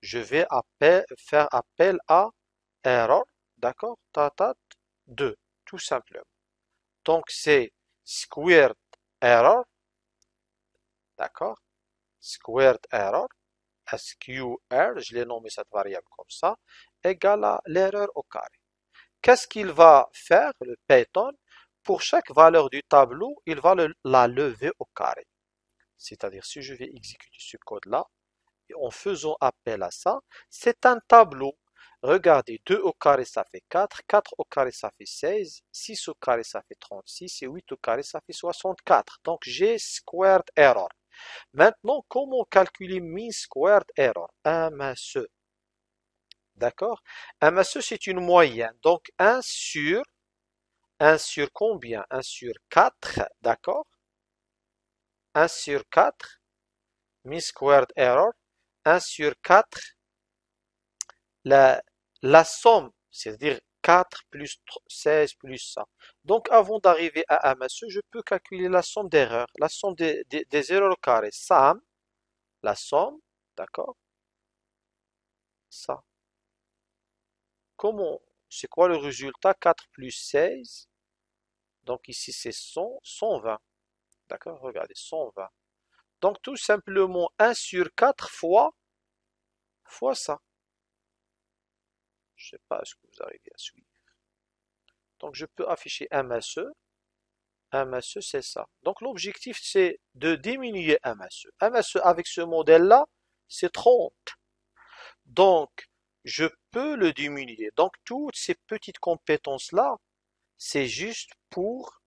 Je vais faire appel à error, d'accord? Tatat 2, tout simplement. Donc, c'est squared error, d'accord? Squared error, SQR, je l'ai nommé cette variable comme ça, égale à l'erreur au carré. Qu'est-ce qu'il va faire, le Python? Pour chaque valeur du tableau, il va la lever au carré. C'est-à-dire, si je vais exécuter ce code-là, en faisant appel à ça, c'est un tableau. Regardez, 2 au carré, ça fait 4, 4 au carré, ça fait 16, 6 au carré, ça fait 36, et 8 au carré, ça fait 64. Donc, j'ai squared error. Maintenant, comment calculer mean squared error? MSE. D'accord? MSE, c'est une moyenne. Donc, 1 sur, 1 sur combien? 1 sur 4, d'accord? 1 sur 4, mean squared error. 1 sur 4, la, somme, c'est-à-dire 4 plus 16 plus ça. Donc, avant d'arriver à MSE, je peux calculer la somme d'erreurs, la somme des, erreurs au carré. Somme, la somme, d'accord? Ça. Comment? C'est quoi le résultat? 4 plus 16. Donc ici, c'est 100, 120. D'accord? Regardez, 120. Donc tout simplement 1 sur 4 fois fois ça. Je sais pas ce que vous arrivez à suivre? Donc je peux afficher MSE. MSE, c'est ça. Donc l'objectif, c'est de diminuer MSE. MSE avec ce modèle-là, c'est 30. Donc, je peux le diminuer. Donc, toutes ces petites compétences-là, c'est juste pour,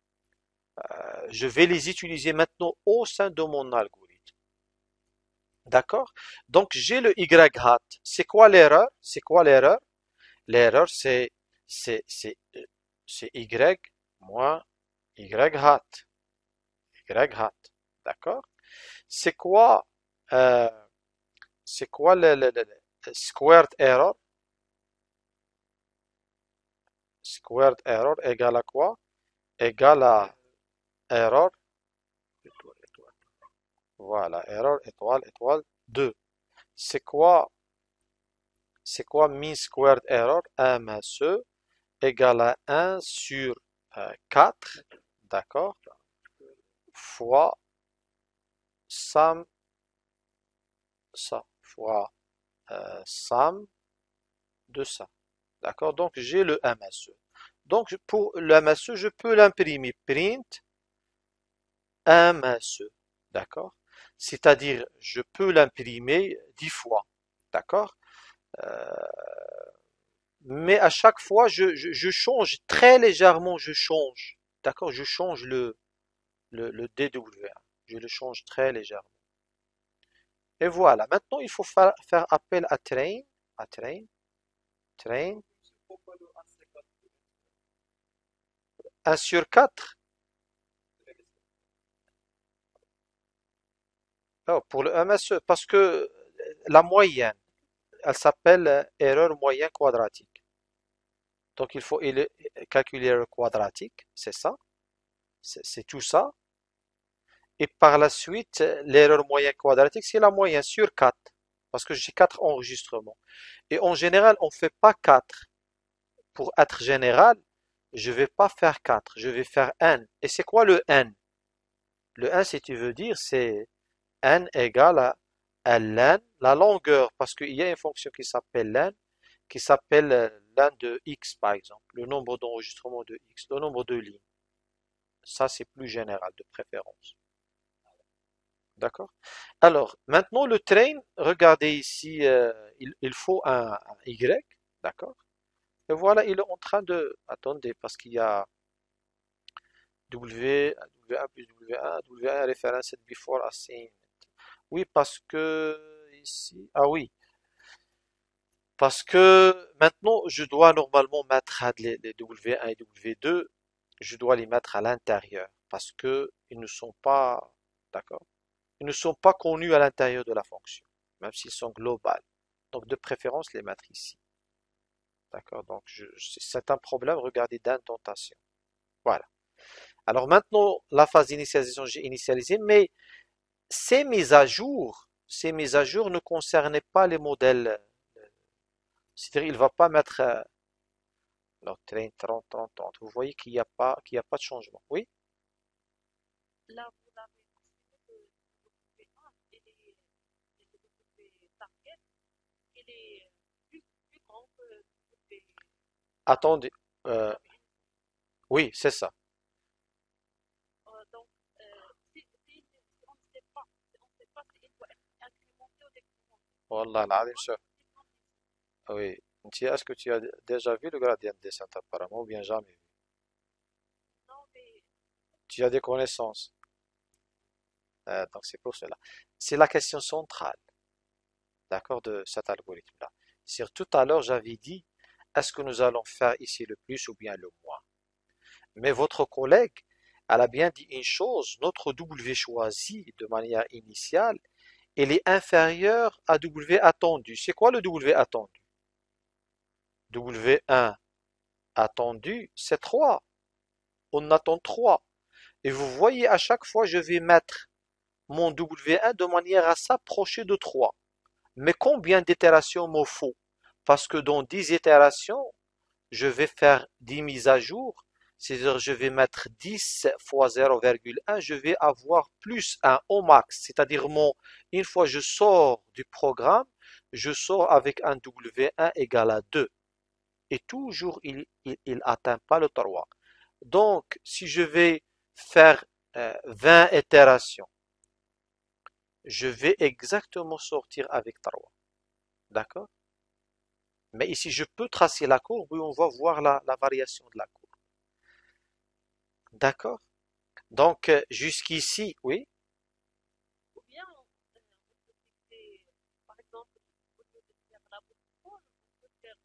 euh, je vais les utiliser maintenant au sein de mon algorithme. D'accord? Donc, j'ai le Y hat. C'est quoi l'erreur? C'est quoi l'erreur? L'erreur, c'est, c'est, Y moins Y hat. Y hat. D'accord? C'est quoi, euh, c'est quoi le, le, le, le squared error? Squared error égale à quoi? Égale à error. Voilà, error étoile étoile 2. C'est quoi? C'est quoi mean squared error? MSE égale à 1 sur euh, 4, d'accord? Fois somme, ça, fois euh, somme de ça. D'accord? Donc j'ai le MSE. Donc pour le MSE, je peux l'imprimer print MSE. D'accord? C'est-à-dire, je peux l'imprimer 10 fois. D'accord? Euh, mais à chaque fois, je, change très légèrement, je change. D'accord? Je change le, le, le. Je le change très légèrement. Et voilà. Maintenant, il faut faire, faire appel à train, à train, train, Pourquoi le AC4 1 sur 4. Oh, pour le MSE, parce que la moyenne, elle s'appelle euh, erreur moyenne quadratique. Donc il faut calculer l'erreur quadratique, c'est ça, c'est tout ça. Et par la suite, l'erreur moyenne quadratique, c'est la moyenne sur 4, parce que j'ai 4 enregistrements. Et en général, on ne fait pas 4. Pour être général, je vais pas faire 4, je vais faire n. Et c'est quoi le n? Le n, si tu veux dire, c'est n égale à ln, la longueur, parce qu'il y a une fonction qui s'appelle ln, qui s'appelle euh, ln de x, par exemple, le nombre d'enregistrements de x, le nombre de lignes. Ça, c'est plus général de préférence. D'accord? Alors, maintenant, le train, regardez ici, euh, il, faut un y, d'accord? Et voilà, il est en train de... Attendez, parce qu'il y a W, W1 plus W1, W1 referenced before assignment. Oui, parce que ici, ah oui, parce que maintenant, je dois normalement mettre les, les W1 et W2, je dois les mettre à l'intérieur, parce que ils ne sont pas, d'accord? Ils ne sont pas connus à l'intérieur de la fonction, même s'ils sont globales. Donc, de préférence, les mettre ici. D'accord? Donc, c'est un problème, regardez, d'indentation. Voilà. Alors maintenant, la phase d'initialisation, j'ai initialisé, mais ces mises à jour, ces mises à jour ne concernaient pas les modèles. euh, C'est-à-dire, il ne va pas mettre euh, alors, 30, 30, 30, 30. Vous voyez qu'il n'y a pas, n'y a pas de changement. Oui? Là, vous avez mentionné que le W1 et les, et le W target, il est plus, plus grand que le W. Attendez. Euh, oui, c'est ça. Euh, donc, euh, si, si, si on ne sait pas, si on ne sait pas s'il Attendez. Euh, oui, c'est ça. Wallah, oh l'Adim, Oui. Est-ce que tu as déjà vu le gradient de descente apparemment ou bien jamais vu? Non, mais. Tu as des connaissances. Euh, donc c'est pour cela. C'est la question centrale, d'accord, de cet algorithme-là. Sur tout à l'heure, j'avais dit est-ce que nous allons faire ici le plus ou bien le moins? Mais votre collègue, elle a bien dit une chose, notre W choisi de manière initiale, elle est inférieure à W attendu. C'est quoi le W attendu? W1 attendu, c'est 3. On attend 3. Et vous voyez, à chaque fois, je vais mettre mon W1 de manière à s'approcher de 3. Mais combien d'itérations me faut? Parce que dans 10 itérations, je vais faire 10 mises à jour. C'est-à-dire, je vais mettre 10 fois 0,1, je vais avoir plus 1 au max. C'est-à-dire, une fois je sors du programme, je sors avec un W1 égal à 2. Et toujours, il il, atteint pas le 3. Donc, si je vais faire 20 euh, itérations, je vais exactement sortir avec 3. D'accord? Mais ici, je peux tracer la courbe et on va voir la, la variation de la courbe. D'accord? Donc, euh, jusqu'ici, oui Ou bien, on peut fixer, par exemple, au lieu de faire la boucle, on peut faire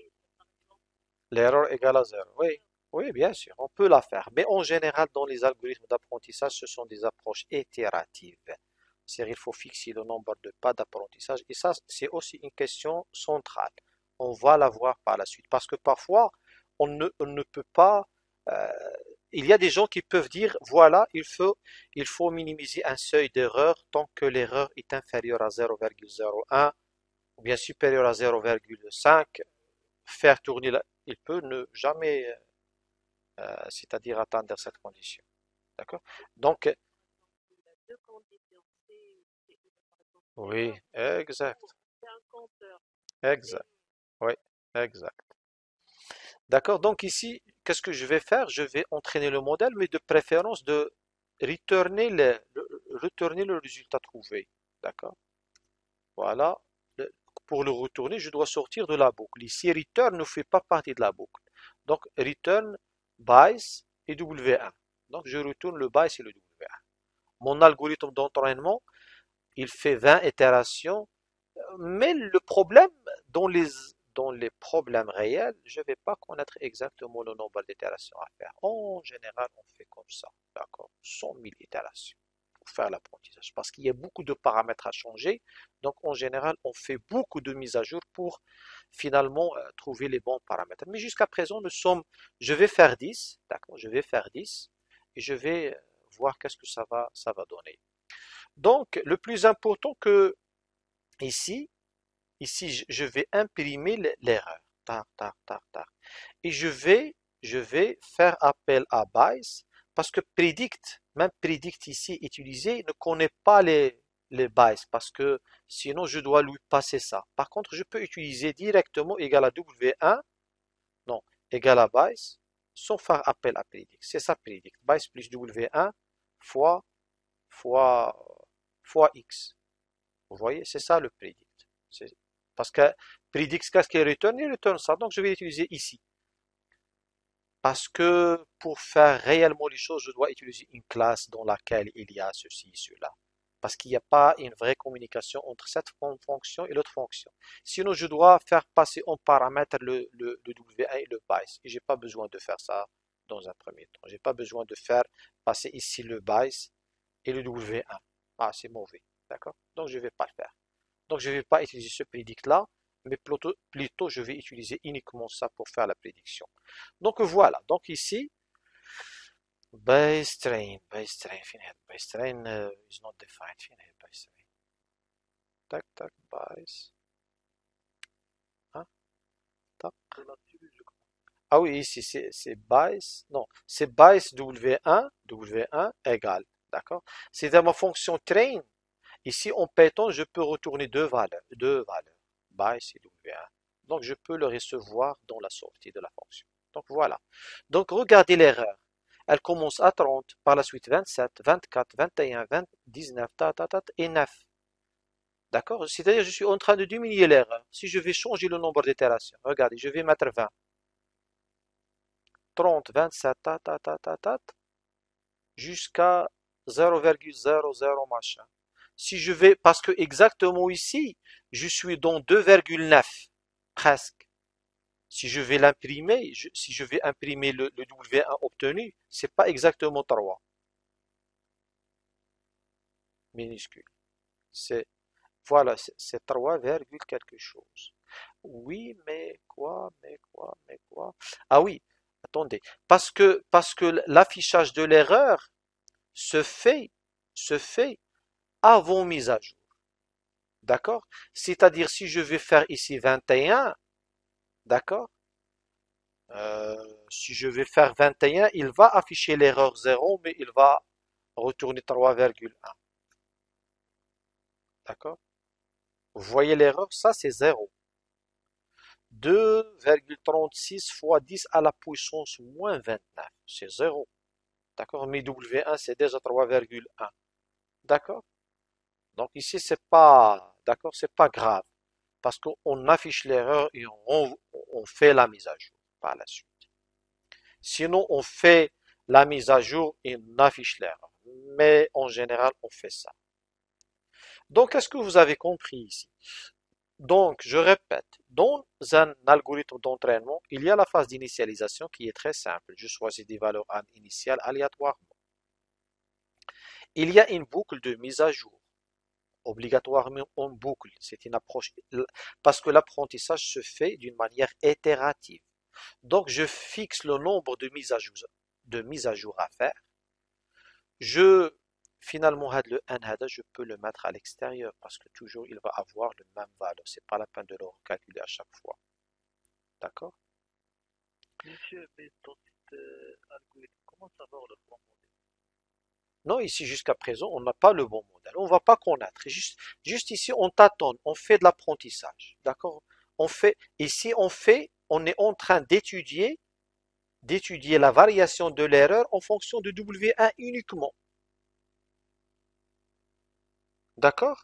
y, par exemple. L'erreur égale à 0, oui. Oui, bien sûr, on peut la faire. Mais en général, dans les algorithmes d'apprentissage, ce sont des approches itératives. C'est-à-dire qu'il faut fixer le nombre de pas d'apprentissage. Et ça, c'est aussi une question centrale. On va la voir par la suite. Parce que parfois, on ne, on ne peut pas euh, il y a des gens qui peuvent dire, voilà, il faut, il faut minimiser un seuil d'erreur tant que l'erreur est inférieure à 0,01 ou bien supérieure à 0,5. Faire tourner, la, il peut ne jamais, euh, c'est-à-dire atteindre cette condition. D'accord? Donc, oui, exact. Exact. Oui, exact. D'accord Donc ici, qu'est-ce que je vais faire? Je vais entraîner le modèle, mais de préférence de retourner le, résultat trouvé. D'accord? Voilà. Pour le retourner, je dois sortir de la boucle. Ici, return ne fait pas partie de la boucle. Donc, return, bias et W1. Donc, je retourne le bias et le W1. Mon algorithme d'entraînement, il fait 20 itérations. Mais le problème dans les dans les problèmes réels, je ne vais pas connaître exactement le nombre d'itérations à faire. En général, on fait comme ça, d'accord? 100 000 itérations pour faire l'apprentissage, parce qu'il y a beaucoup de paramètres à changer. Donc, en général, on fait beaucoup de mises à jour pour finalement euh, trouver les bons paramètres. Mais jusqu'à présent, nous sommes, je vais faire 10, d'accord? Je vais faire 10 et je vais euh, voir qu'est-ce que ça va, ça va donner. Donc, le plus important que ici, Ici, je vais imprimer l'erreur. Et je vais, je vais faire appel à Bias parce que predict, même predict ici utilisé, ne connaît pas les, les parce que sinon je dois lui passer ça. Par contre, je peux utiliser directement égal à W1, non, égal à bias, sans faire appel à predict. C'est ça predict. Bias plus W1 fois, fois, fois X. Vous voyez, c'est ça le predict. Parce que predicts qu'est-ce qu'il return Il return ça. Donc je vais l'utiliser ici. Parce que pour faire réellement les choses, je dois utiliser une classe dans laquelle il y a ceci, cela. Parce qu'il n'y a pas une vraie communication entre cette fonction et l'autre fonction. Sinon, je dois faire passer en paramètre le, le, le W1 et le bias. Et je n'ai pas besoin de faire ça dans un premier temps. Je n'ai pas besoin de faire passer ici le bias et le W1. Ah, c'est mauvais. D'accord? Donc, je ne vais pas le faire. Donc je ne vais pas utiliser ce prédict-là, mais plutôt, plutôt je vais utiliser uniquement ça pour faire la prédiction. Donc voilà, donc ici, base train, base train, base train uh, is not defined, base train. Tac, tac, base. Hein? Ah oui, ici c'est base, non, c'est base W1, W1 égale, d'accord? C'est dans ma fonction train Ici, en Python, je peux retourner deux valeurs, deux valeurs, bias et W1. Donc, je peux le recevoir dans la sortie de la fonction. Donc, voilà. Donc, regardez l'erreur. Elle commence à 30, par la suite 27, 24, 21, 20, 19, ta, ta, ta, et 9. D'accord? C'est-à-dire je suis en train de diminuer l'erreur. Si je vais changer le nombre d'itérations, regardez, je vais mettre 20. 30, 27, ta, ta, ta, ta, ta, jusqu'à 0,00 machin si je vais, parce que exactement ici, je suis dans 2,9, presque. Si je vais l'imprimer, si je vais imprimer le, W1 obtenu, c'est pas exactement 3. Minuscule. C'est, voilà, c'est 3, quelque chose. Oui, mais quoi, mais quoi, mais quoi. Ah oui, attendez. Parce que, parce que l'affichage de l'erreur se fait, se fait avant mise à jour. D'accord? C'est-à-dire si je vais faire ici 21, d'accord? Euh, Si je vais faire 21, il va afficher l'erreur 0, mais il va retourner 3,1. D'accord? Vous voyez l'erreur? Ça, c'est zéro. 2,36 fois 10 à la puissance moins 29. C'est zéro. D'accord? Mais W1, c'est déjà 3,1. D'accord? Donc ici, c'est pas, d'accord, c'est pas grave. Parce qu'on affiche l'erreur et on, on fait la mise à jour par la suite. Sinon, on fait la mise à jour et on affiche l'erreur. Mais en général, on fait ça. Donc, est-ce que vous avez compris ici? Donc, je répète, dans un algorithme d'entraînement, il y a la phase d'initialisation qui est très simple. Je choisis des valeurs initiales aléatoirement. Il y a une boucle de mise à jour, obligatoirement en boucle. C'est une approche, parce que l'apprentissage se fait d'une manière itérative. Donc, je fixe le nombre de mises à jour, à faire. Je Finalement, le n je peux le mettre à l'extérieur parce que toujours il va avoir le même valeur. C'est pas la peine de le recalculer à chaque fois. D'accord? Non, ici jusqu'à présent, on n'a pas le bon modèle. On ne va pas connaître. Juste, juste ici, on tâtonne, on fait de l'apprentissage. D'accord? On fait, ici, on fait, on est en train d'étudier, d'étudier la variation de l'erreur en fonction de W1 uniquement. D'accord?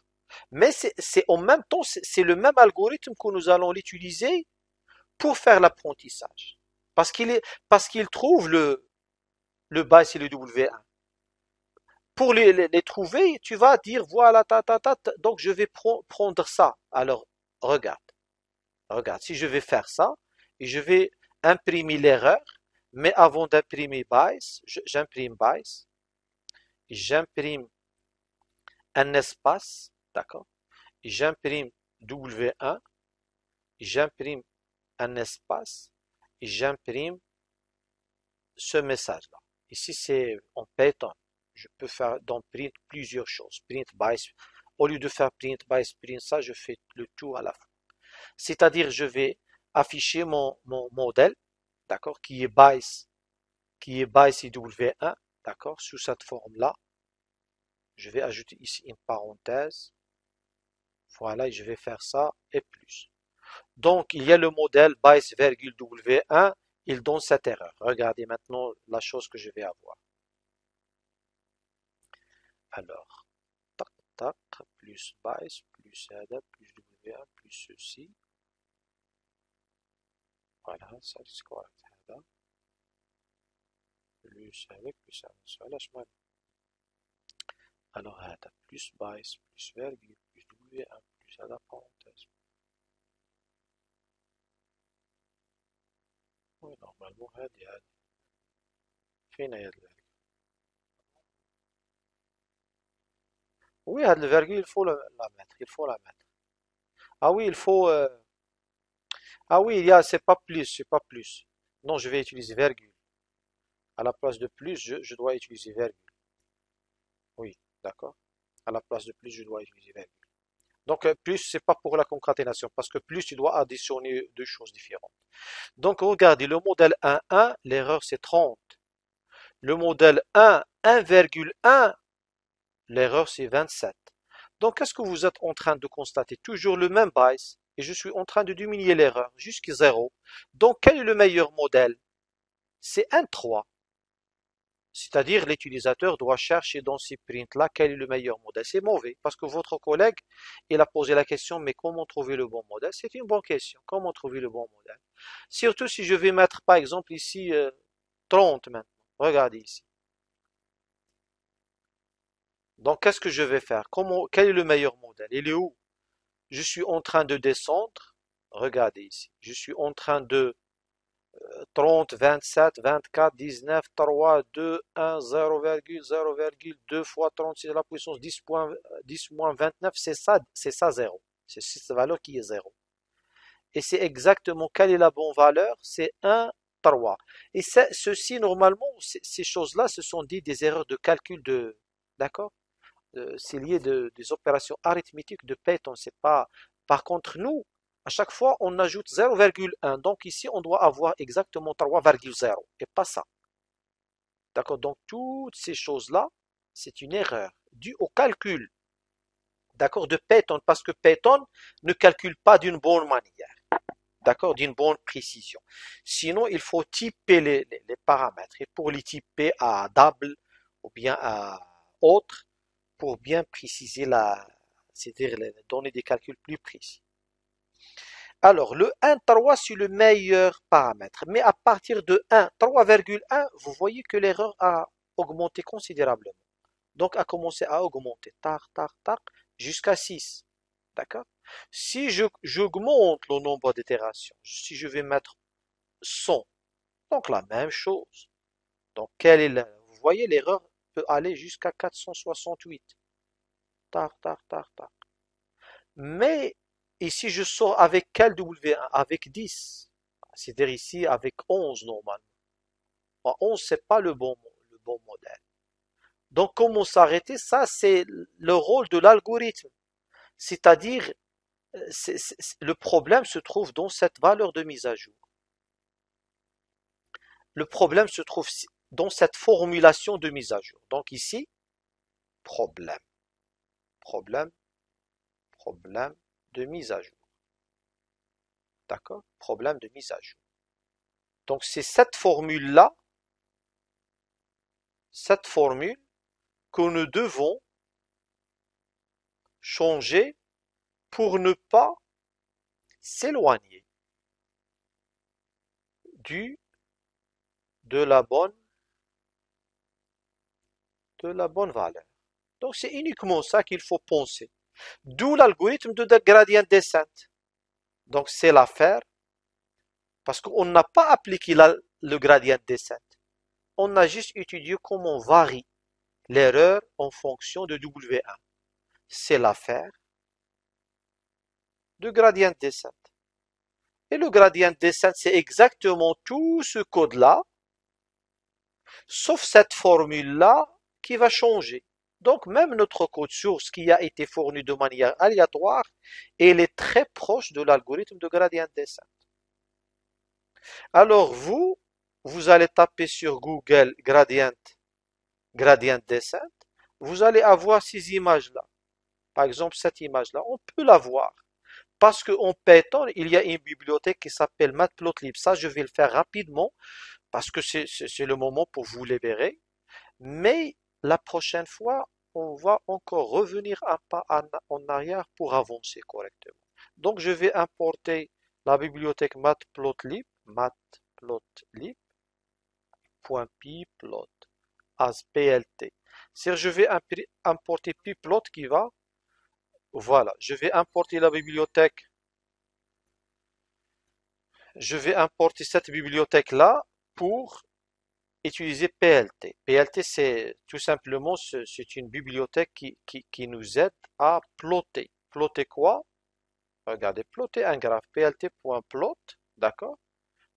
Mais c'est en même temps, c'est le même algorithme que nous allons l'utiliser pour faire l'apprentissage. Parce qu'il qu'il trouve le, le bas et le W1. Pour les, les, trouver, tu vas dire, voilà, ta, ta, donc je vais prendre ça. Alors, regarde. Regarde, si je vais faire ça, et je vais imprimer l'erreur, mais avant d'imprimer BICE, j'imprime BICE, j'imprime un espace, d'accord J'imprime W1, j'imprime un espace, j'imprime ce message-là. Ici, c'est en Python. Je peux faire dans print plusieurs choses. Print by, au lieu de faire print by print ça, je fais le tout à la fois. C'est-à-dire, je vais afficher mon, mon modèle, d'accord, qui est by, qui est by CW1, d'accord, sous cette forme-là. Je vais ajouter ici une parenthèse. Voilà, et je vais faire ça et plus. Donc, il y a le modèle BICE,W1, il donne cette erreur. Regardez maintenant la chose que je vais avoir. Alors, tac, tac, plus BICE, plus ADA, plus W1, plus ceci. Voilà, ça c'est correct. Plus avec, plus ça. Voilà, je alors هذا plus بايس plus virgule plus W1 plus هذا parenthèse normalement هذه هذه فين هي Oui, le virgule, il faut la mettre. Il faut la mettre. Ah oui, il faut. Euh, ah oui, il y a, c'est pas plus, c'est pas plus. Non, je vais utiliser virgule. À la place de plus, je, dois utiliser virgule. Oui, d'accord. À la place de plus, je dois utiliser virgule. Donc, euh, plus, c'est pas pour la concaténation, parce que plus, tu dois additionner deux choses différentes. Donc, regardez, le modèle 1, 1, l'erreur, c'est 30. Le modèle 1, 1,1, l'erreur, c'est 27. Donc, qu'est-ce que vous êtes en train de constater? Toujours le même bias, et je suis en train de diminuer l'erreur jusqu'à 0. Donc, quel est le meilleur modèle? C'est 1,3. C'est-à-dire, l'utilisateur doit chercher dans ces prints-là quel est le meilleur modèle. C'est mauvais, parce que votre collègue, il a posé la question, mais comment trouver le bon modèle? C'est une bonne question. Comment trouver le bon modèle? Surtout si je vais mettre, par exemple, ici, 30 euh, maintenant. Regardez ici. Donc, qu'est-ce que je vais faire? Comment, Quel est le meilleur modèle? Il est où? Je suis en train de descendre. Regardez ici. Je suis en train de 30, 27, 24, 19, 3, 2, 1, 0,0,2 fois 36 à la puissance 10, 10 moins 29, c'est ça, c'est ça 0. C'est cette valeur qui est 0. Et c'est exactement quelle est la bonne valeur? C'est 1, 3. Et ceci, normalement, ces choses-là, ce sont dit des erreurs de calcul de... D'accord? C'est lié de, des opérations arithmétiques de Python. Pas... Par contre, nous, à chaque fois, on ajoute 0,1. Donc ici, on doit avoir exactement 3,0 et pas ça. D'accord? Donc toutes ces choses-là, c'est une erreur due au calcul. d'accord, de Python, parce que Python ne calcule pas d'une bonne manière, d'accord, d'une bonne précision. Sinon, il faut typer les, les- les paramètres. Et pour les typer à double ou bien à autre, pour bien préciser la, c'est-à-dire donner des calculs plus précis. Alors, le 1,3, c'est le meilleur paramètre. Mais à partir de 1, 3,1, vous voyez que l'erreur a augmenté considérablement. Donc, a commencé à augmenter, tar, tar, tar, jusqu'à 6. D'accord? Si j'augmente le nombre d'itérations, si je vais mettre 100, donc la même chose. Donc, quelle est la- vous voyez, l'erreur peut aller jusqu'à 468. Tar, tar, tar, tar. Mais ici, je sors avec quel W1? Avec 10. C'est-à-dire ici avec 11 normalement. Bon, 11, c'est pas le bon, le bon modèle. Donc, comment s'arrêter? Ça, c'est le rôle de l'algorithme. C'est-à-dire, c'est- c'est- c'est- le problème se trouve dans cette valeur de mise à jour. Le problème se trouve dans cette formulation de mise à jour. Donc ici, problème, problème, problème de mise à jour. D'accord? Problème de mise à jour. Donc c'est cette formule-là, cette formule que nous devons changer pour ne pas s'éloigner du de la bonne de la bonne valeur. Donc c'est uniquement ça qu'il faut penser. D'où l'algorithme de gradient descent. Donc c'est l'affaire parce qu'on n'a pas appliqué le gradient descent. On a juste étudié comment varie l'erreur en fonction de W1. C'est l'affaire de gradient descent. Et le gradient descent, c'est exactement tout ce code-là, sauf cette formule-là qui va changer. Donc même notre code source qui a été fourni de manière aléatoire, elle est très proche de l'algorithme de gradient descent. Alors vous, vous allez taper sur Google gradient, gradient descent, vous allez avoir ces images-là. Par exemple, cette image-là, on peut la voir. Parce qu'en Python, il y a une bibliothèque qui s'appelle Matplotlib. Ça, je vais le faire rapidement parce que c'est le moment pour vous verrez. Mais la prochaine fois, on va encore revenir un pas en, arrière pour avancer correctement. Donc, je vais importer la bibliothèque Matplotlib, matplotlib.pyplot as plt. C'est-à-dire, je vais importer pyplot qui va, voilà, je vais importer la bibliothèque, je vais importer cette bibliothèque-là pour utiliser PLT. PLT, c'est tout simplement, c'est une bibliothèque qui, qui, nous aide à plotter. Plotter quoi? Regardez, plotter un graphe. PLT.plot, d'accord?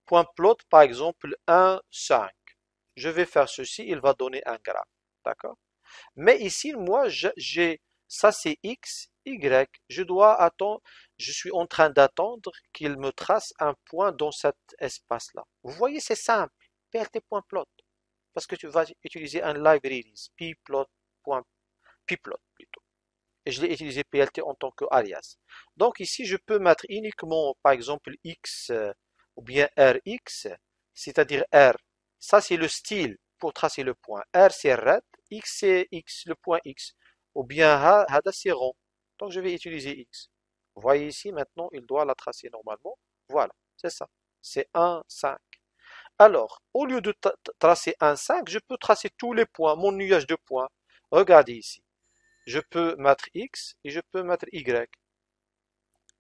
Point plot, par exemple, 1, 5. Je vais faire ceci, il va donner un graphe, d'accord? Mais ici, moi, j'ai, ça c'est X, Y. Je dois attendre, je suis en train d'attendre qu'il me trace un point dans cet espace-là. Vous voyez, c'est simple. PLT.plot. Parce que tu vas utiliser un libraries, pplot. pplot plutôt. Et je l'ai utilisé PLT en tant que alias. Donc ici, je peux mettre uniquement, par exemple, X euh, ou bien RX, c'est-à-dire R. Ça, c'est le style pour tracer le point. R, c'est red, X, c'est X, le point X. Ou bien ha- hada, c'est rond. Donc je vais utiliser X. Vous voyez ici, maintenant, il doit la tracer normalement. Voilà, c'est ça. C'est 1, 5. Alors, au lieu de tra- tracer un 5, je peux tracer tous les points, mon nuage de points. Regardez ici. Je peux mettre X et je peux mettre Y.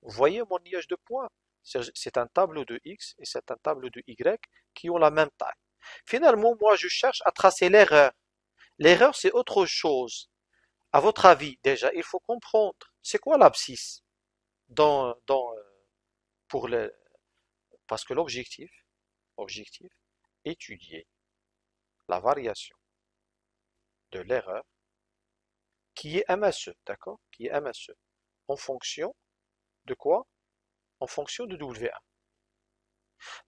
Vous voyez mon nuage de points? C'est c'est un tableau de X et c'est un tableau de Y qui ont la même taille. Finalement, moi, je cherche à tracer l'erreur. L'erreur, c'est autre chose. À votre avis, déjà, il faut comprendre. C'est quoi l'abscisse dans, dans, euh, pour le, parce que l'objectif, objectif, étudier la variation de l'erreur qui est MSE, d'accord? Qui est MSE. En fonction de quoi? En fonction de W1.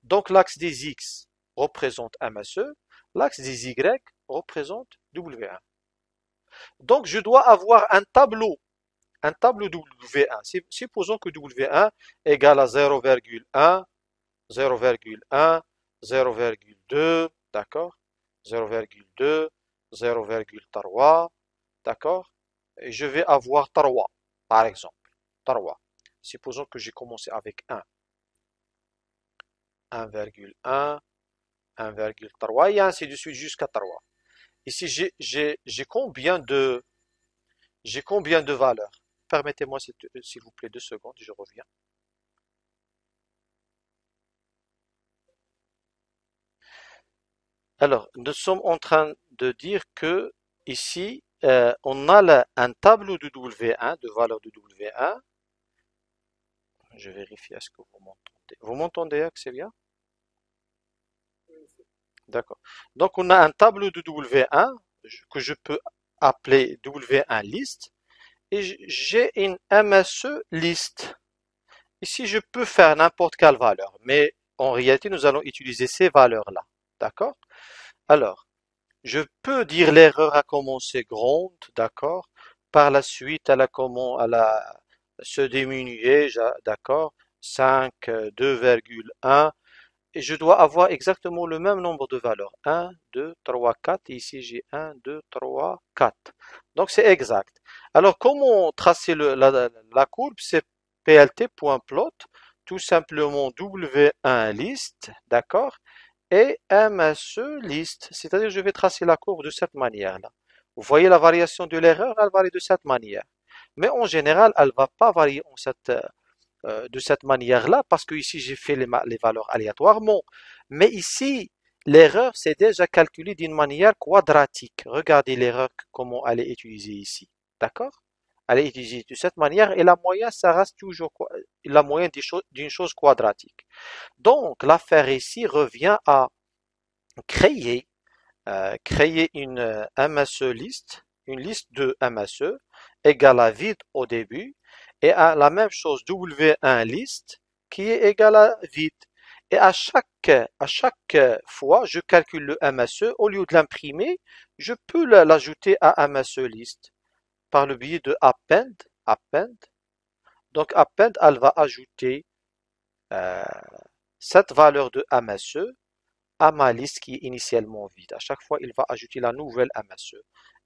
Donc l'axe des X représente MSE, l'axe des Y représente W1. Donc je dois avoir un tableau un tableau W1. Supposons que W1 égale à 0,1, 0,1, 0,2, d'accord? 0,2, 0,3, d'accord? Et je vais avoir 3, par exemple. 3. Supposons que j'ai commencé avec 1. 1,1, 1,3 et ainsi de suite jusqu'à 3. Ici, j'ai combien de j'ai combien de valeurs? Permettez-moi s'il vous plaît deux secondes, je reviens. Alors, nous sommes en train de dire que ici, euh, on a un tableau de W1, de valeur de W1. Je vérifie est-ce que vous m'entendez? Vous m'entendez, c'est D'accord. Donc, on a un tableau de W1 que je peux appeler W1 list et j'ai une MSE list. Ici, je peux faire n'importe quelle valeur, mais en réalité, nous allons utiliser ces valeurs-là. D'accord? Alors, je peux dire l'erreur a commencé grande, d'accord Par la suite, elle a, comment, elle se diminuer, d'accord 5, 2,1 et je dois avoir exactement le même nombre de valeurs. 1, 2, 3, 4. Et ici, j'ai 1, 2, 3, 4. Donc, c'est exact. Alors, comment tracer la, courbe? C'est plt.plot, tout simplement w1 list, d'accord Et mse list, c'est-à-dire je vais tracer la courbe de cette manière-là. Vous voyez la variation de l'erreur, elle varie de cette manière. Mais en général, elle ne va pas varier euh, de cette manière-là, parce que ici j'ai fait les, valeurs aléatoirement. Mais ici, l'erreur c'est déjà calculé d'une manière quadratique. Regardez l'erreur, comment elle est utilisée ici. D'accord? Elle est utilisée de cette manière et la moyenne, ça reste toujours la moyenne d'une chose quadratique. Donc, l'affaire ici revient à créer, euh, créer une euh, MSE liste, une liste de MSE égale à vide au début et à la même chose W1 list qui est égal à vide. Et à chaque, à chaque fois, je calcule le MSE. Au lieu de l'imprimer, je peux l'ajouter à MSE list par le biais de append. append. Donc append, elle va ajouter euh, cette valeur de MSE à ma liste qui est initialement vide. À chaque fois, il va ajouter la nouvelle MSE.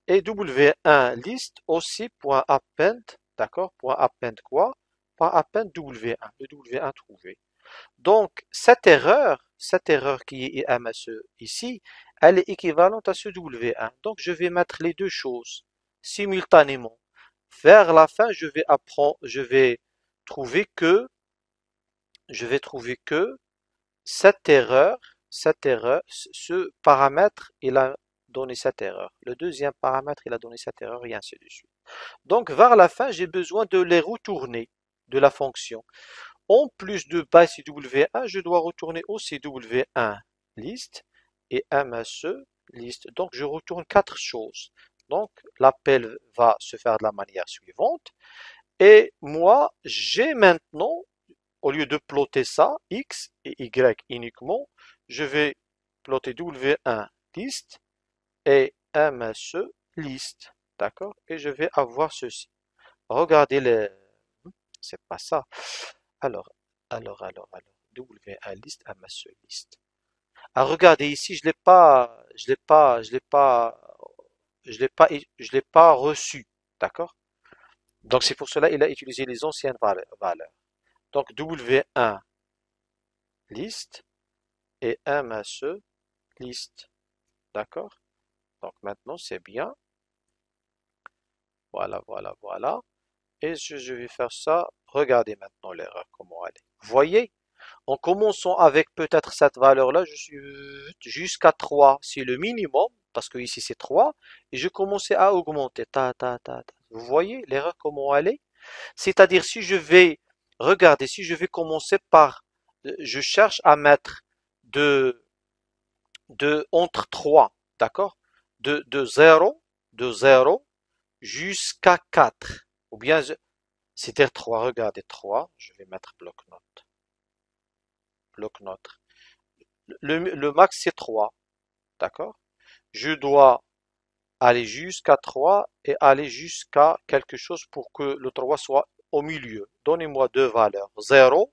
Et W1 list aussi point append D'accord Point append quoi? Point append W1, le W1 trouvé. Donc, cette erreur, cette erreur qui est MSE ici, elle est équivalente à ce W1. Donc, je vais mettre les deux choses simultanément. Vers la fin, je vais apprendre, je vais trouver que, je vais trouver que cette erreur, cette erreur, ce paramètre, il a donné cette erreur. Le deuxième paramètre, il a donné cette erreur et ainsi de suite. Donc vers la fin, j'ai besoin de les retourner de la fonction. En plus de CW1, je dois retourner au CW1 list et MSE list. Donc je retourne quatre choses. Donc l'appel va se faire de la manière suivante. Et moi, j'ai maintenant, au lieu de plotter ça, X et Y uniquement, je vais plotter W1 list et MSE list. D'accord? Et je vais avoir ceci. Regardez les... Hmm, c'est pas ça. Alors, alors, alors, alors. W1 liste seule liste. Ah, regardez ici, je l'ai pas, je l'ai pas, je l'ai pas, je l'ai pas, je l'ai pas reçu. D'accord? Donc c'est pour cela il a utilisé les anciennes valeurs. Donc W1 liste et MSE liste. D'accord? Donc maintenant c'est bien. Voilà, voilà, voilà. Et je, vais faire ça. Regardez maintenant l'erreur, comment elle est. Voyez? En commençant avec peut-être cette valeur-là, je jusqu'à 3. C'est le minimum, parce que ici c'est 3. Et je commençais à augmenter. Ta, ta, ta, Vous voyez l'erreur, comment elle est? C'est-à-dire, si je vais, regardez, si je vais commencer par, je cherche à mettre de, de entre 3, d'accord? De, de 0, de 0 jusqu'à 4. Ou bien, c'était 3, regardez 3, je vais mettre bloc-notes. Bloc-notes. Le, le, max c'est 3. D'accord? Je dois aller jusqu'à 3 et aller jusqu'à quelque chose pour que le 3 soit au milieu. Donnez-moi deux valeurs. 0,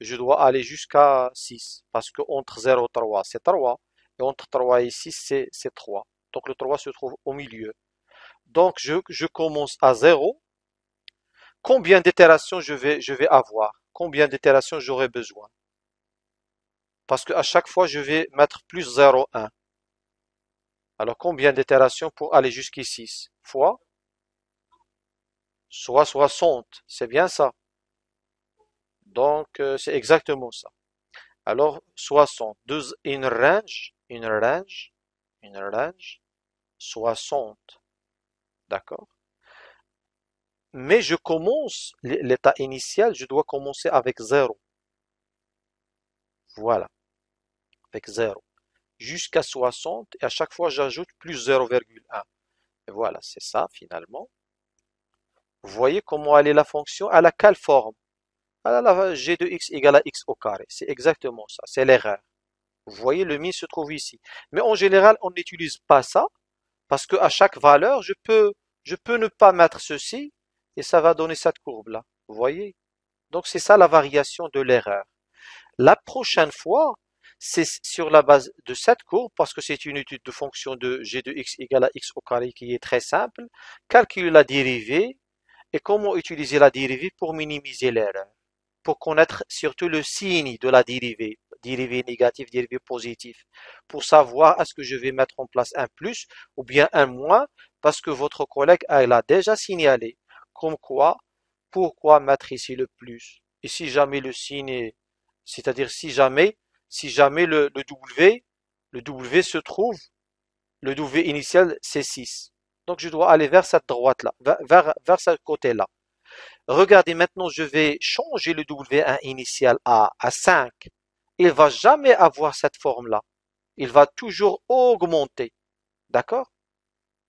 je dois aller jusqu'à 6. Parce que entre 0 et 3, c'est 3. Et entre 3 et 6, c'est 3. Donc le 3 se trouve au milieu. Donc je, je commence à 0. Combien d'itérations je vais, je vais avoir? Combien d'itérations j'aurai besoin? Parce qu'à chaque fois, je vais mettre plus 0, 1. Alors combien d'itérations pour aller jusqu'ici Fois? Soit 60. C'est bien ça. Donc euh, c'est exactement ça. Alors 60. Deux, une range, une range, une range, 60. D'accord? Mais je commence, l'état initial, je dois commencer avec 0. Voilà. Avec 0. Jusqu'à 60 et à chaque fois j'ajoute plus 0,1. Et voilà, c'est ça finalement. Vous voyez comment elle est la fonction? Elle a quelle forme? Elle a g de x égale à x au carré. C'est exactement ça, c'est l'erreur. Vous voyez, le mi se trouve ici. Mais en général, on n'utilise pas ça parce qu'à chaque valeur, je peux, je peux ne pas mettre ceci et ça va donner cette courbe-là. Vous voyez? Donc c'est ça la variation de l'erreur. La prochaine fois, c'est sur la base de cette courbe, parce que c'est une étude de fonction de g de x égale à x au carré qui est très simple, calculer la dérivée et comment utiliser la dérivée pour minimiser l'erreur, pour connaître surtout le signe de la dérivée, dérivée négative, dérivée positive, pour savoir est-ce que je vais mettre en place un plus ou bien un moins, parce que votre collègue elle a déjà signalé, comme quoi, pourquoi mettre ici le plus, et si jamais le signe c'est-à-dire si jamais, si jamais le, W, le W se trouve, le W initial c'est 6. Donc je dois aller vers cette droite-là, vers, vers ce côté-là. Regardez, maintenant je vais changer le W1 initial à, à 5. Il va jamais avoir cette forme-là. Il va toujours augmenter. D'accord?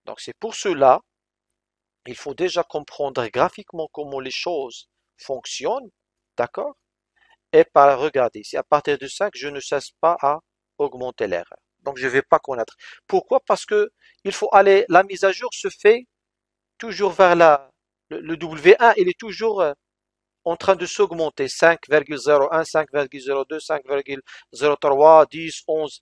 Donc c'est pour cela, il faut déjà comprendre graphiquement comment les choses fonctionnent. D'accord? Et par regarder, si à partir de 5, je ne cesse pas à augmenter l'erreur. Donc je ne vais pas connaître. Pourquoi? Parce que il faut aller, la mise à jour se fait toujours vers la, le, W1, il est toujours euh, en train de s'augmenter. 5,01, 5,02, 5,03, 10, 11.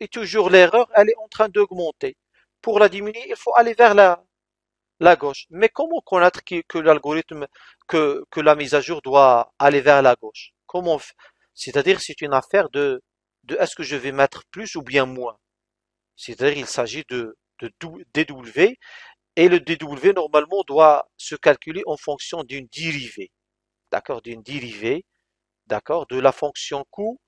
Et toujours l'erreur, elle est en train d'augmenter. Pour la diminuer, il faut aller vers la, la gauche. Mais comment connaître que, que l'algorithme, que, que la mise à jour doit aller vers la gauche? C'est-à-dire, c'est une affaire de, est-ce que je vais mettre plus ou bien moins? C'est-à-dire, il s'agit de, de dw et le dw normalement doit se calculer en fonction d'une dérivée. D'accord? D'une dérivée, d'accord? De la fonction coût,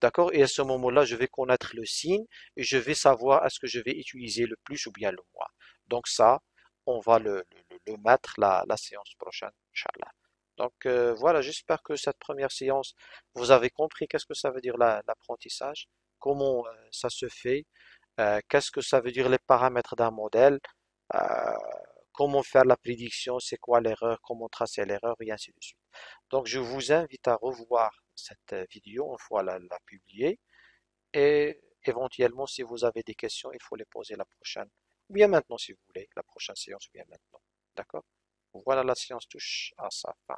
d'accord? Et à ce moment-là, je vais connaître le signe et je vais savoir est-ce que je vais utiliser le plus ou bien le moins. Donc ça, on va le, le, mettre la, la séance prochaine, Inch'Allah. Donc euh, voilà, j'espère que cette première séance, vous avez compris qu'est-ce que ça veut dire l'apprentissage, comment euh, ça se fait, euh, qu'est-ce que ça veut dire les paramètres d'un modèle, comment faire la prédiction, c'est quoi l'erreur, comment tracer l'erreur, et ainsi de suite. Donc je vous invite à revoir cette vidéo une fois la, la et éventuellement si vous avez des questions, il faut les poser la prochaine, ou bien maintenant si vous voulez, la prochaine séance, ou bien maintenant. D'accord? Voilà, la séance touche à sa fin.